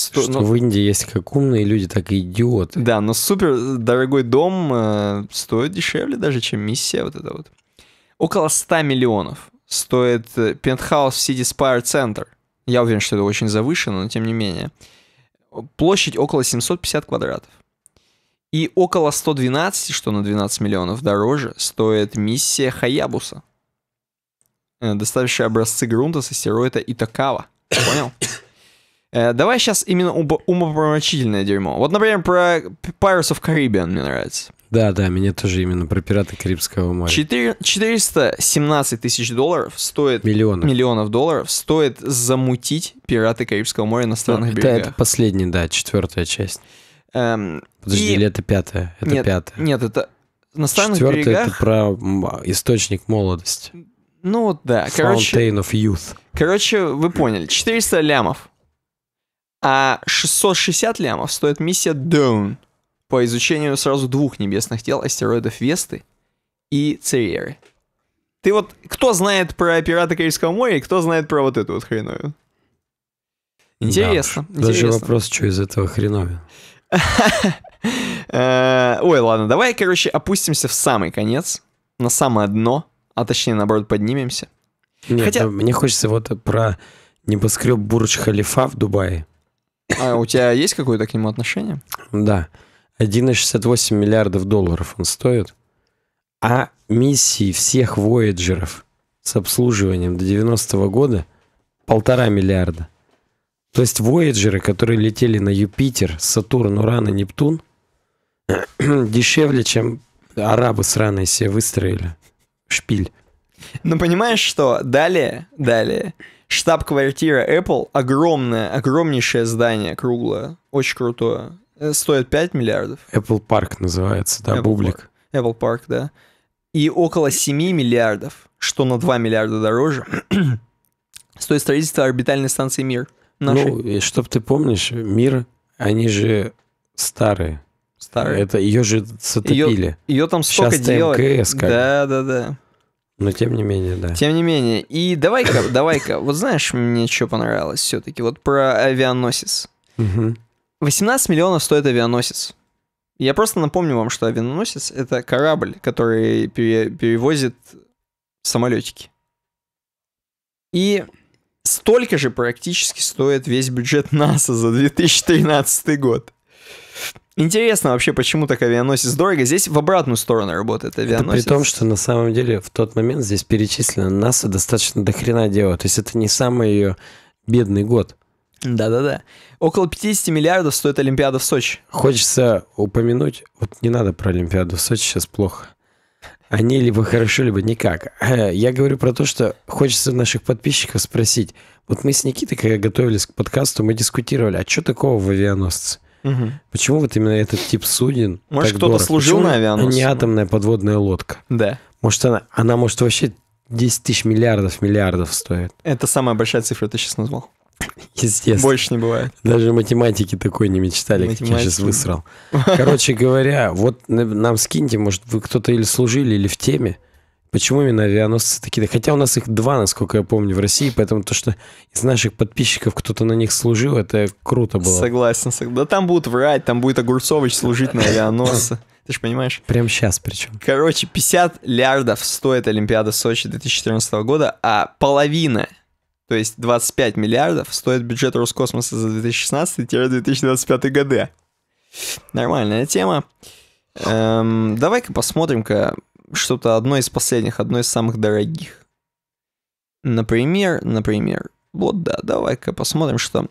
сто- что ну, в Индии есть как умные люди, так и идиоты. Да, но супер дорогой дом э, стоит дешевле даже, чем миссия вот эта вот. Около 100 миллионов стоит э, пентхаус в City Spire Center. Я уверен, что это очень завышено, но тем не менее. Площадь около 750 квадратов. И около 112, что на 12 миллионов дороже, стоит миссия Хаябуса, э, доставившая образцы грунта с астероида Итакава. Понял? <coughs> Э, давай сейчас именно убо- умопромрачительное дерьмо. Вот, например, про Pirates of Caribbean мне нравится. Да, да, мне тоже именно про пираты Карибского моря. Четыре- 417 тысяч долларов стоит Миллионов. миллионов долларов стоит замутить пираты Карибского моря на странных это, берегах. это последний, да, четвертая часть. Эм, Подожди, и- или это пятая? Это нет, пятая. Нет, это на странных Четвертая это берегах. про м, источник молодости. Ну вот да, короче, Fountain of Youth. короче, вы поняли, 400 лямов, а 660 лямов стоит миссия Dawn по изучению сразу двух небесных тел, астероидов Весты и Цереры. Ты вот, кто знает про пираты Карибского моря и кто знает про вот эту вот хреновую? Интересно, Да. Даже интересно. вопрос, что из этого хреновее. <laughs> Э, Ой, ладно, давай, короче, опустимся в самый конец, на самое дно, а точнее, наоборот, поднимемся. Нет, Хотя- ну, мне хочется вот про небоскреб Бурдж Халифа в Дубае. А у тебя есть какое-то к нему отношение? Да, 1,68 миллиардов долларов он стоит. А миссии всех вояджеров с обслуживанием до 90 года полтора миллиарда. То есть вояджеры, которые летели на Юпитер, Сатурн, Уран и Нептун, <clears throat> дешевле, чем арабы сраные себе выстроили. Шпиль. Ну, понимаешь, что далее, далее, штаб-квартира Apple, огромное, огромнейшее здание, круглое, очень крутое, э, стоит 5 миллиардов. Apple Park называется, да, Apple бублик. Apple Park, да. И около 7 миллиардов, что на 2 миллиарда дороже, <clears throat> стоит строительство орбитальной станции Мир. Нашей Ну, и чтоб ты помнишь, мир, они же старые. старой. Это ее же затопили. Ее там столько Сейчас-то делать. МКС как. Да, да, да. Но тем не менее, да. Тем не менее. И давай-ка, <laughs> давай-ка, вот знаешь, мне что понравилось все-таки, вот про авианосец. Мгм. 18 миллионов стоит авианосец. Я просто напомню вам, что авианосец — это корабль, который пере- перевозит самолетики. И столько же практически стоит весь бюджет <laughs> НАСА за 2013 год. Интересно вообще, почему так авианосец дорого. Здесь в обратную сторону работает Это авианосец. при том, что на самом деле в тот момент здесь перечислено НАСА достаточно дохрена дела. То есть это не самый ее бедный год. Да-да-да. Около 50 миллиардов стоит Олимпиада в Сочи. Хочется упомянуть, вот не надо про Олимпиаду в Сочи сейчас плохо. Они либо хорошо, либо никак. Э, Я говорю про то, что хочется наших подписчиков спросить. Вот мы с Никитой, когда готовились к подкасту, мы дискутировали, а что такого в авианосце? Почему вот именно этот тип суден Может, кто-то служил Почему на авианосце? Не атомная подводная лодка. Да. Может, она, она может вообще 10 тысяч миллиардов миллиардов стоит. Это самая большая цифра, ты сейчас назвал. Естественно. Больше не бывает. Даже математики такой не мечтали, как я сейчас Математики. высрал. Короче говоря, вот нам скиньте, может, вы кто-то или служили, или в теме. Почему именно авианосцы такие? Хотя у нас их два, насколько я помню, в России, поэтому то, что из наших подписчиков кто-то на них служил, это круто было. Согласен, согласен. Да там будут врать, там будет Огурцович служить на авианосце. <laughs> Ты же понимаешь? Прям сейчас причем. Короче, 50 лярдов стоит Олимпиада Сочи 2014 года, а половина, то есть 25 миллиардов, стоит бюджет Роскосмоса за 2016-2025 годы. Нормальная тема. Эм, давай-ка посмотрим-ка что-то одно из последних, одно из самых дорогих. Например, например, вот да, давай-ка посмотрим, что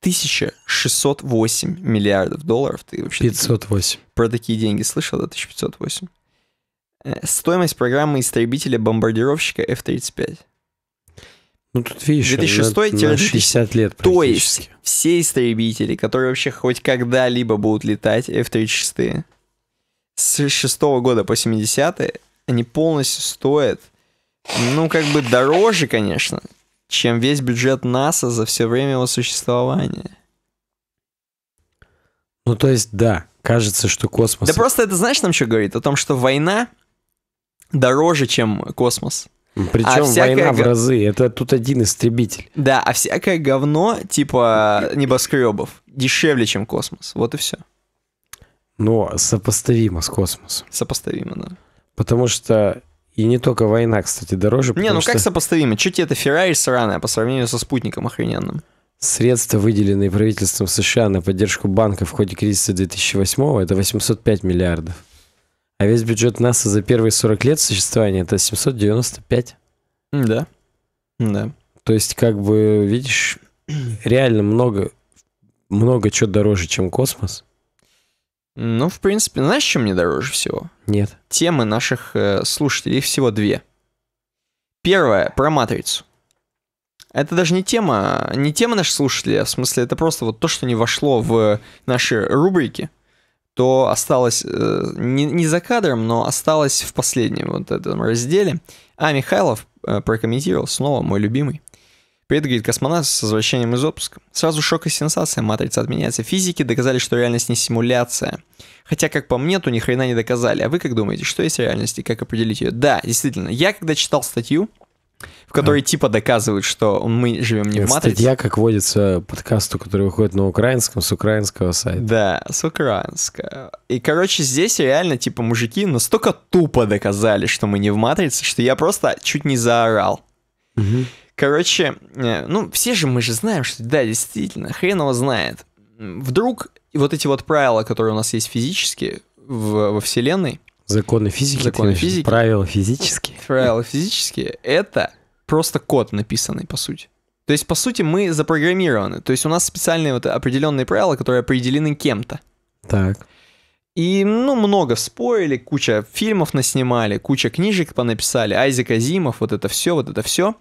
1608 миллиардов долларов. Ты вообще такие- 508. про такие деньги слышал, да, 1508. Э, Стоимость программы истребителя-бомбардировщика F-35. Ну, тут видишь, 2006 на, на 60 лет То есть все истребители, которые вообще хоть когда-либо будут летать, F-36, с 6 года по 70 они полностью стоят, ну, как бы дороже, конечно, чем весь бюджет НАСА за все время его существования. Ну, то есть, да, кажется, что космос... Да просто это знаешь нам что говорит? О том, что война дороже, чем космос. Причем а всякая война в разы. Это тут один истребитель. Да, а всякое говно, типа небоскребов, дешевле, чем космос. Вот и все. Но сопоставимо с космосом. Сопоставимо, да. Потому что и не только война, кстати, дороже, Не, ну что как сопоставимо? Че тебе это Феррари сраная по сравнению со спутником охрененным? средства, выделенные правительством США на поддержку банков в ходе кризиса 2008 это 805 миллиардов. А весь бюджет НАСА за первые 40 лет существования это 795. М, Да. Да. То есть, как бы, видишь, реально много много чего дороже, чем космос? Ну, в принципе, знаешь, что мне дороже всего? Нет. Темы наших э, слушателей, их всего две. Первая про матрицу. Это даже не тема, не тема наших слушателей, а в смысле это просто вот то, что не вошло в наши рубрики, то осталось э, не, не за кадром, но осталось в последнем вот этом разделе. А Михайлов э, прокомментировал, снова мой любимый. Привет, говорит космонавт с возвращением из отпуска. Сразу шок и сенсация, матрица отменяется. Физики доказали, что реальность не симуляция. Хотя, как по мне, то ни хрена не доказали. А вы как думаете, что есть реальность и как определить ее? Да, действительно. Я когда читал статью, в которой а. типа доказывают, что мы живем не в матрице. Статья, как водится, подкасту, который выходит на украинском, с украинского сайта. Да, с украинского. И, короче, здесь реально, типа, мужики настолько тупо доказали, что мы не в матрице, что я просто чуть не заорал. Угу. Короче, э, ну, все же мы же знаем, что да, действительно, хрен его знает. Вдруг вот эти вот правила, которые у нас есть физически в, во Вселенной, Законы физики. Законы физики. Правила физические. Правила физические — это просто код написанный, по сути. То есть, по сути, мы запрограммированы. То есть у нас специальные вот определенные правила, которые определены кем-то. Так. И, ну, много спорили, куча фильмов наснимали, куча книжек понаписали, Айзек Азимов, вот это все, вот это все.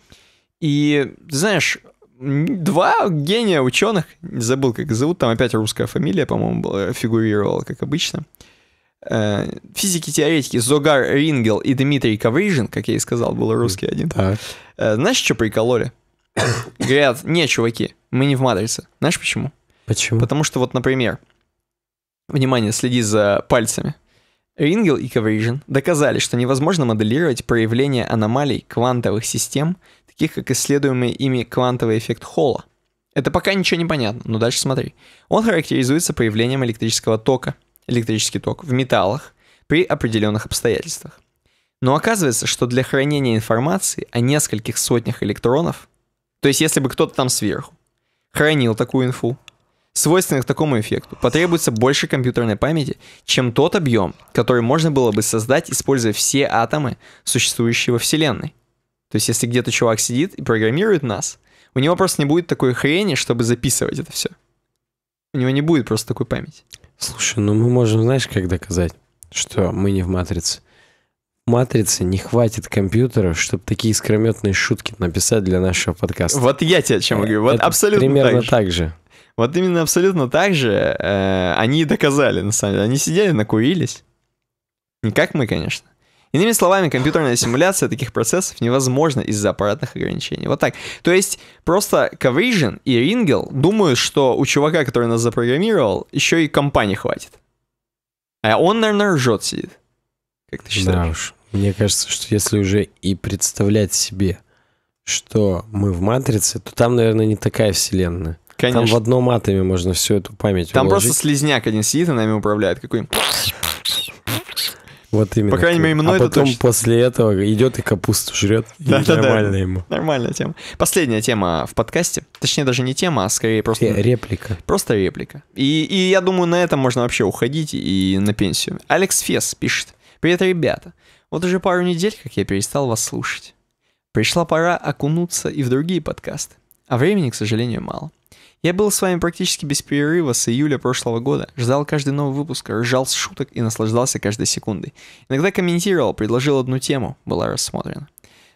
И, знаешь, два гения ученых, забыл, как зовут, там опять русская фамилия, по-моему, фигурировала, как обычно. Э, физики-теоретики Зогар Рингел и Дмитрий Коврижин, как я и сказал, был русский один. Так. Э, знаешь, что прикололи? <coughs> Говорят, не, чуваки, мы не в матрице. Знаешь почему? Почему? Потому что вот, например, внимание, следи за пальцами. Рингел и Коврижин доказали, что невозможно моделировать проявление аномалий квантовых систем, таких как исследуемый ими квантовый эффект Холла. Это пока ничего не понятно, но дальше смотри. Он характеризуется появлением электрического тока – электрический ток в металлах при определенных обстоятельствах. Но оказывается, что для хранения информации о нескольких сотнях электронов, то есть если бы кто-то там сверху хранил такую инфу, свойственных такому эффекту, потребуется больше компьютерной памяти, чем тот объем, который можно было бы создать, используя все атомы, существующие во Вселенной. То есть если где-то чувак сидит и программирует нас, у него просто не будет такой хрени, чтобы записывать это все. У него не будет просто такой памяти. Слушай, ну мы можем, знаешь, как доказать, что мы не в матрице? Матрице не хватит компьютеров, чтобы такие искрометные шутки написать для нашего подкаста. Вот я тебе о чем говорю. Вот Это абсолютно примерно так же. так же. Вот именно абсолютно так же э, они и доказали, на самом деле. Они сидели, накурились. Не как мы, конечно. Иными словами, компьютерная симуляция таких процессов невозможна из-за аппаратных ограничений. Вот так. То есть просто Коврижин и Рингел думают, что у чувака, который нас запрограммировал, еще и компании хватит. А он, наверное, ржет сидит. Как ты считаешь? Да уж. Мне кажется, что если уже и представлять себе, что мы в матрице, то там, наверное, не такая вселенная. Конечно. Там в одном атоме можно всю эту память Там уложить. просто слизняк один сидит и нами управляет. Какой Вот именно. По крайней мере, мной а это потом точно. после этого идет и капусту жрет. и Да-да-да. нормально ему. Нормальная тема. Последняя тема в подкасте. Точнее, даже не тема, а скорее просто... Ре- Реплика. Просто реплика. И, и я думаю, на этом можно вообще уходить и на пенсию. Алекс Фес пишет. Привет, ребята. Вот уже пару недель, как я перестал вас слушать. Пришла пора окунуться и в другие подкасты. А времени, к сожалению, мало. Я был с вами практически без перерыва с июля прошлого года, ждал каждый новый выпуск, ржал с шуток и наслаждался каждой секундой. Иногда комментировал, предложил одну тему, была рассмотрена.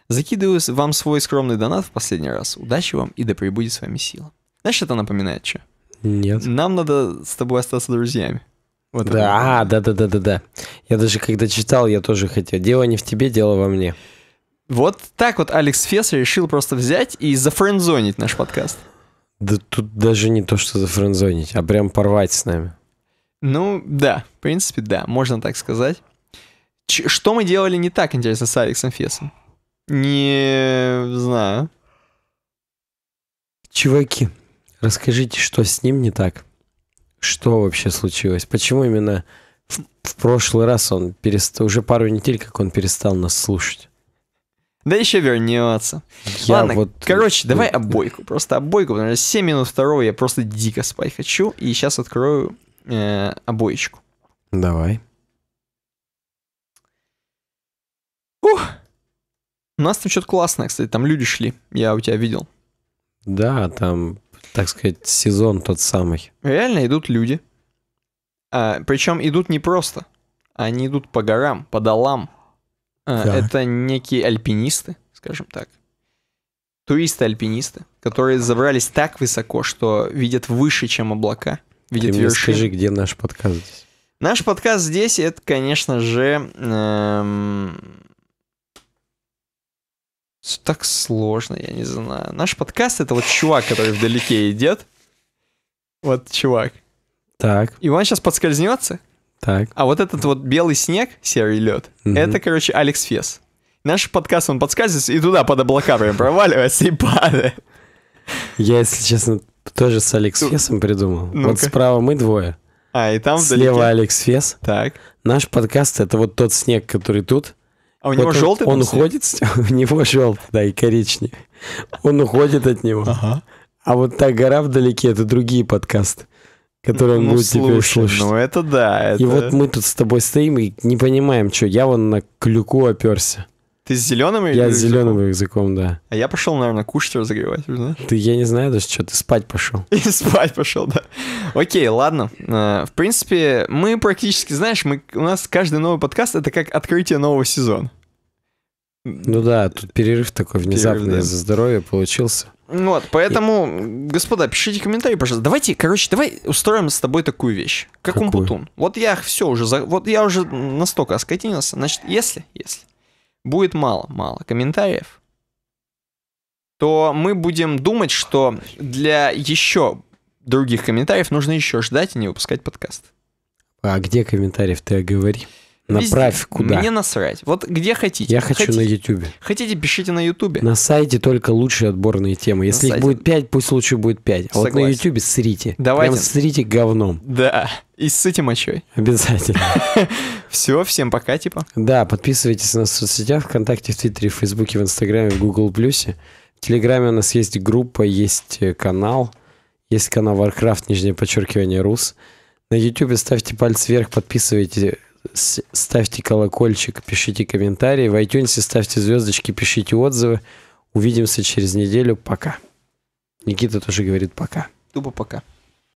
Закидываю вам свой скромный донат в последний раз. Удачи вам и да пребудет с вами сила. Знаешь, это напоминает что? Нет. Нам надо с тобой остаться друзьями. Вот это. Да, а, да, да, да, да, да. Я даже когда читал, я тоже хотел. Дело не в тебе, дело во мне. Вот так вот Алекс Фес решил просто взять и зафрендзонить наш подкаст. Да тут даже не то, что зафрендзонить, а прям порвать с нами. Ну, да, в принципе, да, можно так сказать. Ч- что мы делали не так, интересно, с Алексом Фесом? Не знаю. Чуваки, расскажите, что с ним не так? Что вообще случилось? Почему именно в, в прошлый раз он перестал, уже пару недель, как он перестал нас слушать? Да еще вернется. Я Ладно, вот... короче, давай обойку. Просто обойку, потому что 7 минут второго я просто дико спать хочу. И сейчас открою э, обоечку. Давай. Ух! У нас там что-то классное, кстати. Там люди шли. Я у тебя видел. Да, там так сказать, сезон тот самый. Реально идут люди. А, причем идут не просто. Они идут по горам, по долам. А, Так. это некие альпинисты, скажем так. Туристы-альпинисты, которые забрались так высоко, что видят выше, чем облака. Ты Видят мне вершины. скажи, где наш подкаст здесь? Наш подкаст здесь, это, конечно же, эм, так сложно, я не знаю. Наш подкаст это вот чувак, который вдалеке идет. Вот чувак. Так, И он сейчас подскользнется, так. а вот этот вот белый снег, серый лед, Мгм. это, короче, Алекс Фес. Наш подкаст, он подскальзывается и туда под облака прям проваливается и падает. Я, если честно, тоже с Алекс Ну, Фесом придумал. Вот ну-ка. справа мы двое, А, и там слева вдалеке. Алекс Фес. Так. Наш подкаст — это вот тот снег, который тут. А у Вот него он- желтый Он уходит, с- <laughs> у него желтый, да, и коричневый. Он уходит от него. Ага. А вот та гора вдалеке — это другие подкасты, которые он Ну, будет теперь слушай, слушать. ну это да. И это- вот мы тут с тобой стоим и не понимаем, что. Я вон на клюку оперся. Ты с зеленым Я с зеленым языком, да. А я пошел, наверное, кушать разогревать, да? Ты, я не знаю даже, что ты спать пошел. И <laughs> спать пошел, да. Окей, ладно. Э, В принципе, мы практически, знаешь, мы, у нас каждый новый подкаст это как открытие нового сезона. Ну да, тут перерыв такой внезапный да. за здоровье получился. Вот, поэтому, господа, пишите комментарии, пожалуйста. Давайте, короче, давай устроим с тобой такую вещь, как Какую? Умпутун. Вот я все уже, за- вот я уже настолько оскотинился. Значит, если, если будет мало, мало комментариев, то мы будем думать, что для еще других комментариев нужно еще ждать и не выпускать подкаст. А где комментариев ты оговори? Направь Везде. куда? Мне насрать. Вот где хотите. Я хочу хотите, на Ютубе. хотите, пишите на Ютубе. На сайте только лучшие отборные темы. Если их сайте. будет 5, пусть лучше будет 5. А вот на. Ютубе срите. Давайте. Прям срите говном. Да. И ссыте мочой. Обязательно. <laughs> Все, всем пока, типа. Да, подписывайтесь на нас в соцсетях, ВКонтакте, в Твиттере, в Фейсбуке, в Инстаграме, в Гугл Плюсе. В Телеграме у нас есть группа, есть э, канал. Есть канал Warcraft, нижнее подчеркивание, Рус. На Ютубе ставьте палец вверх, подписывайтесь, ставьте колокольчик, пишите комментарии. В iTunes ставьте звездочки, пишите отзывы. Увидимся через неделю. Пока. Никита тоже говорит пока. Тупо пока.